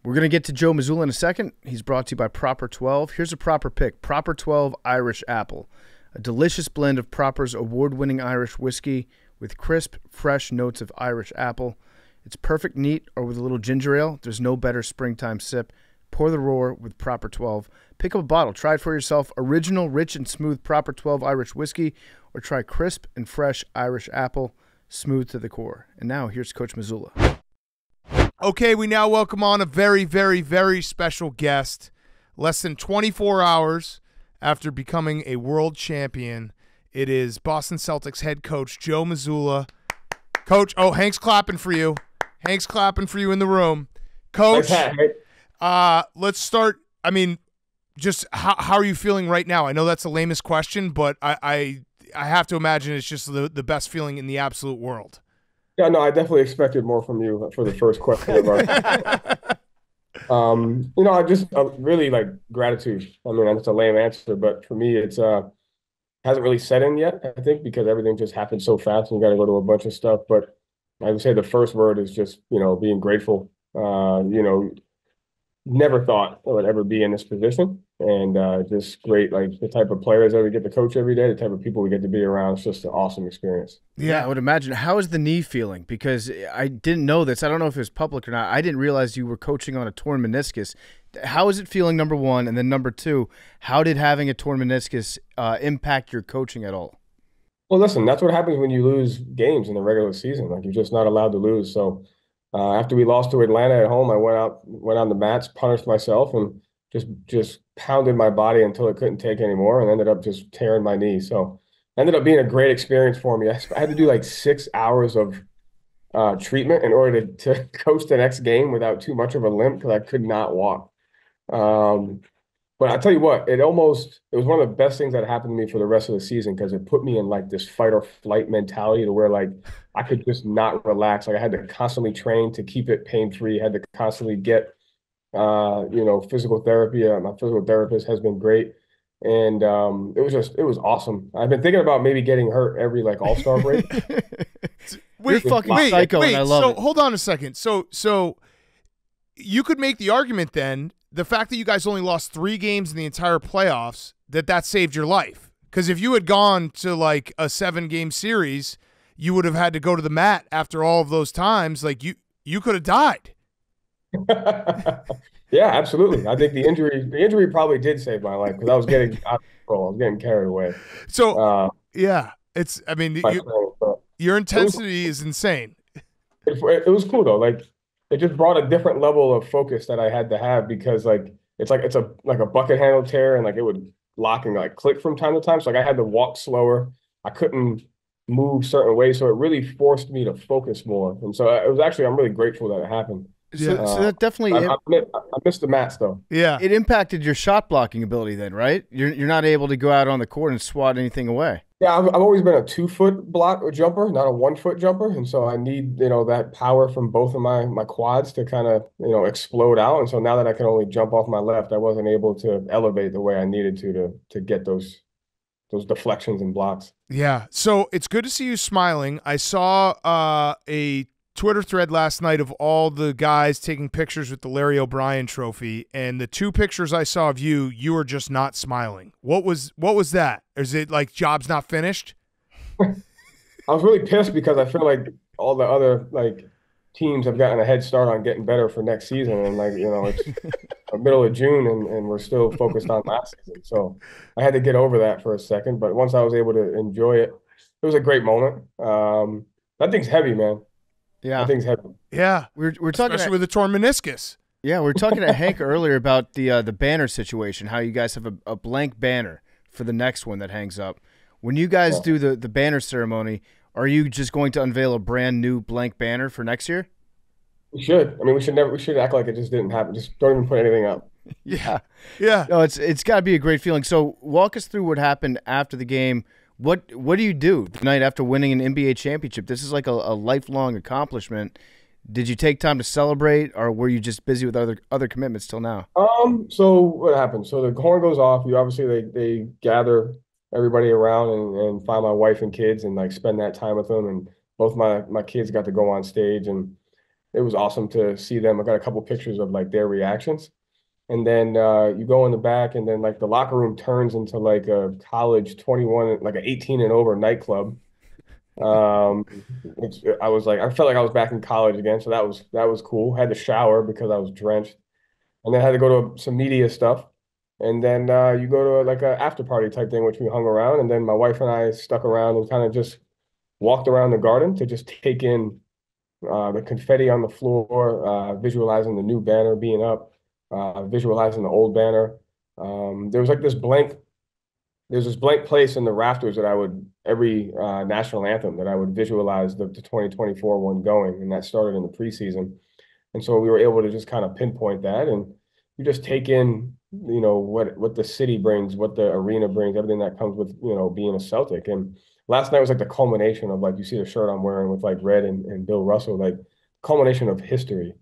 We're going to get to Joe Mazzulla in a second. He's brought to you by Proper 12. Here's a proper pick Proper 12 Irish Apple, a delicious blend of Proper's award winning Irish whiskey with crisp, fresh notes of Irish apple. It's perfect neat or with a little ginger ale. There's no better springtime sip. Pour the roar with Proper 12. Pick up a bottle. Try it for yourself. Original, rich, and smooth Proper 12 Irish whiskey, or try crisp and fresh Irish apple, smooth to the core. And now here's Coach Mazzulla. Okay, we now welcome on a very, very, very special guest. Less than 24 hours after becoming a world champion, it is Boston Celtics head coach Joe Mazzulla. Coach, oh, Hank's clapping for you. Hank's clapping for you in the room. Coach, Nice hat, Hank. uh, let's start. I mean, just how how are you feeling right now? I know that's the lamest question, but I I, I have to imagine it's just the, the best feeling in the absolute world. Yeah, no, I definitely expected more from you for the first question of our. um, you know, I just uh, really like gratitude. I mean, it's a lame answer, but for me, it's uh hasn't really set in yet. I think because everything just happened so fast, and you got to go to a bunch of stuff. But I would say the first word is just you know being grateful. Uh, you know, never thought I would ever be in this position, and uh, just great. Like the type of players that we get to coach every day, the type of people we get to be around. It's just an awesome experience. Yeah, I would imagine. How is the knee feeling? Because I didn't know this. I don't know if it was public or not. I didn't realize you were coaching on a torn meniscus. How is it feeling? Number one, and then number two, how did having a torn meniscus uh, impact your coaching at all? Well, listen, that's what happens when you lose games in the regular season. Like you're just not allowed to lose. So uh, after we lost to Atlanta at home, I went out, went on the mats, punished myself, and just just pounded my body until it couldn't take anymore, and ended up just tearing my knee. So ended up being a great experience for me. I had to do like six hours of uh, treatment in order to, to coach the next game without too much of a limp because I could not walk. Um, but I tell you what, it almost it was one of the best things that happened to me for the rest of the season because it put me in like this fight or flight mentality to where like I could just not relax. Like I had to constantly train to keep it pain free. Had to constantly get uh, you know, physical therapy. Uh, my physical therapist has been great. And um, it was just it was awesome. I've been thinking about maybe getting hurt every like all-star break. You're fucking wait, psycho, wait, and I love so it. hold on a second. So so you could make the argument then the fact that you guys only lost three games in the entire playoffs that that saved your life because if you had gone to like a seven game series, you would have had to go to the mat after all of those times. Like you you could have died. Yeah, absolutely. I think the injury the injury probably did save my life because I was getting out of control. I was getting carried away. So Uh, yeah, it's I mean you, friend, your intensity is insane. it, it was cool though. Like it just brought a different level of focus that I had to have because like it's like it's a like a bucket handle tear and like it would lock and like click from time to time. So like I had to walk slower. I couldn't move certain ways, so it really forced me to focus more. And so it was actually I'm really grateful that it happened. So, Yeah. so that definitely I, I, I missed the mats though. Yeah. it impacted your shot blocking ability then, right? You're you're not able to go out on the court and swat anything away. Yeah, I've, I've always been a two foot block or jumper, not a one foot jumper, and so I need you know that power from both of my my quads to kind of you know explode out. And so now that I can only jump off my left, I wasn't able to elevate the way I needed to to to get those those deflections and blocks. Yeah. So it's good to see you smiling. I saw uh, a Twitter thread last night of all the guys taking pictures with the Larry O'Brien trophy, and the two pictures I saw of you, you were just not smiling. What was what was that? Is it like job's not finished? I was really pissed because I feel like all the other like teams have gotten a head start on getting better for next season, and like you know it's the middle of June and, and we're still focused on last season. So I had to get over that for a second, but once I was able to enjoy it, it was a great moment. Um, that thing's heavy, man. Yeah, thing's heavy. Yeah. we're we're talking. Especially with a torn meniscus. Yeah, we are talking to Hank earlier about the uh, the banner situation. How you guys have a, a blank banner for the next one that hangs up. When you guys do the the banner ceremony, are you just going to unveil a brand new blank banner for next year? We should. I mean, we should never. We should act like it just didn't happen. Just don't even put anything up. Yeah. Yeah. No, it's it's got to be a great feeling. So walk us through what happened after the game. What what do you do tonight after winning an NBA championship? This is like a, a lifelong accomplishment. Did you take time to celebrate, or were you just busy with other other commitments till now? Um, so what happened? So the horn goes off. You obviously they they gather everybody around and, and find my wife and kids and like spend that time with them. And both my my kids got to go on stage and it was awesome to see them. I got a couple pictures of like their reactions. And then uh, you go in the back and then like the locker room turns into like a college 21, like an 18 and over nightclub. Um, it's, I was like, I felt like I was back in college again. So that was, that was cool. Had to shower because I was drenched and then had to go to some media stuff. And then uh, you go to like a after party type thing, which we hung around. And then my wife and I stuck around and kind of just walked around the garden to just take in uh, the confetti on the floor, uh, visualizing the new banner being up, uh, visualizing the old banner. Um, there was like this blank, there's this blank place in the rafters that I would every uh, national anthem that I would visualize the, the 2024 one going, and that started in the preseason. And so we were able to just kind of pinpoint that and you just take in, you know, what what the city brings, what the arena brings, everything that comes with, you know, being a Celtic. And last night was like the culmination of like you see the shirt I'm wearing with like red and, and Bill Russell, like culmination of history,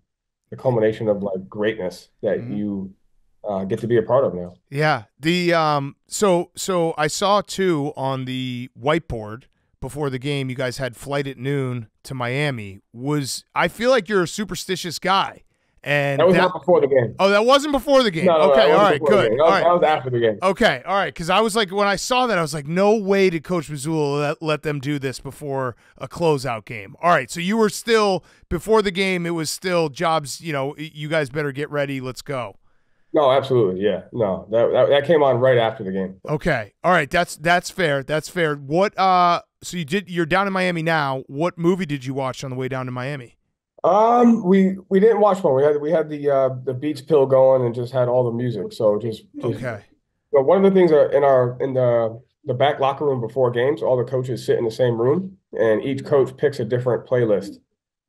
the culmination of like greatness that Mhm. you uh, get to be a part of now. Yeah. The um so so I saw too on the whiteboard before the game you guys had flight at noon to Miami. Was I feel like you're a superstitious guy. And That was that- not before the game. Oh, that wasn't before the game. No, no, no, okay, that all right, good. was, right. that was after the game. Okay, all right. Because I was like, when I saw that, I was like, no way did Coach Mazzulla let, let them do this before a closeout game. All right, so you were still before the game. It was still jobs. You know, you guys better get ready. Let's go. No, absolutely. Yeah. No, that, that that came on right after the game. Okay, all right. That's that's fair. That's fair. What? Uh, so you did. You're down in Miami now. What movie did you watch on the way down to Miami? Um, we we didn't watch one. We had we had the uh the Beats pill going and just had all the music. So just, just Okay. But one of the things are in our in the the back locker room before games, all the coaches sit in the same room, and each coach picks a different playlist,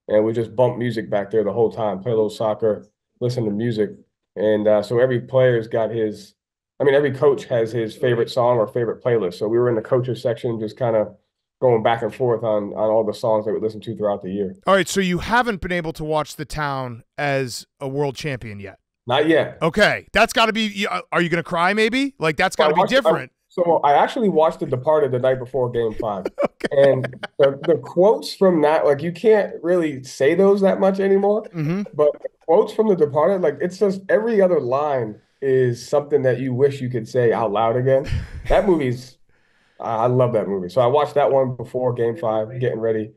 and we just bump music back there the whole time, play a little soccer, listen to music, and uh, so every player's got his. I mean, every coach has his favorite song or favorite playlist. So we were in the coaches section, just kind of going back and forth on on all the songs that we listen to throughout the year. All right. So you haven't been able to watch the town as a world champion yet. Not yet. Okay, that's got to be. uh, Are you going to cry? Maybe like that's got to be watched- I- different. so I actually watched The Departed the night before Game Five, and the, the quotes from that, like you can't really say those that much anymore. hmm But the quotes from The Departed, like it's just every other line is something that you wish you could say out loud again. That movie's, I I love that movie. So I watched that one before Game Five, getting ready,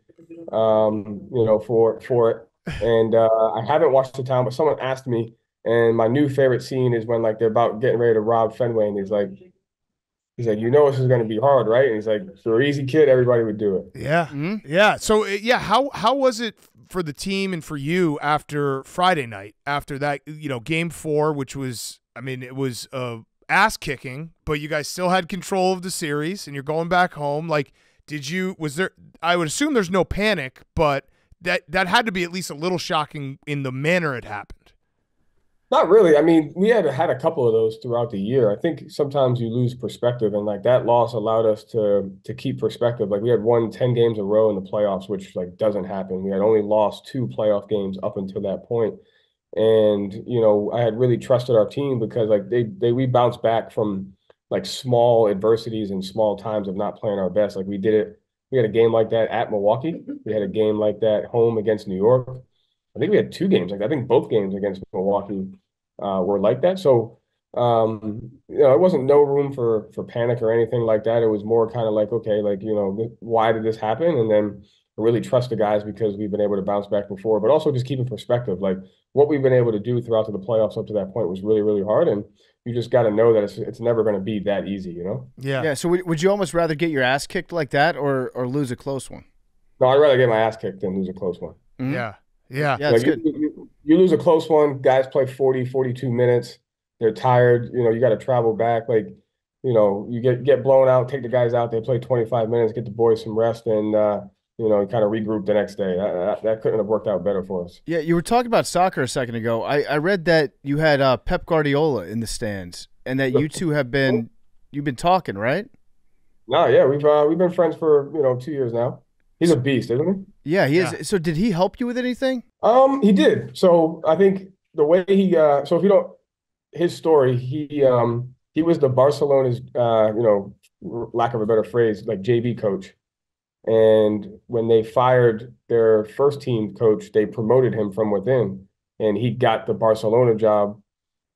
um, you know, for for it. And uh, I haven't watched The Town, but someone asked me, and my new favorite scene is when like they're about getting ready to rob Fenway, and he's like, he's like, you know, this is going to be hard, right? And he's like, for an easy kid, everybody would do it. Yeah, Mhm. yeah. So uh, yeah, how how was it for the team and for you after Friday night? After that, you know, Game Four, which was, I mean, it was uh, ass kicking, but you guys still had control of the series, and you're going back home. Like, did you? Was there? I would assume there's no panic, but that that had to be at least a little shocking in the manner it happened. Not really. I mean, we had had a couple of those throughout the year. I think sometimes you lose perspective, and like that loss allowed us to to keep perspective. Like we had won 10 games a row in the playoffs, which like doesn't happen. We had only lost two playoff games up until that point. And, you know, I had really trusted our team because like they they we bounced back from like small adversities and small times of not playing our best. Like we did it. We had a game like that at Milwaukee. We had a game like that home against New York. I think we had two games like I think both games against Milwaukee uh, were like that. So um, you know, it wasn't no room for for panic or anything like that. It was more kind of like, okay, like you know, why did this happen? And then really trust the guys because we've been able to bounce back before, but also just keep in perspective, like what we've been able to do throughout to the playoffs up to that point was really, really hard. And you just got to know that it's it's never going to be that easy, you know. Yeah. Yeah. So would, would you almost rather get your ass kicked like that or or lose a close one? No, I'd rather get my ass kicked than lose a close one. Mhm. Yeah. Yeah. Yeah, that's Like good. you, you, you lose a close one, guys play 40, 42 minutes. They're tired, you know, you got to travel back. Like, you know, you get get blown out, take the guys out, they play 25 minutes, get the boys some rest, and uh, you know, kind of regroup the next day. That, that, that couldn't have worked out better for us. Yeah, you were talking about soccer a second ago. I, I read that you had uh, Pep Guardiola in the stands, and that you two have been you've been talking, right? No, yeah, we've uh, we've been friends for, you know, two years now. He's a beast, isn't he? Yeah, he Yeah. is. So did he help you with anything? Um, he did. So I think the way he uh so if you don't his story, he um he was the Barcelona's uh, you know, r- lack of a better phrase, like JV coach. And when they fired their first team coach, they promoted him from within. And he got the Barcelona job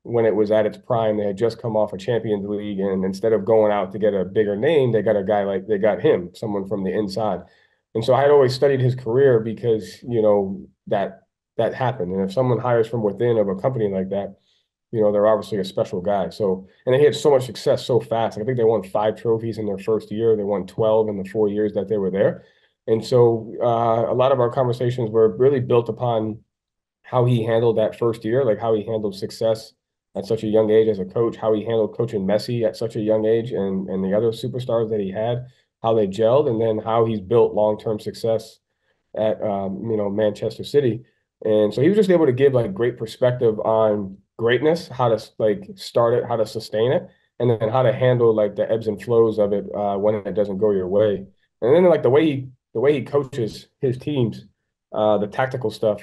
when it was at its prime. They had just come off a Champions League, and instead of going out to get a bigger name, they got a guy like they got him, someone from the inside. And so I had always studied his career because, you know, that that happened. And if someone hires from within of a company like that, you know, they're obviously a special guy. So, and they had so much success so fast. I think they won five trophies in their first year. They won 12 in the four years that they were there. And so uh, a lot of our conversations were really built upon how he handled that first year, like how he handled success at such a young age as a coach, how he handled coaching Messi at such a young age and, and the other superstars that he had, how they gelled, and then how he's built long-term success at um, you know Manchester City And so he was just able to give like great perspective on greatness, how to like start it, how to sustain it, and then how to handle like the ebbs and flows of it uh, when it doesn't go your way. And then like the way he the way he coaches his teams, uh, the tactical stuff,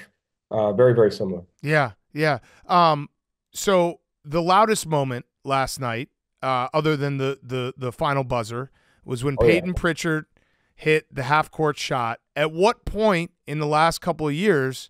uh, very very similar. Yeah, yeah. Um, so the loudest moment last night, uh, other than the the the final buzzer, was when Oh, yeah. Payton Pritchard hit the half court shot. At what point in the last couple of years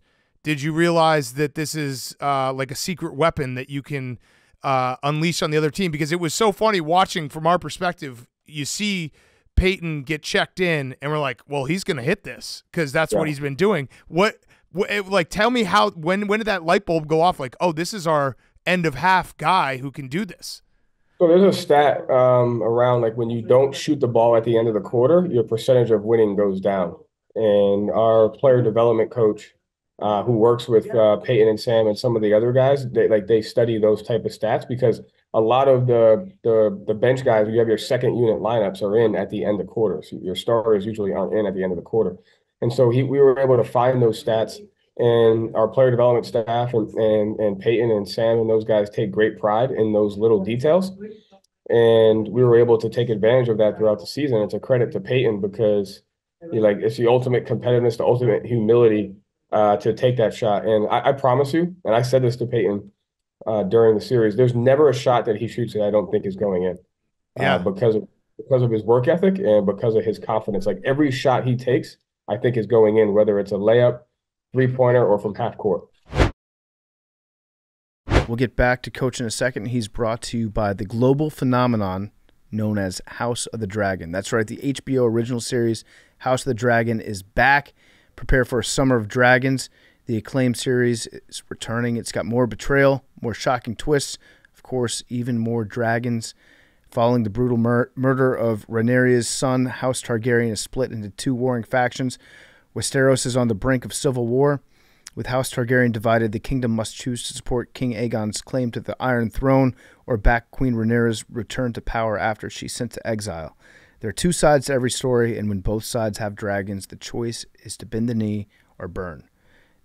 did you realize that this is uh, like a secret weapon that you can uh, unleash on the other team? Because it was so funny watching from our perspective. You see Payton get checked in, and we're like, "Well, he's going to hit this because that's what he's been doing." What, what, it- like, tell me how when when did that light bulb go off? Like, oh, this is our end of half guy who can do this. So there's a stat um, around like when you don't shoot the ball at the end of the quarter, your percentage of winning goes down. And our player development coach, uh, who works with uh, Payton and Sam and some of the other guys, they like they study those type of stats because a lot of the the the bench guys, you have your second unit lineups are in at the end of quarters. Your starters usually aren't in at the end of the quarter. And so he, we were able to find those stats and our player development staff and, and, and Payton and Sam and those guys take great pride in those little details. And we were able to take advantage of that throughout the season. It's a credit to Payton because you like it's the ultimate competitiveness, the ultimate humility uh, to take that shot. And I, I promise you, and I said this to Payton uh, during the series, there's never a shot that he shoots that I don't think is going in. Yeah. Uh, because of because of his work ethic and because of his confidence. Like every shot he takes, I think is going in, whether it's a layup, three pointer, or from half court. We'll get back to coach in a second. He's brought to you by the global phenomenon known as House of the Dragon. That's right, the HBO original series House of the Dragon is back. Prepare for a summer of dragons. The acclaimed series is returning. It's got more betrayal, more shocking twists, of course, even more dragons. Following the brutal mur- murder of Rhaenyra's son, House Targaryen is split into two warring factions. Westeros is on the brink of civil war. With House Targaryen divided, the kingdom must choose to support King Aegon's claim to the Iron Throne or back Queen Rhaenyra's return to power after she's sent to exile. There are two sides to every story, and when both sides have dragons, the choice is to bend the knee or burn.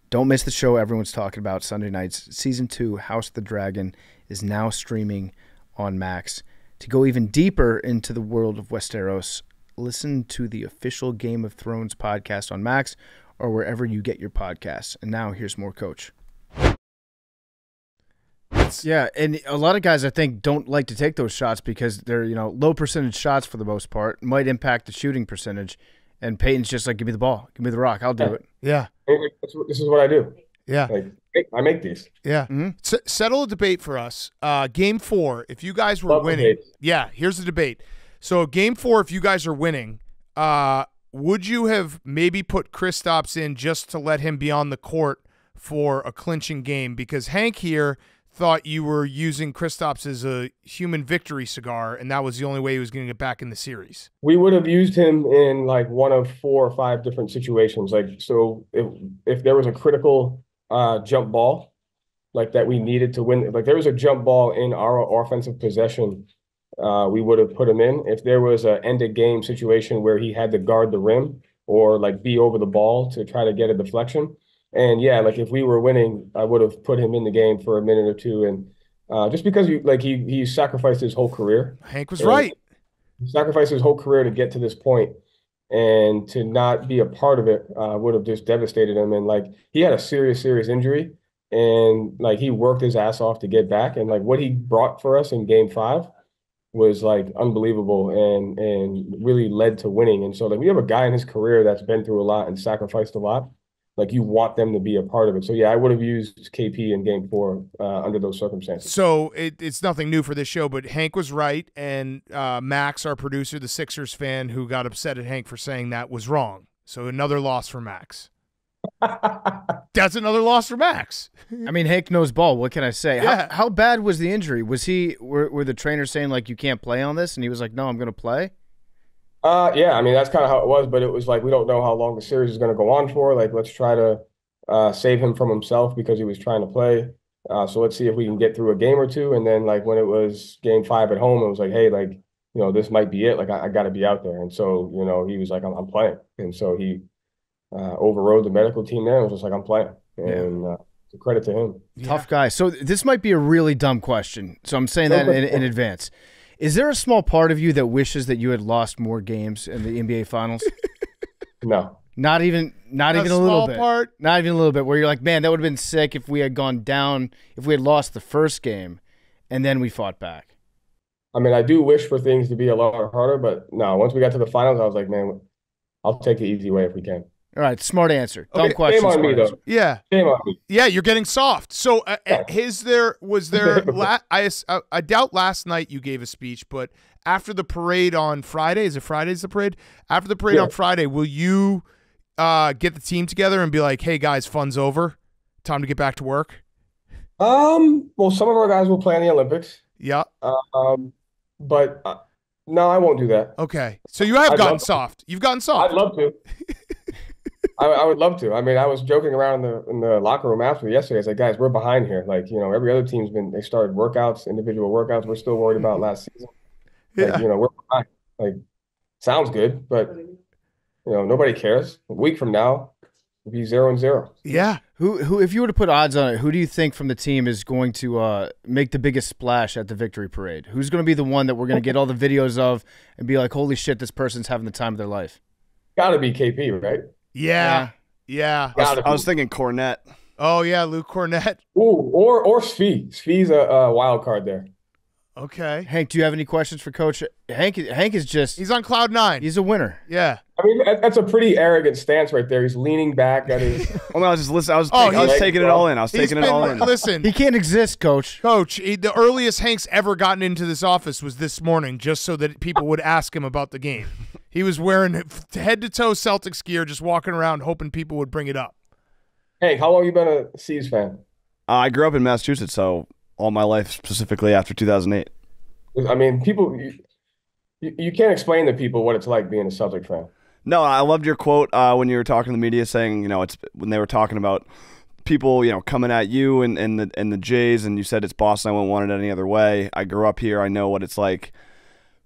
Don't miss the show everyone's talking about Sunday nights. Season 2, House of the Dragon, is now streaming on Max. To go even deeper into the world of Westeros, listen to the official Game of Thrones podcast on Max or wherever you get your podcasts. And now here's more coach. Yeah, and a lot of guys I think don't like to take those shots because they're, you know, low percentage shots for the most part, might impact the shooting percentage. And Payton's just like, give me the ball, give me the rock, I'll do it. Yeah, This this is what I do. yeah, Like I make these. yeah. Mhm. S- settle a debate for us. Uh, game four. If you guys were Love winning, debates. yeah. Here's the debate. So game four, if you guys are winning, uh, would you have maybe put Kristaps in just to let him be on the court for a clinching game? Because Hank here thought you were using Kristaps as a human victory cigar, and that was the only way he was going to get back in the series. We would have used him in like one of four or five different situations. Like so, if if there was a critical uh, jump ball, like that we needed to win, like there was a jump ball in our offensive possession, uh, we would have put him in. If there was a end of game situation where he had to guard the rim or like be over the ball to try to get a deflection, and yeah, like if we were winning, I would have put him in the game for a minute or two, and uh, just because you like he he sacrificed his whole career. Hank was right. sacrificed his whole career to get to this point. And to not be a part of it uh, would have just devastated him. And like he had a serious serious injury. And like he worked his ass off to get back. And like what he brought for us in game five was like unbelievable and and really led to winning. And so like we have a guy in his career that's been through a lot and sacrificed a lot like you want them to be a part of it so yeah I would have used KP in game four uh, under those circumstances So it, it's nothing new for this show, but Hank was right, and uh, Max, our producer, the Sixers fan who got upset at Hank for saying that, was wrong. So another loss for Max. That's another loss for Max. I mean, Hank knows ball. What can I say? Yeah. How, how bad was the injury? Was he, were, were the trainers saying, like, you can't play on this? And he was like, no, I'm going to play? Uh, yeah, I mean that's kind of how it was, but it was like we don't know how long the series is going to go on for. Like, let's try to uh, save him from himself because he was trying to play. Uh, so let's see if we can get through a game or two. And then, like when it was game five at home, it was like, hey, like you know, this might be it. Like I, I got to be out there. And so you know, he was like, I'm, I'm playing. And so he uh, overrode the medical team there and was just like, I'm playing. and uh, it's credit to him. Tough guy. So this might be a really dumb question. So I'm saying that in, in advance. Is there a small part of you that wishes that you had lost more games in the NBA Finals? No, Not even, not A even a little bit. part? Not even a little bit. Where you're like, man, that would have been sick if we had gone down, if we had lost the first game, and then we fought back. I mean I do wish for things to be a lot harder, but no. Once we got to the finals, I was like, man, I'll take the easy way if we can. All right, smart answer. Dumb Okay, question. Shame on smart me though. Yeah. Shame on me. Yeah, you're getting soft. So, uh, uh, his there was there. La- I, uh, I doubt last night you gave a speech, but after the parade on Friday, is it Friday's the parade? After the parade Yeah. on Friday, will you uh, get the team together and be like, "Hey guys, fun's over, time to get back to work"? Um, well, some of our guys will play in the Olympics. Yeah. Um, but uh, no, I won't do that. Okay. So you have I'd gotten love to. soft. You've gotten soft. I'd love to. I, I would love to. I mean, I was joking around in the in the locker room after yesterday. I said, guys, we're behind here. Like, you know, every other team's been they started workouts, individual workouts. We're still worried about last season. Like, Yeah. you know, we're behind. Like, sounds good, but you know, nobody cares. A week from now, it'll be zero and zero. Yeah. Who, who, if you were to put odds on it, who do you think from the team is going to uh, make the biggest splash at the victory parade? Who's going to be the one that we're going to get all the videos of and be like, holy shit, this person's having the time of their life? Got to be KP, right? Yeah. Yeah. I was, I was thinking Kornet. Oh yeah, Luke Kornet. Ooh, or or Svi. Svi's a, a wild card there. Okay. Hank, do you have any questions for Coach? Hank, Hank is just, He's on cloud nine. he's a winner. yeah. I mean, that's a pretty arrogant stance right there. He's leaning back at his. Oh no, I was just listening. I was, Oh, taking, I was he's- taking it all in. I was He's taking been it all in. listen. He can't exist, Coach. Coach, he- the earliest Hank's ever gotten into this office was this morning, just so that people would ask him about the game. He was wearing head to toe Celtics gear, just walking around, hoping people would bring it up. Hey, how long you been a C's fan? Uh, I grew up in Massachusetts, so all my life, specifically after 2008. I mean, people, you, you you can't explain to people what it's like being a Celtic fan. No, I loved your quote uh, when you were talking to the media, saying you know it's when they were talking about people you know coming at you and, and the and the Jays, and you said it's Boston. I wouldn't want it any other way. I grew up here. I know what it's like.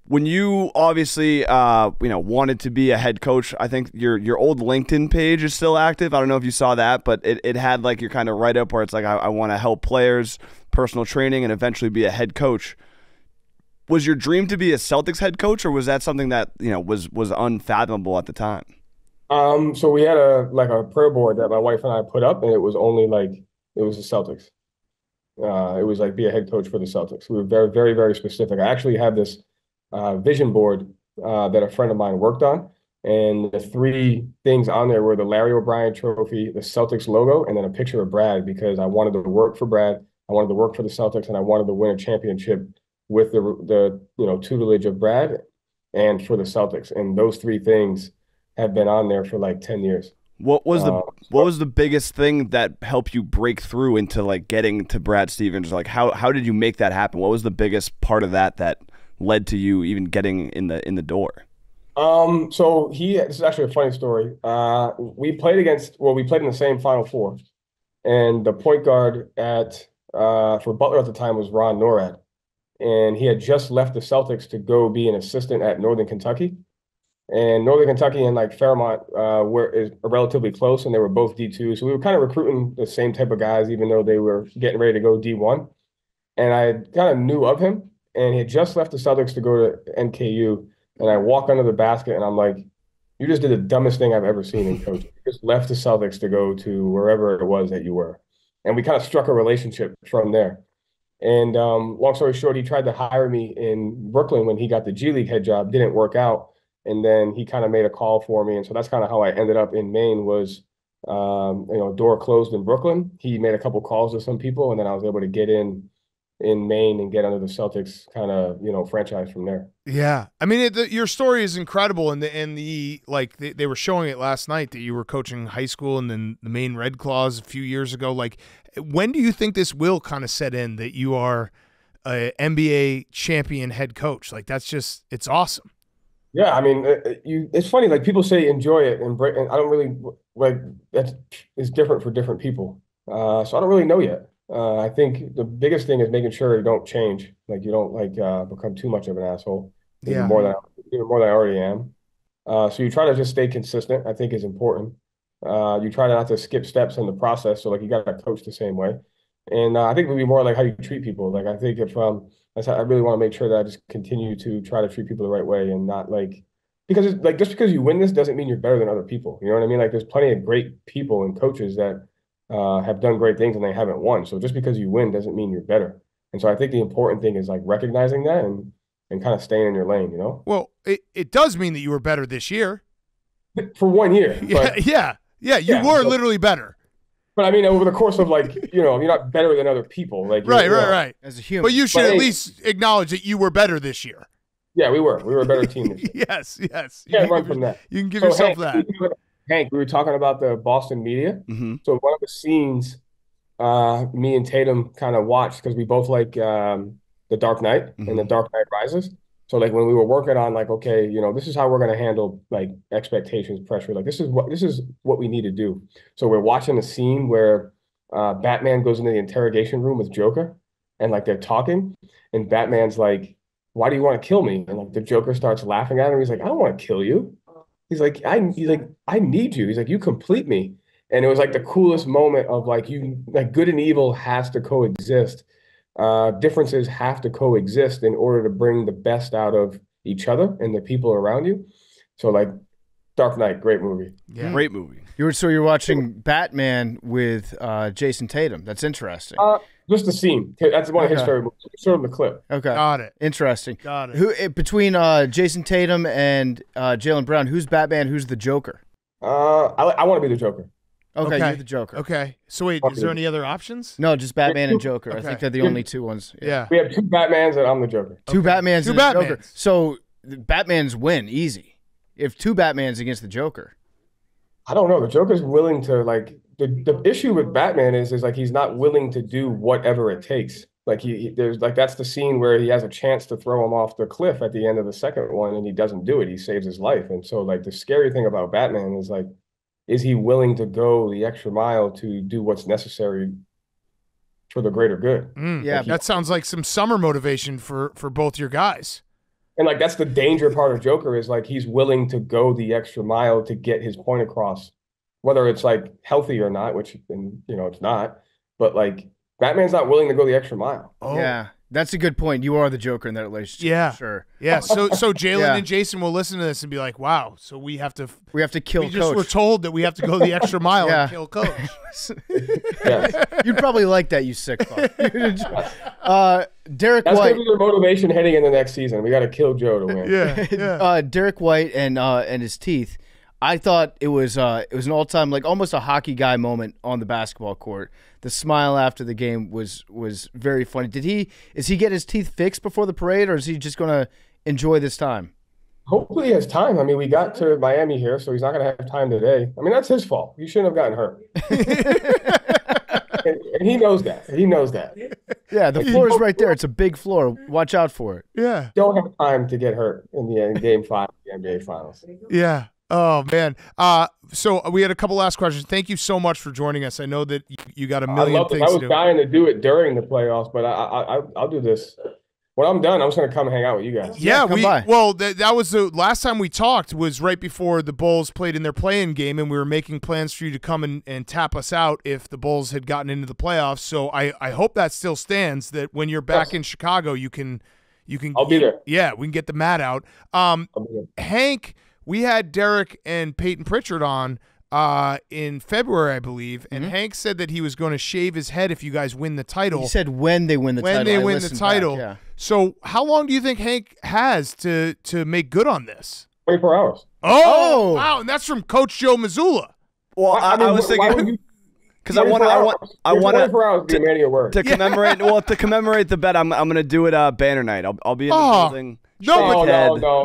When you obviously uh, you know wanted to be a head coach, I think your your old LinkedIn page is still active. I don't know if you saw that, but it, it had like your kind of write up where it's like I, I want to help players, personal training, and eventually be a head coach was your dream to be a Celtics head coach, or was that something that you know was was unfathomable at the time? Um, so we had a like a prayer board that my wife and I put up, and it was only like it was the Celtics. Uh, it was like be a head coach for the Celtics. We were very, very, very specific. I actually have this uh, vision board uh, that a friend of mine worked on, and the three things on there were the Larry O'Brien Trophy, the Celtics logo, and then a picture of Brad because I wanted to work for Brad, I wanted to work for the Celtics, and I wanted to win a championship with the the you know tutelage of Brad and for the Celtics. And those three things have been on there for like 10 years. What was the Uh, what was the biggest thing that helped you break through into like getting to Brad Stevens? Like how how did you make that happen? What was the biggest part of that that led to you even getting in the in the door? Um, so he, this is actually a funny story. Uh, we played against, well, we played in the same Final Four, and the point guard at uh, for Butler at the time was Ron Nored, and he had just left the Celtics to go be an assistant at Northern Kentucky, and Northern Kentucky and like Fairmont uh, were is relatively close, and they were both D two, so we were kind of recruiting the same type of guys, even though they were getting ready to go D one, and I kind of knew of him, and he had just left the Celtics to go to NKU. And I walk under the basket and I'm like, you just did the dumbest thing I've ever seen in coaching. You just left the Celtics to go to wherever it was that you were. And we kind of struck a relationship from there. And um, long story short, he tried to hire me in Brooklyn when he got the G League head job, didn't work out. And then he kind of made a call for me. And so that's kind of how I ended up in Maine was, um, you know, door closed in Brooklyn. He made a couple calls to some people and then I was able to get in in Maine and get under the Celtics kind of, you know, franchise from there. Yeah, I mean, it, the, your story is incredible, and the and the like they, they were showing it last night that you were coaching high school and then the Maine Red Claws a few years ago. Like, when do you think this will kind of set in that you are a NBA champion head coach? Like, that's just it's awesome. Yeah, I mean, uh, uh, you. It's funny, like people say enjoy it, and, and I don't really like that's is different for different people. Uh, so I don't really know yet. Uh, I think the biggest thing is making sure you don't change, like you don't like uh, become too much of an asshole. Even Yeah. more than even more than I already am. Uh, so you try to just stay consistent. I think is important. Uh, you try not to skip steps in the process. So like you got to coach the same way. And uh, I think it would be more like how you treat people. Like I think if um, I really want to make sure that I just continue to try to treat people the right way and not like because it's like just because you win this doesn't mean you're better than other people. You know what I mean? Like there's plenty of great people and coaches that uh, have done great things and they haven't won. So just because you win doesn't mean you're better. And so I think the important thing is like recognizing that and and kind of staying in your lane. You know, Well, it, it does mean that you were better this year. for one year. Yeah, But yeah, yeah. You Yeah, were but- literally better. but I mean over the course of like you know you're not better than other people. Like Right, you right, know. right. As a human. But you should But at hey- least acknowledge that you were better this year. Yeah, we were. We were a better team this year. yes, yes. You can't can run give from that. You can give So, yourself Hank, that. Hank, we were talking about the Boston media. hmm So one of the scenes, uh, me and Tatum kind of watched because we both like um, The Dark Knight and The Mhm. Dark Knight Rises. So like when we were working on like, okay, you know, this is how we're gonna handle like expectations, pressure. Like this is what this is what we need to do. So we're watching a scene where uh, Batman goes into the interrogation room with Joker, and like they're talking, and Batman's like, "Why do you want to kill me?" And like the Joker starts laughing at him. He's like, "I don't want to kill you." He's like, "I," he's like, "I need you." He's like, "You complete me." And it was like the coolest moment of like you like good and evil has to coexist. Uh, differences have to coexist in order to bring the best out of each other and the people around you. So like Dark Knight, great movie. Yeah. Great movie. You were so you're watching Batman with uh, Jayson Tatum. That's interesting. Uh, just the scene. That's one of his Okay. favorite movies. Show him the clip. Okay, Got it. interesting. Got it. Who eh, between uh, Jayson Tatum and uh, Jaylen Brown? Who's Batman? Who's the Joker? Uh, I, I want to be the Joker. Okay, Okay. you're the Joker. Okay. So wait, is there any other options? No, just Batman and Joker. I think they're the only two ones. Yeah. We have two Batmans and I'm the Joker. Two Batmans Two and a Joker. So Batman's win easy. If two Batmans against the Joker. I don't know. The Joker's willing to like the, the issue with Batman is is like he's not willing to do whatever it takes. Like he, he- there's like that's the scene where he has a chance to throw him off the cliff at the end of the second one and he doesn't do it. He saves his life. And so like the scary thing about Batman is like is he willing to go the extra mile to do what's necessary for the greater good? Mm, Yeah, That sounds like some summer motivation for for both your guys. And like that's the danger part of Joker is like he's willing to go the extra mile to get his point across, whether it's like healthy or not, which and you know it's not. But like Batman's not willing to go the extra mile. Oh. Yeah, that's a good point. You are the Joker in that relationship. Yeah. sure. Yeah. So so Jaylen Yeah. and Jayson will listen to this and be like, "Wow, so we have to We have to kill we just were Coach. told that we have to go the extra mile Yeah. and kill coach." Yes. You'd probably like that, you sick fuck. uh, Derrick That's White. gonna be your motivation heading in the next season. We got to kill Joe to win. Yeah. Yeah. uh, Derrick White and uh, and his teeth. I thought it was uh, it was an all time like almost a hockey guy moment on the basketball court. The smile after the game was was very funny. Did he is he get his teeth fixed before the parade, or is he just gonna enjoy this time? Hopefully he has time. I mean, we got to Miami here, so he's not gonna have time today. I mean, that's his fault. He shouldn't have gotten hurt. and, and he knows that. He knows that. Yeah, the floor is right there. It's a big floor. Watch out for it. Yeah. Don't have time to get hurt in the in game five of the NBA Finals. Yeah. Oh man. Uh so we had a couple last questions. Thank you so much for joining us. I know that you, you got a million love it. things I to was do. dying to do it during the playoffs, but I, I, I I'll do this when I'm done. I'm just gonna come hang out with you guys. Yeah, come we by. well th- that was the last time we talked was right before the Bulls played in their play-in game, and we were making plans for you to come and, and tap us out if the Bulls had gotten into the playoffs. So I, I hope that still stands. That when you're back Yes. in Chicago, you can you can I'll be there. Yeah, we can get the mat out. Um, I'll be there. Hank, we had Derrick and Payton Pritchard on uh, in February, I believe, and Hank said that he was going to shave his head if you guys win the title. He said when they win the when title. they I win the listened back, title. yeah. So, how long do you think Hank has to to make good on this? 24 hours. Oh, Oh. wow! And that's from Coach Joe Mazzulla. Well, I, mean, I was why- why thinking because I want to, I want, hours. I want 24 hours be a man of your word. to commemorate. Well, to commemorate the bet, I'm, I'm gonna do it uh, banner night. I'll, I'll be in the Oh, building. No, shake but- no, no, no, No,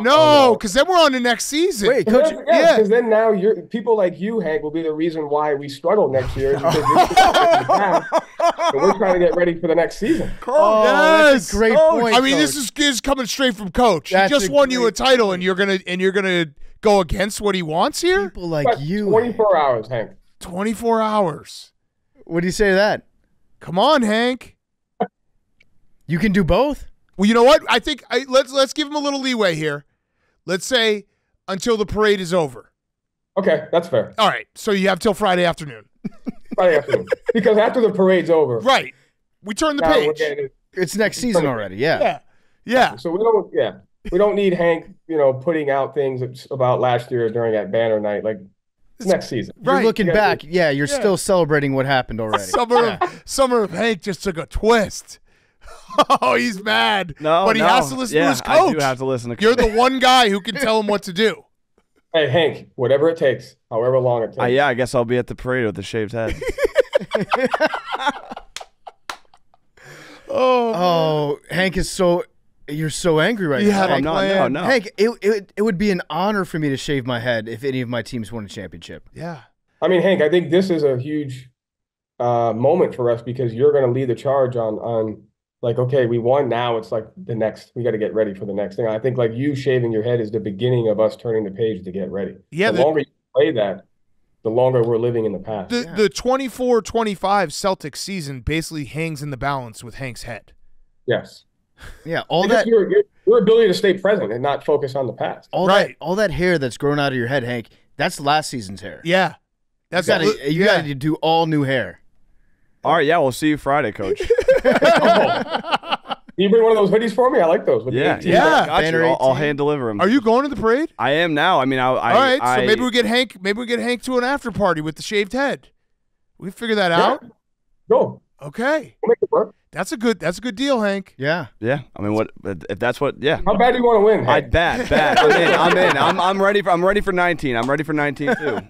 no. because then we're on the next season. Wait, coach. then, yeah, yeah. because then now you're people like you, Hank, will be the reason why we struggle next year. Because you're down, and we're trying to get ready for the next season. Oh, Yes. great Coach. point. I mean, this is, is coming straight from Coach. That's he just won you a great title, and you're gonna and you're gonna go against what he wants here. people like But you. 24 hours, Hank. Twenty four hours. What do you say to that? Come on, Hank. You can do both. Well, you know what? I think I, let's let's give him a little leeway here. Let's say until the parade is over. Okay, that's fair. All right, so you have till Friday afternoon. Friday afternoon. Because after the parade's over, Right. We turn the now page. getting- It's next season already. Yeah. Yeah. Yeah. So we don't, yeah, we don't need Hank, you know, putting out things about last year during that banner night. Like it's next season. You're looking Yeah, back. Yeah, you're Yeah. still celebrating what happened already. Summer Yeah. of Summer of Hank just took a twist. Oh, he's mad. No, but he no. has to listen yeah, to his I coach. do have to listen to. You're the one guy who can tell him what to do. Hey Hank, whatever it takes, however long it takes. Uh, yeah, I guess I'll be at the parade with the shaved head. Oh, Oh, Hank is so. You're so angry right You now. had a Hank. no, no, no. Hank, it, it, it would be an honor for me to shave my head if any of my teams won a championship. yeah. I mean, Hank, I think this is a huge uh, moment for us because you're going to lead the charge on on like, okay, we won. Now it's like the next. We got to get ready for the next thing. I think like you shaving your head is the beginning of us turning the page to get ready. Yeah, the the- longer you play that, the longer we're living in the past. The the 24-25 Celtics season basically hangs in the balance with Hank's head. yes, Yeah, all that, your, your your ability to stay present and not focus on the past. all Right. that, all that hair that's grown out of your head, Hank. That's last season's hair. Yeah. That's you gotta, you yeah. gotta do all new hair. All right, yeah, we'll see you Friday, Coach. Can you bring one of those hoodies for me? I like those. With yeah, Yeah. got you. I'll, I'll hand deliver them. Are you going to the parade? I am now. I mean, I. I All right, I, so maybe we get Hank. Maybe we get Hank to an after party with the shaved head. We figure that Yeah. out. Go. Okay, We'll make it work. that's a good. That's a good deal, Hank. Yeah. Yeah, I mean, what if that's what? Yeah, How bad do you want to win? I Hank? bet, bet. I'm in. I'm in. I'm, I'm ready for. I'm ready for 19. I'm ready for 19 too.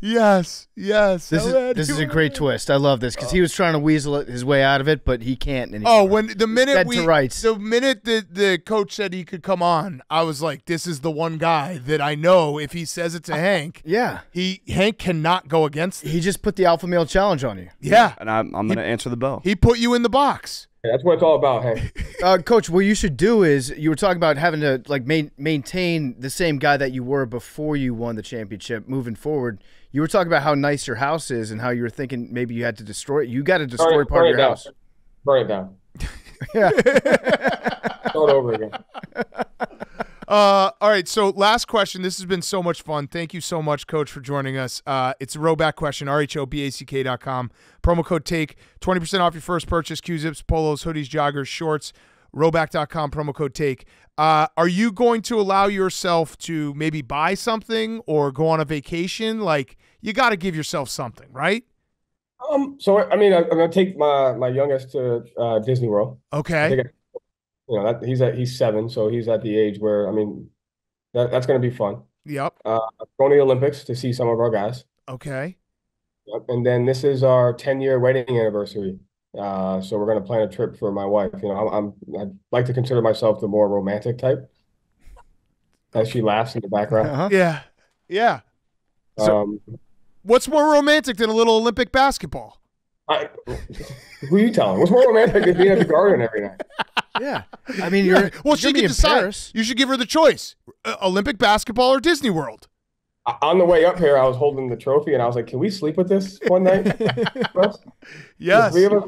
Yes, yes. This How is bad this is a great twist. I love this because he was trying to weasel his way out of it, but he can't anymore. Oh, when the minute dead we to rights. the minute that the coach said he could come on, I was like, "This is the one guy that I know. If he says it to Hank, yeah. he Hank cannot go against it. He just put the alpha male challenge on you. Yeah, And I'm, I'm gonna answer the bell. he put you in the box. Yeah, that's what it's all about, Hank. Uh, Coach, what you should do is you were talking about having to like main, maintain the same guy that you were before you won the championship moving forward. You were talking about how nice your house is and how you were thinking maybe you had to destroy it. You got to destroy Burn part burn of your house. Burn it down. Yeah. Start over again. Uh, all right. So last question. This has been so much fun. Thank you so much, Coach, for joining us. Uh, it's a rhoback question. rhoback.com. Promo code take twenty percent off your first purchase. Q-zips, polos, hoodies, joggers, shorts. Rhoback.com. Promo code take. Uh, are you going to allow yourself to maybe buy something or go on a vacation? Like you got to give yourself something, right? Um, so I mean, I, I'm gonna take my my youngest to uh, Disney World. Okay. I- you know, that he's at he's seven, so he's at the age where I mean, that that's gonna be fun. Yep. Uh, going to the Olympics to see some of our guys, Okay. Yep, and then this is our 10 year wedding anniversary. Uh, so we're gonna plan a trip for my wife. You know, I'm, I'm I'd like to consider myself the more romantic type. As she laughs in the background. Uh-huh. Yeah. Yeah. So- Um, What's more romantic than a little Olympic basketball? I, who are you telling? What's more romantic than being at the garden every night? Yeah. I mean, you're well, you're she gonna be can decide. Paris. You should give her the choice: uh, Olympic basketball or Disney World. O- On the way up here, I was holding the trophy, and I was like, "Can we sleep with this one night?" Russ? Can the Yes. three of us,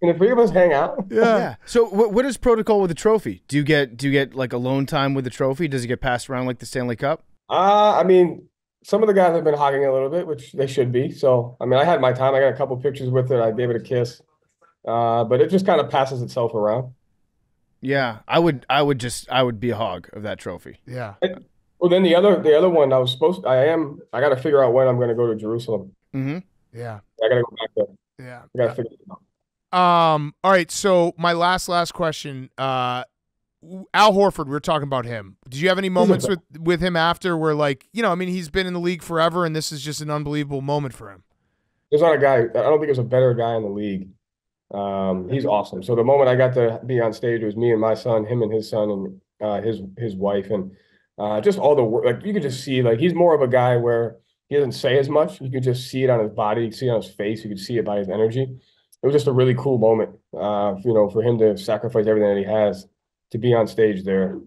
can the three of us hang out? Yeah. Yeah. So what what is protocol with the trophy? Do you get do you get like alone time with the trophy? Does it get passed around like the Stanley Cup? Uh, I mean, some of the guys have been hogging it a little bit, which they should be. So, I mean, I had my time. I got a couple pictures with it. I gave it a kiss. Uh, but it just kind of passes itself around. Yeah. I would I would just I would be a hog of that trophy. Yeah. Well, then the other the other one I was supposed I am I got to figure out when I'm going to go to Jerusalem. Mm-hmm. Yeah. I got to go back there. Yeah. I got to figure it out. Um. All right. So my last last question. Uh, Al Horford. We are talking about him. Did you have any moments with with him after where like you know I mean he's been in the league forever and this is just an unbelievable moment for him. There's not a guy. I don't think there's a better guy in the league. Um, he's awesome. So the moment I got to be on stage, it was me and my son, him and his son, and uh, his his wife, and uh, just all the work. Like you could just see, like he's more of a guy where he doesn't say as much. You could just see it on his body, you could see it on his face, you could see it by his energy. It was just a really cool moment, uh, you know, for him to sacrifice everything that he has to be on stage there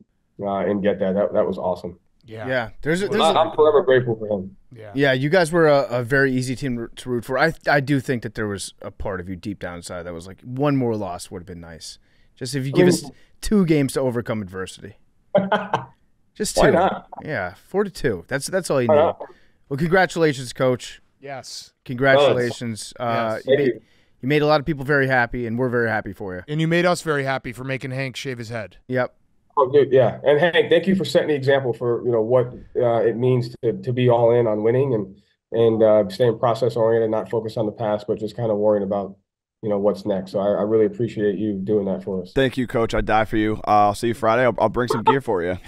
uh, and get that. That that was awesome. Yeah. Yeah. There's a, there's I- a, I'm forever grateful for him. Yeah. Yeah, you guys were a, a very easy team to root for. I I do think that there was a part of you deep down inside that was like one more loss would have been nice. Just if you give us two games to overcome adversity. Just Why two. not? Yeah, four to two. That's that's all you Why need. not? Well, congratulations, coach. Yes. Congratulations. uh, Yes. you, made, you. you made a lot of people very happy, and we're very happy for you. And you made us very happy for making Hank shave his head. Yep. Oh, dude, yeah. And Hank, thank you for setting the example for, you know, what uh, it means to, to be all in on winning and and uh, staying process oriented, not focused on the past, but just kind of worrying about, you know, what's next. So I, I really appreciate you doing that for us. Thank you, Coach. I die for you. Uh, I'll see you Friday. I'll, I'll bring some gear for you.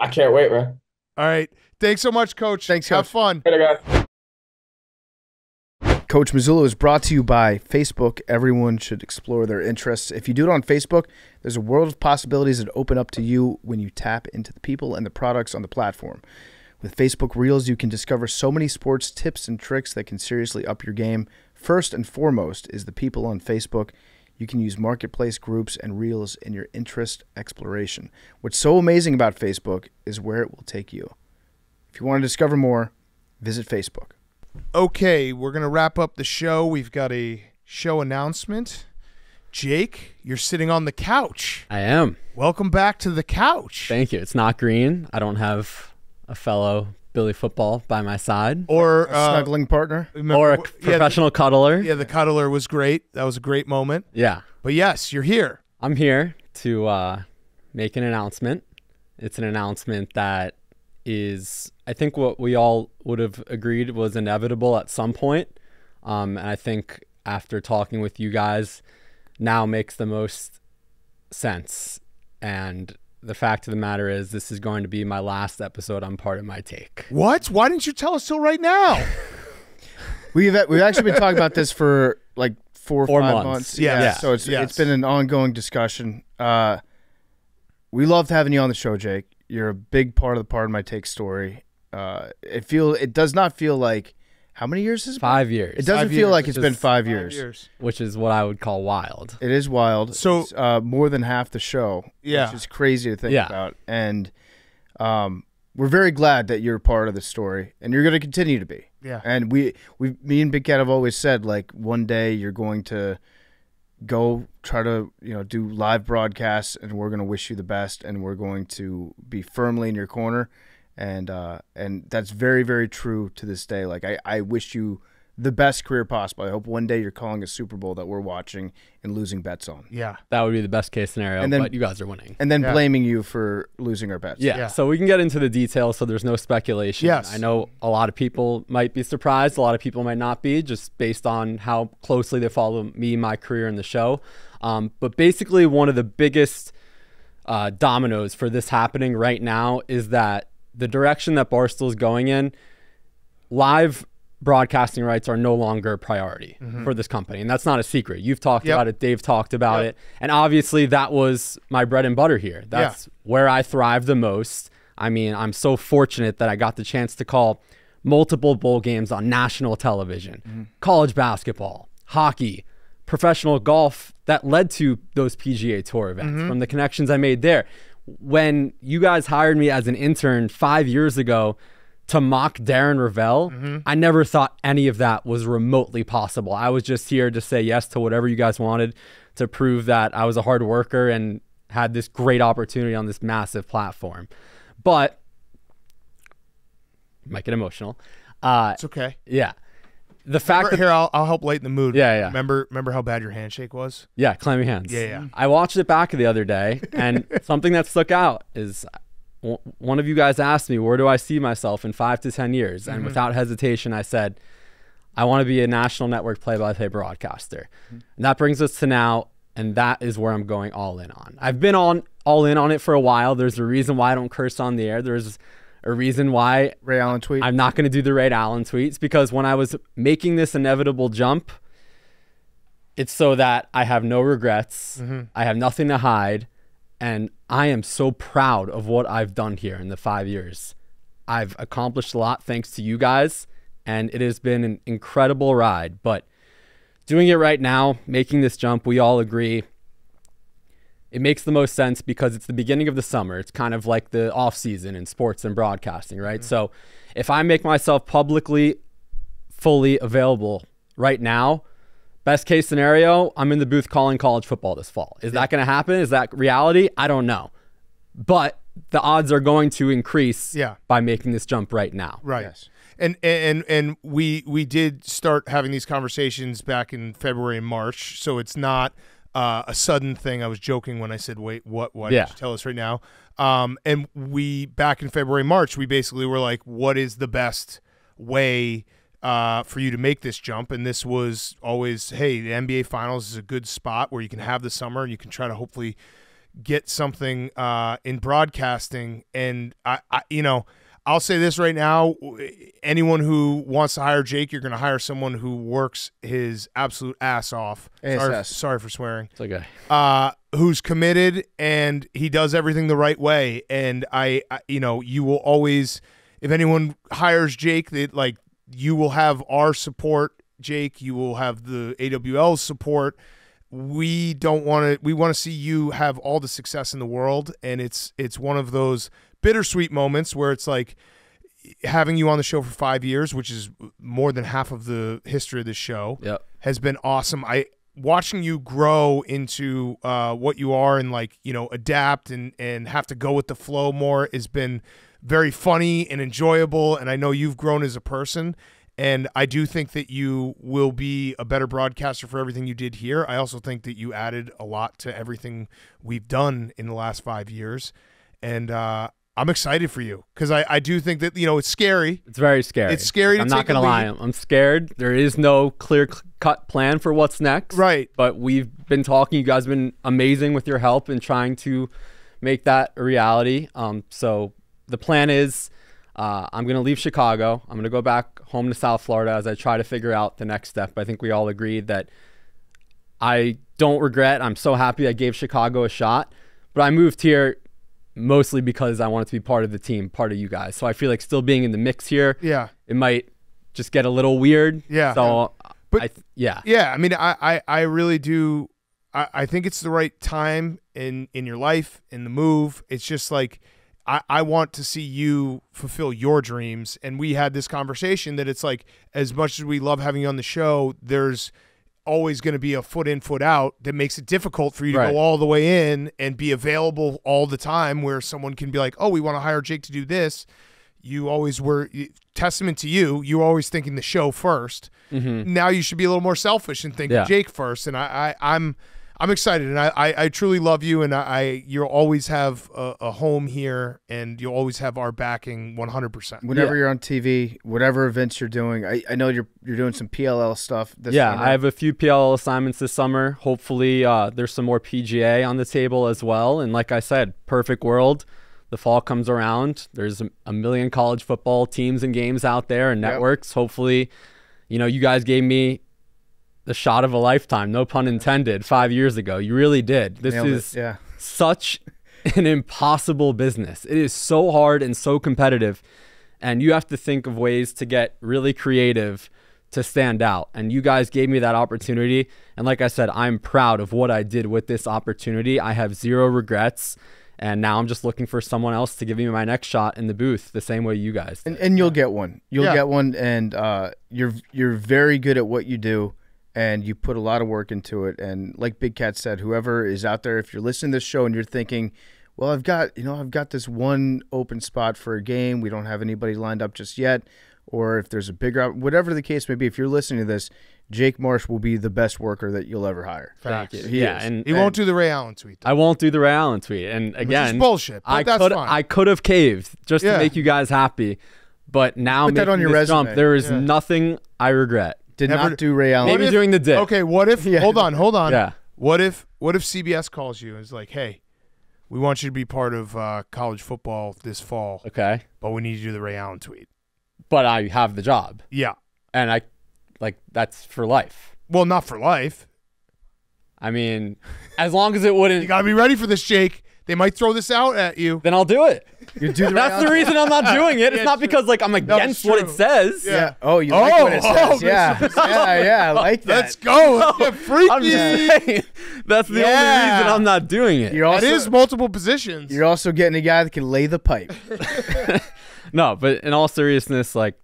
I can't wait, man. All right. Thanks so much, Coach. Thanks, Have Coach. fun. Later, guys. Coach Mazzulla is brought to you by Facebook. Everyone should explore their interests. If you do it on Facebook, there's a world of possibilities that open up to you when you tap into the people and the products on the platform. With Facebook Reels, you can discover so many sports tips and tricks that can seriously up your game. First and foremost is the people on Facebook. You can use marketplace groups and reels in your interest exploration. What's so amazing about Facebook is where it will take you. If you want to discover more, visit Facebook. Okay, we're going to wrap up the show. We've got a show announcement. Jake, you're sitting on the couch. I am. Welcome back to the couch. Thank you. It's not green. I don't have a fellow Billy football by my side Or A uh, snuggling partner. remember- or a yeah, the- professional cuddler. Yeah, the cuddler was great. That was a great moment. yeah. But yes, you're here. I'm here to uh, make an announcement. It's an announcement that is, I think, what we all would have agreed was inevitable at some point. Um, and I think after talking with you guys, now makes the most sense. And the fact of the matter is, this is going to be my last episode on Pardon My Take. What? Why didn't you tell us till right now? We've we've actually been talking about this for like four or Four five months. months. Yes. Yeah. So it's Yes. it's been an ongoing discussion. Uh, we loved having you on the show, Jake. You're a big part of the Pardon My Take story. Uh, it feel it does not feel like how many years has it been? Five years. It doesn't Five feel years. like it's Which been is five years. years. which is what I would call wild. It is wild. So- It's, uh, more than half the show. Yeah. which is crazy to think Yeah. about. And um, we're very glad that you're part of the story, and you're going to continue to be. Yeah. And we, we, me and Big Cat have always said like one day you're going to go try to you know do live broadcasts, and we're going to wish you the best, and we're going to be firmly in your corner, and uh, and that's very very true to this day. Like I, I wish you the best career possible. I hope one day you're calling a Super Bowl that we're watching and losing bets on, Yeah. That would be the best case scenario, And then- but you guys are winning. and then Yeah. blaming you for losing our bets. Yeah, Yeah. so we can get into the details so there's no speculation. Yes. I know a lot of people might be surprised, a lot of people might not be, just based on how closely they follow me, my career, in the show. Um, but basically, one of the biggest uh, dominoes for this happening right now is that the direction that Barstool is going in, live broadcasting rights are no longer a priority mm-hmm. for this company. And that's not a secret. You've talked Yep. about it, Dave talked about Yep. it. And obviously, that was my bread and butter here. That's where I thrive the most. I mean, I'm so fortunate that I got the chance to call multiple bowl games on national television, mm-hmm. college basketball, hockey, professional golf that led to those PGA Tour events mm-hmm. from the connections I made there. When you guys hired me as an intern five years ago to mock Darren Rovell, I never thought any of that was remotely possible. I was just here to say yes to whatever you guys wanted to prove that I was a hard worker and had this great opportunity on this massive platform. But might get emotional. Uh, It's okay. yeah. The fact Here, that here, I'll, I'll help lighten the mood. Yeah, yeah. Remember, remember how bad your handshake was? Yeah, clammy hands. Yeah, yeah. I watched it back the other day, and something that stuck out is one of you guys asked me, "Where do I see myself in five to ten years?" Mm-hmm. And without hesitation, I said, "I want to be a national network play-by-play broadcaster." Mm-hmm. And that brings us to now, and that is where I'm going all in on. I've been on all in on it for a while. There's a reason why I don't curse on the air. There's a reason why Ray Allen tweet. I'm not going to do the Ray Allen tweets because when I was making this inevitable jump, it's so that I have no regrets. Mm-hmm. I have nothing to hide. And I am so proud of what I've done here in the five years. I've accomplished a lot thanks to you guys, and it has been an incredible ride. But doing it right now, making this jump, we all agree it makes the most sense because it's the beginning of the summer. It's kind of like the off season in sports and broadcasting, right? Mm-hmm. So if I make myself publicly fully available right now, best case scenario, I'm in the booth calling college football this fall. Is that going to happen? Is that reality? I don't know. But the odds are going to increase Yeah. by making this jump right now. Right. Yes. And and and we we did start having these conversations back in February and March, so it's not uh, a sudden thing. I was joking when I said, "Wait, what? Why Yeah. tell us right now?" Um, and we back in February March, we basically were like, "What is the best way?" Uh, for you to make this jump, and this was always, hey, the NBA Finals is a good spot where you can have the summer and you can try to hopefully get something uh, in broadcasting. And I, I, you know, I'll say this right now: anyone who wants to hire Jake, you're going to hire someone who works his absolute ass off. Sorry, sorry for swearing. It's okay. Uh, who's committed and he does everything the right way. And I, I you know, you will always, if anyone hires Jake, that like you will have our support. Jake, you will have the AWL's support we don't want to we want to see you have all the success in the world and it's it's one of those bittersweet moments where it's like having you on the show for 5 years which is more than half of the history of this show Yep. has been awesome i watching you grow into uh, what you are and like you know adapt and and have to go with the flow more has been very funny and enjoyable and i know you've grown as a person and I do think that you will be a better broadcaster for everything you did here. I also think that you added a lot to everything we've done in the last five years. And uh, I'm excited for you because I, I do think that, you know, it's scary. It's very scary. It's scary to I'm not gonna lie. I'm, I'm scared. There is no clear cut plan for what's next. Right. But we've been talking. You guys have been amazing with your help in trying to make that a reality. Um, so the plan is uh, I'm going to leave Chicago. I'm going to go back home to South Florida as I try to figure out the next step. I think we all agreed that I don't regret. I'm so happy I gave Chicago a shot. But I moved here mostly because I wanted to be part of the team, part of you guys. So I feel like still being in the mix here, Yeah. it might just get a little weird. Yeah. So, But- I yeah. Yeah, I mean, I, I, I really do. I, I think it's the right time in in your life in the move. It's just like I, I want to see you fulfill your dreams. And we had this conversation that it's like as much as we love having you on the show, there's always going to be a foot in, foot out that makes it difficult for you to Right. go all the way in and be available all the time. Where someone can be like, "Oh, we want to hire Jake to do this." You always were testament to you. You were always thinking the show 1st Now you should be a little more selfish and think Mm-hmm. Yeah. Jake first. And I, I, I'm, I'm excited, and I, I, I truly love you, and I, I you'll always have a, a home here, and you'll always have our backing 100. percent Whenever Yeah. you're on TV, whatever events you're doing, I, I know you're you're doing some PLL stuff. This yeah, summer. I have a few PLL assignments this summer. Hopefully, uh, there's some more PGA on the table as well. And like I said, perfect world. The fall comes around. There's a, a million college football teams and games out there and Yep. networks. Hopefully, you know, you guys gave me the shot of a lifetime. No pun intended. Five years ago, you really did. This Nailed it. is yeah. such an impossible business. It is so hard and so competitive. And you have to think of ways to get really creative to stand out. And you guys gave me that opportunity. And like I said, I'm proud of what I did with this opportunity. I have zero regrets. And now I'm just looking for someone else to give me my next shot in the booth, the same way you guys. did. and, and you'll get one. You'll Yeah. get one, and uh, you're you're very good at what you do, and you put a lot of work into it. And like Big Cat said, whoever is out there, if you're listening to this show and you're thinking, well, I've got you know I've got this one open spot for a game, we don't have anybody lined up just yet, or if there's a bigger, whatever the case may be, if you're listening to this, Jake Marsh will be the best worker that you'll ever hire. Facts. He yeah, is. and He won't do the Ray Allen tweet. Though. I won't do the Ray Allen tweet. And Which is again, bullshit, but I that's could fine. I could have caved just Yeah. to make you guys happy, but now Put that on your this jump, resume. there is Yeah. nothing I regret. Did Never- not do Ray Allen. Maybe if- doing the dip. Okay, what if? Yeah. Hold on, hold on. Yeah. What if? What if CBS calls you and is like, "Hey, we want you to be part of uh, college football this fall, Okay, but we need you to do the Ray Allen tweet." but I have the job, Yeah. and I like that's for life. Well, not for life. I mean, as long as it wouldn't, You got to be ready for this, Jake. They might throw this out at you. then I'll do it. You do the Ray That's the reason I'm not doing it. It's Yeah, not true. because like I'm against what it says. Yeah. Oh, you like what it Oh, says? oh, yeah, yeah, yeah. I like that. Let's go. Let's get freaky. I'm just saying. That's the only reason I'm not doing it. You're also is multiple positions. you're also getting a guy that can lay the pipe. No, but in all seriousness, like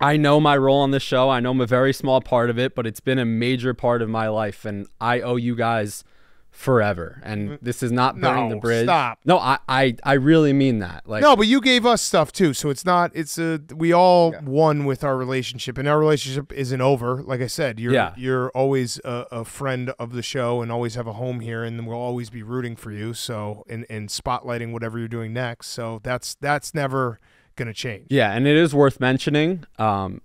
I know my role on this show. I know I'm a very small part of it, but it's been a major part of my life, and I owe you guys forever. And this is not burning the No, bridge. stop. No, I, I, I really mean that. Like, no, but you gave us stuff too, so it's not. It's a we all won with our relationship, and our relationship isn't over. Like I said, you're Yeah. you're always a, a friend of the show, and always have a home here, and we'll always be rooting for you. So and and spotlighting whatever you're doing next. So that's that's never gonna change. Yeah, and it is worth mentioning. Um,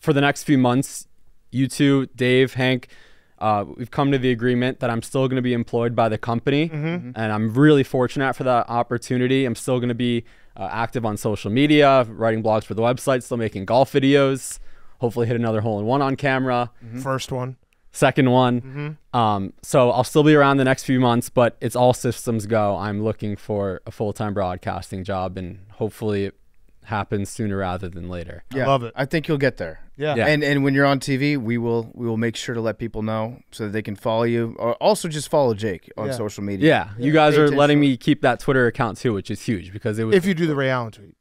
for the next few months, you two, Dave, Hank, uh, we've come to the agreement that I'm still going to be employed by the company, Mm-hmm. and I'm really fortunate for that opportunity. I'm still going to be uh, active on social media, writing blogs for the website, still making golf videos. Hopefully, hit another hole in one on camera. First one, second one. Mm-hmm. Um, so I'll still be around the next few months, but it's all systems go. I'm looking for a full time broadcasting job, and hopefully it happens sooner rather than later. Yeah, I love it. I think you'll get there. Yeah. Yeah. And and when you're on TV, we will we will make sure to let people know so that they can follow you, or also just follow Jake on Yeah. social media. Yeah, you guys Pay are attention. letting me keep that Twitter account too, which is huge because it was. If you do the Ray Allen tweet.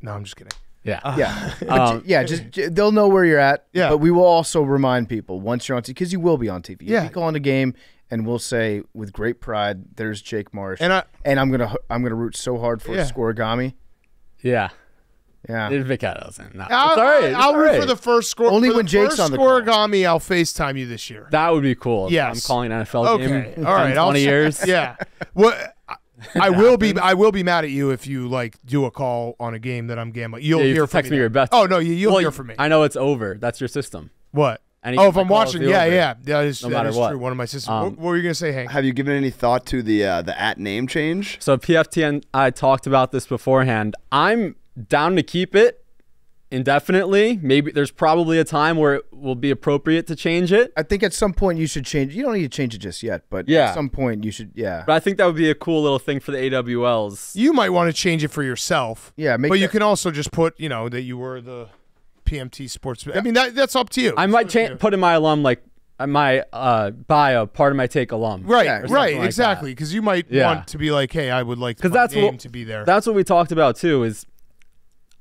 No, I'm just kidding. yeah, Yeah, Um, yeah. Just they'll know where you're at. Yeah. but we will also remind people once you're on TV because you will be on TV. Yeah. you call in a game, and we'll say with great pride, "There's Jake Marsh," And I and I'm gonna I'm gonna root so hard for Yeah. Scorigami. Yeah. Yeah, If it doesn't, no, I'll, it's all right. it's I'll all root right. for the first score. Only when Jake's on the call. scorigami. I'll FaceTime you this year. That would be cool. if Yes. I'm calling an NFL Okay. game. in All right. 10, I'll years. Yeah. What? I- I will be. I will be mad at you if you like do a call on a game that I'm gambling. You'll Yeah, you hear from text me then. your bets. Oh no, you, you'll Well, hear from me. I know it's over. That's your system. what? Any Oh, if I'm watching, the yeah, over. yeah, that is, No that matter is what. true. One of my sisters. Um, what, what were you gonna say, Hank? Have you given any thought to the uh, the at name change? So PFT and I talked about this beforehand. I'm down to keep it indefinitely. Maybe there's probably a time where it will be appropriate to change it. I think at some point you should change. You don't need to change it just yet, but Yeah. at some point you should. Yeah, But I think that would be a cool little thing for the AWLs. You might want to change it for yourself. Yeah, make but you can also just put, you know, that you were the PMT sports. I mean, that that's up to you. I might cha- put in my alum like uh, my uh, bio, Pardon My Take alum. Right, right, like exactly. Because you might Yeah. want to be like, hey, I would like Because my that's name what to be there. That's what we talked about too. Is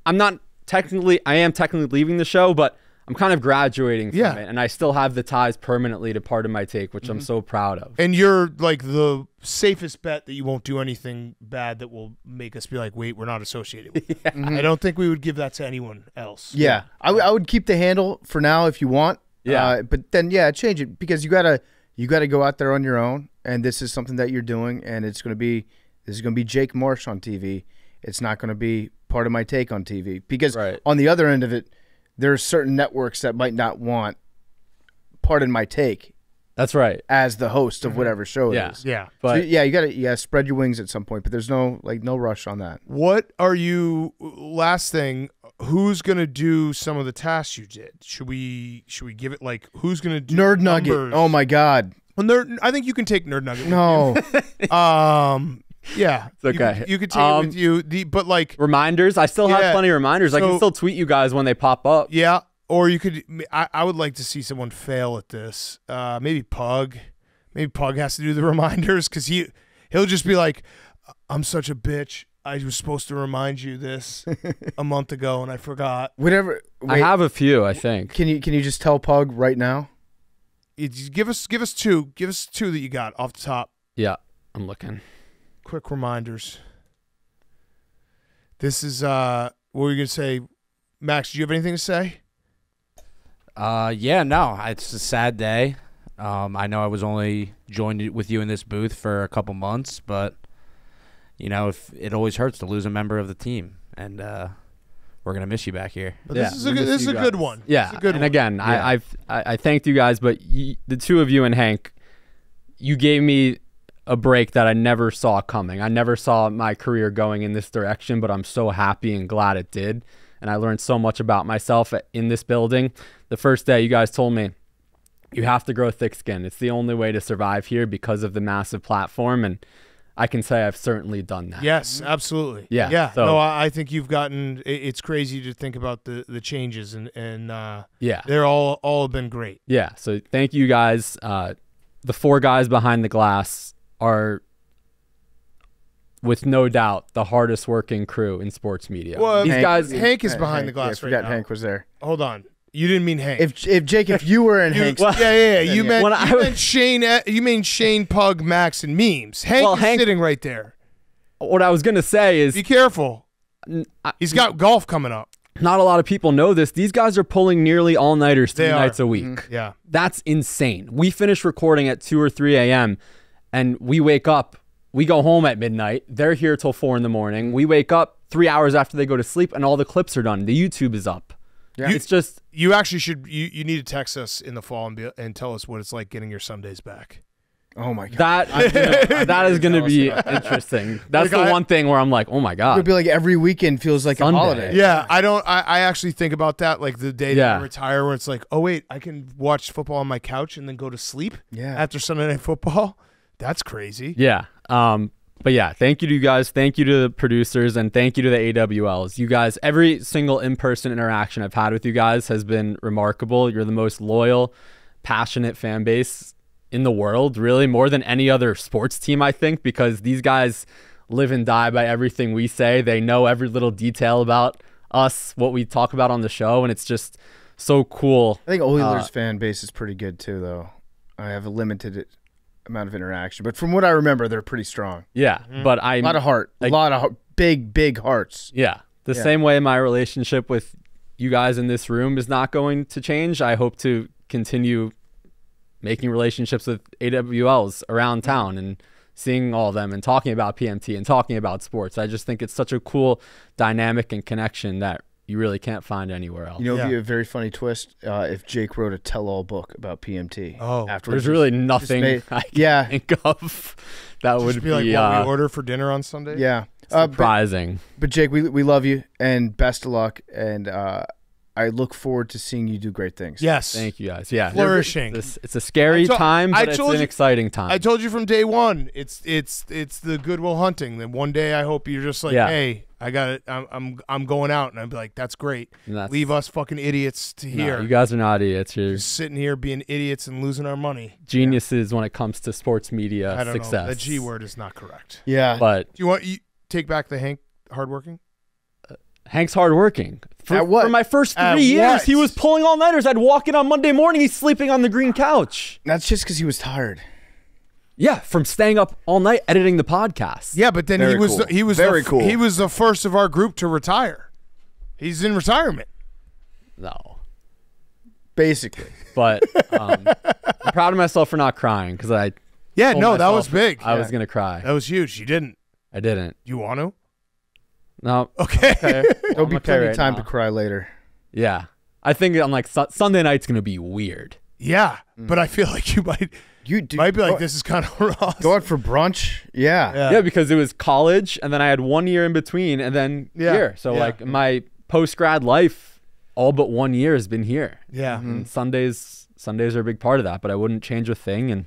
I'm not technically I am technically leaving the show, but I'm kind of graduating from Yeah. it, and I still have the ties permanently to Pardon My Take, which Mm-hmm. I'm so proud of. and you're like the safest bet that you won't do anything bad that will make us be like, wait, we're not associated with. it. I don't think we would give that to anyone else. Yeah, I, w- I would keep the handle for now if you want. Yeah. uh, but then yeah, change it because you gotta you gotta go out there on your own, and this is something that you're doing, and it's gonna be this is gonna be Jake Marsh on TV. It's not gonna be Pardon My Take on TV because Right. on the other end of it, there's certain networks that might not want Pardon My Take That's right. as the host of whatever show it Yeah. is. Yeah. But So, yeah, you gotta you gotta spread your wings at some point, but there's no like no rush on that. What are you? Last thing, who's gonna do some of the tasks you did? Should we? Should we give it like who's gonna do Nerd Nugget. Oh my god. Well, nerd. I think you can take Nerd Nugget. No. Um. Yeah. It's You okay. could- You, could take Um, it with you. The but like reminders, I still have plenty of reminders. I can still tweet you guys when they pop up. yeah. Or you could. I, I would like to see someone fail at this. Uh. Maybe Pug. Maybe Pug has to do the reminders because he he'll just be like, "I'm such a bitch. I was supposed to remind you this a month ago and I forgot." Whatever. I have a few, I think. Can you can you just tell Pug right now? It's- give us give us two. Give us two that you got off the top. Yeah, I'm looking. Quick reminders. This is uh what were you gonna say? Max, do you have anything to say? Uh, yeah, no, it's a sad day. Um, I know I was only joined with you in this booth for a couple months, but you know, if it always hurts to lose a member of the team, and uh, we're gonna miss you back here. But Yeah, this is a good this is a good one. Yeah, This is a good and one. again, Yeah. I, I've I, I thanked you guys, but y the two of you and Hank, you gave me a break that I never saw coming. I never saw my career going in this direction, but I'm so happy and glad it did. And I learned so much about myself in this building. The first day, you guys told me you have to grow thick skin. It's the only way to survive here because of the massive platform, and I can say I've certainly done that. Yes, absolutely. Yeah, Yeah. so- no, I, I think you've gotten it's crazy to think about the the changes and and uh Yeah. they're all all been great. Yeah. So thank you guys. Uh, the four guys behind the glass are, with no doubt, the hardest working crew in sports media. Well, These Hank- guys, Hank is Hank- behind the glass yeah, I right forgot now. Hank was there. Hold on. You didn't mean Hank. If if Jake, if you were in You- Hank's, yeah, yeah, yeah. You meant When I was- meant Shane. uh, You mean Shane Pug, Max, and memes. Hank Well, is Hank- sitting right there. What I was gonna say is Be careful. I- He's got golf coming up. not a lot of people know this. These guys are pulling nearly all nighters three nights a week. Yeah. That's insane. We finish recording at 2 or 3 a.m. and we wake up. We go home at midnight. They're here till 4 in the morning. We wake up three hours after they go to sleep and all the clips are done. The YouTube is up. Yeah. It's just, You actually should. You, you need to text us in the fall and be, and tell us what it's like getting your Sundays back. oh my god, that, gonna- uh, that is going to be interesting. That's Like, the I- one thing where I'm like, oh my god. it God. would be like every weekend feels like Sunday. a holiday. Yeah, I don't. I, I actually think about that like the day that I retire, where it's like, oh wait, I can watch football on my couch and then go to sleep Yeah. after Sunday night football. That's crazy. Yeah. Um, but yeah, thank you to you guys. Thank you to the producers and thank you to the AWLs. You guys, every single in person interaction I've had with you guys has been remarkable. You're the most loyal, passionate fan base in the world, really, more than any other sports team, I think, because these guys live and die by everything we say. They know every little detail about us, what we talk about on the show, and it's just so cool. I think Oilers Uh, fan base is pretty good too, though. I have a limited amount of interaction, but from what I remember, they're pretty strong. Yeah, mm-hmm. but I A lot of heart, a lot of heart, big, big hearts. Yeah. The Yeah. same way my relationship with you guys in this room is not going to change. I hope to continue making relationships with AWLs around mm-hmm. town and seeing all of them and talking about PMT and talking about sports. I just think it's such a cool dynamic and connection that you really can't find anywhere else. You know, it'd Yeah. be a very funny twist uh, if Jake wrote a tell-all book about PMT. Oh. afterwards. There's really nothing made- I can yeah. think of that would Just be like be what uh, we order for dinner on Sunday. yeah. Uh, but, surprising. but Jake, we we love you and best of luck, and uh, I look forward to seeing you do great things. Yes. Thank you guys. Yeah, Flourishing. This, it's a scary to- time, I but it's an you- exciting time. I told you from day one. It's it's it's the Good Will Hunting. Then one day I hope you're just like, Yeah. hey, I got it. I'm I'm I'm going out, and I'd be like, that's great. That's- Leave us fucking idiots to No, here. you guys are not idiots. You're just sitting here being idiots and losing our money. geniuses when it comes to sports media I don't success. know. The G word is not correct. yeah. But Do you want you take back the Hank hardworking? Hank's hardworking. For, At what? for my first three At years, what? he was pulling all nighters. I'd walk in on Monday morning. He's sleeping on the green couch. That's just because he was tired. Yeah, from staying up all night editing the podcast. Yeah, but then he was cool. the, he was Very the, cool. He was the first of our group to retire. He's in retirement. No. Basically, But um, I'm proud of myself for not crying because I. Yeah, no, that was big. I was gonna cry. That was huge. You didn't. I didn't. You want to? No. Okay. there'll be okay plenty right time now. to cry later. Yeah. I think I'm like Su- Sunday night's gonna be weird. yeah, mm. but I feel like you might You do, might be like go, this is kind of rough. Go out for brunch. Yeah. Yeah. Yeah, because it was college, and then I had one year in between, and then Yeah, here. So yeah. like my post grad life, all but one year has been here. Yeah. Mm-hmm. And Sundays, Sundays are a big part of that. But I wouldn't change a thing, and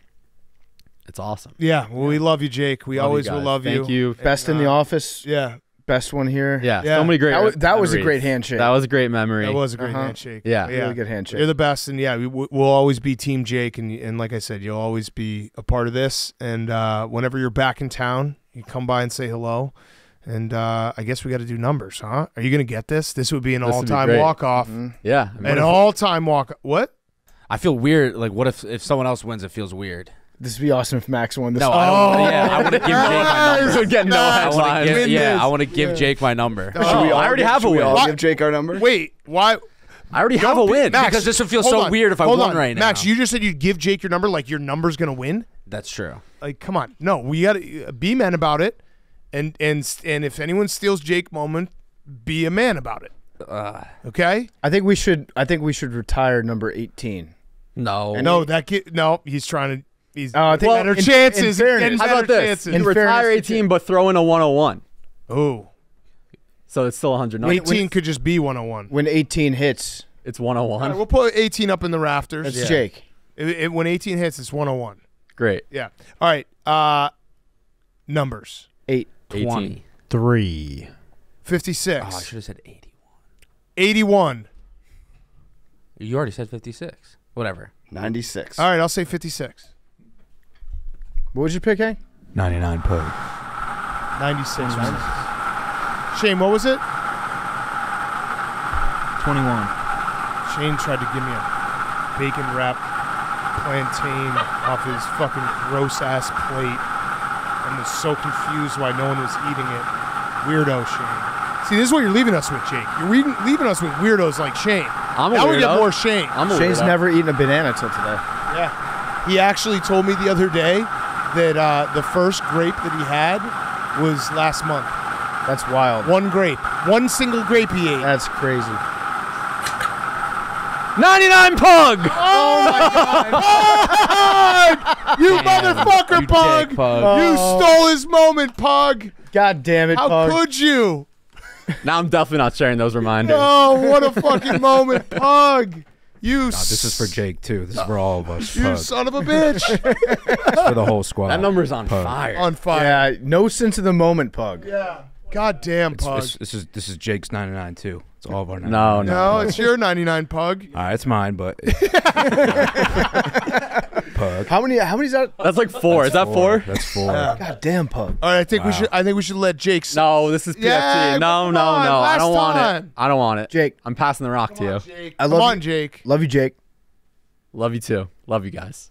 it's awesome. Yeah. Well, we love you, Jake. We Love always will guys. love Thank you. Best in the uh, office. Yeah. Best one here. Yeah, Yeah. so many great. That was- that was a great handshake. That was a great memory. That was a great Uh-huh. handshake. Yeah. yeah. Really good handshake. You're the best, and yeah, we, we'll always be Team Jake, and and like I said, you'll always be a part of this. And uh, whenever you're back in town, you come by and say hello. And uh, I guess we got to do numbers, huh? Are you gonna get this? This would be an This all-time walk-off. yeah. I mean, An all-time walk. What? I feel weird. Like, what if if someone else wins? It feels weird. This would be awesome if Max won this. No. I Oh. don't, yeah, I want to give Jake my number. would get no I want to headlines. give, Win yeah. I want to give Jake my number. Oh, Should we all I already give- have a should we win. all What? give Jake our number? Wait, why? I already have a Don't be- win. Max, Because this would feel hold so on, weird if I hold won on. right now. Max, you just said you'd give Jake your number, like your number's gonna win. That's true. Like, come on, no, we gotta be men about it, and and and if anyone steals Jake moment, be a man about it. Uh, Okay? I think we should. I think we should retire number eighteen. no. No, that kid. No, he's trying to. He's Oh, I think- better in- in chances. fairness- getting How about this? chances. In You retire 18, but throw in a 101. Oh, So it's still 100. 18 could just be 101. When eighteen hits, It's All 101. right, we'll put 18 up in the rafters. that's Jake. It- it- when 18 hits, it's 101. Great. Yeah. All right. Uh, numbers Eight. 20. Three. 56, Oh, I should have said 80. 81. You already said 56. Whatever. 96. All right, I'll say 56. What would you pick, Hank? 99 pug. 96. Shane, what was it? 21. Shane tried to give me a bacon wrap plantain off his fucking gross ass plate and was so confused why no one was eating it. Weirdo Shane. See, this is what you're leaving us with, Jake. You're reading, leaving us with weirdos like Shane. I'm a now we get more Shane. I'm a Shane's weirdo. never eaten a banana till today. Yeah. He actually told me the other day that uh, the first grape that he had was last month. That's wild. One grape. One single grape he ate. That's crazy. 99 pug. you Damn. motherfucker, You Pug! dick, Pug. You stole his moment, Pug! God damn it, How Pug. could you? now I'm definitely not sharing those reminders. Oh, what a fucking moment, Pug! You This is for Jake too. This is for all of us. You Pug. son of a bitch! It's for the whole squad. That number's on Pug. fire. On fire. Yeah, no sense of the moment, Pug. Yeah. God damn, Pug. it's- this is this is Jake's 99 too. It's all of our 99. No, no. no, it's your 99 Pug. All right, it's mine, but Pug. How many? How many's that? That's like four. Is that four? That's four. God damn, Pug. All right, I think we Wow. should. I think we should let Jake. s- No, this is PFT. Yeah, no, come no, on, no. I don't want it. time. I don't want it. Jake. I'm passing the rock to you. Jake. I Come love on, you. Jake. Love you, Jake. Love you too. Love you guys.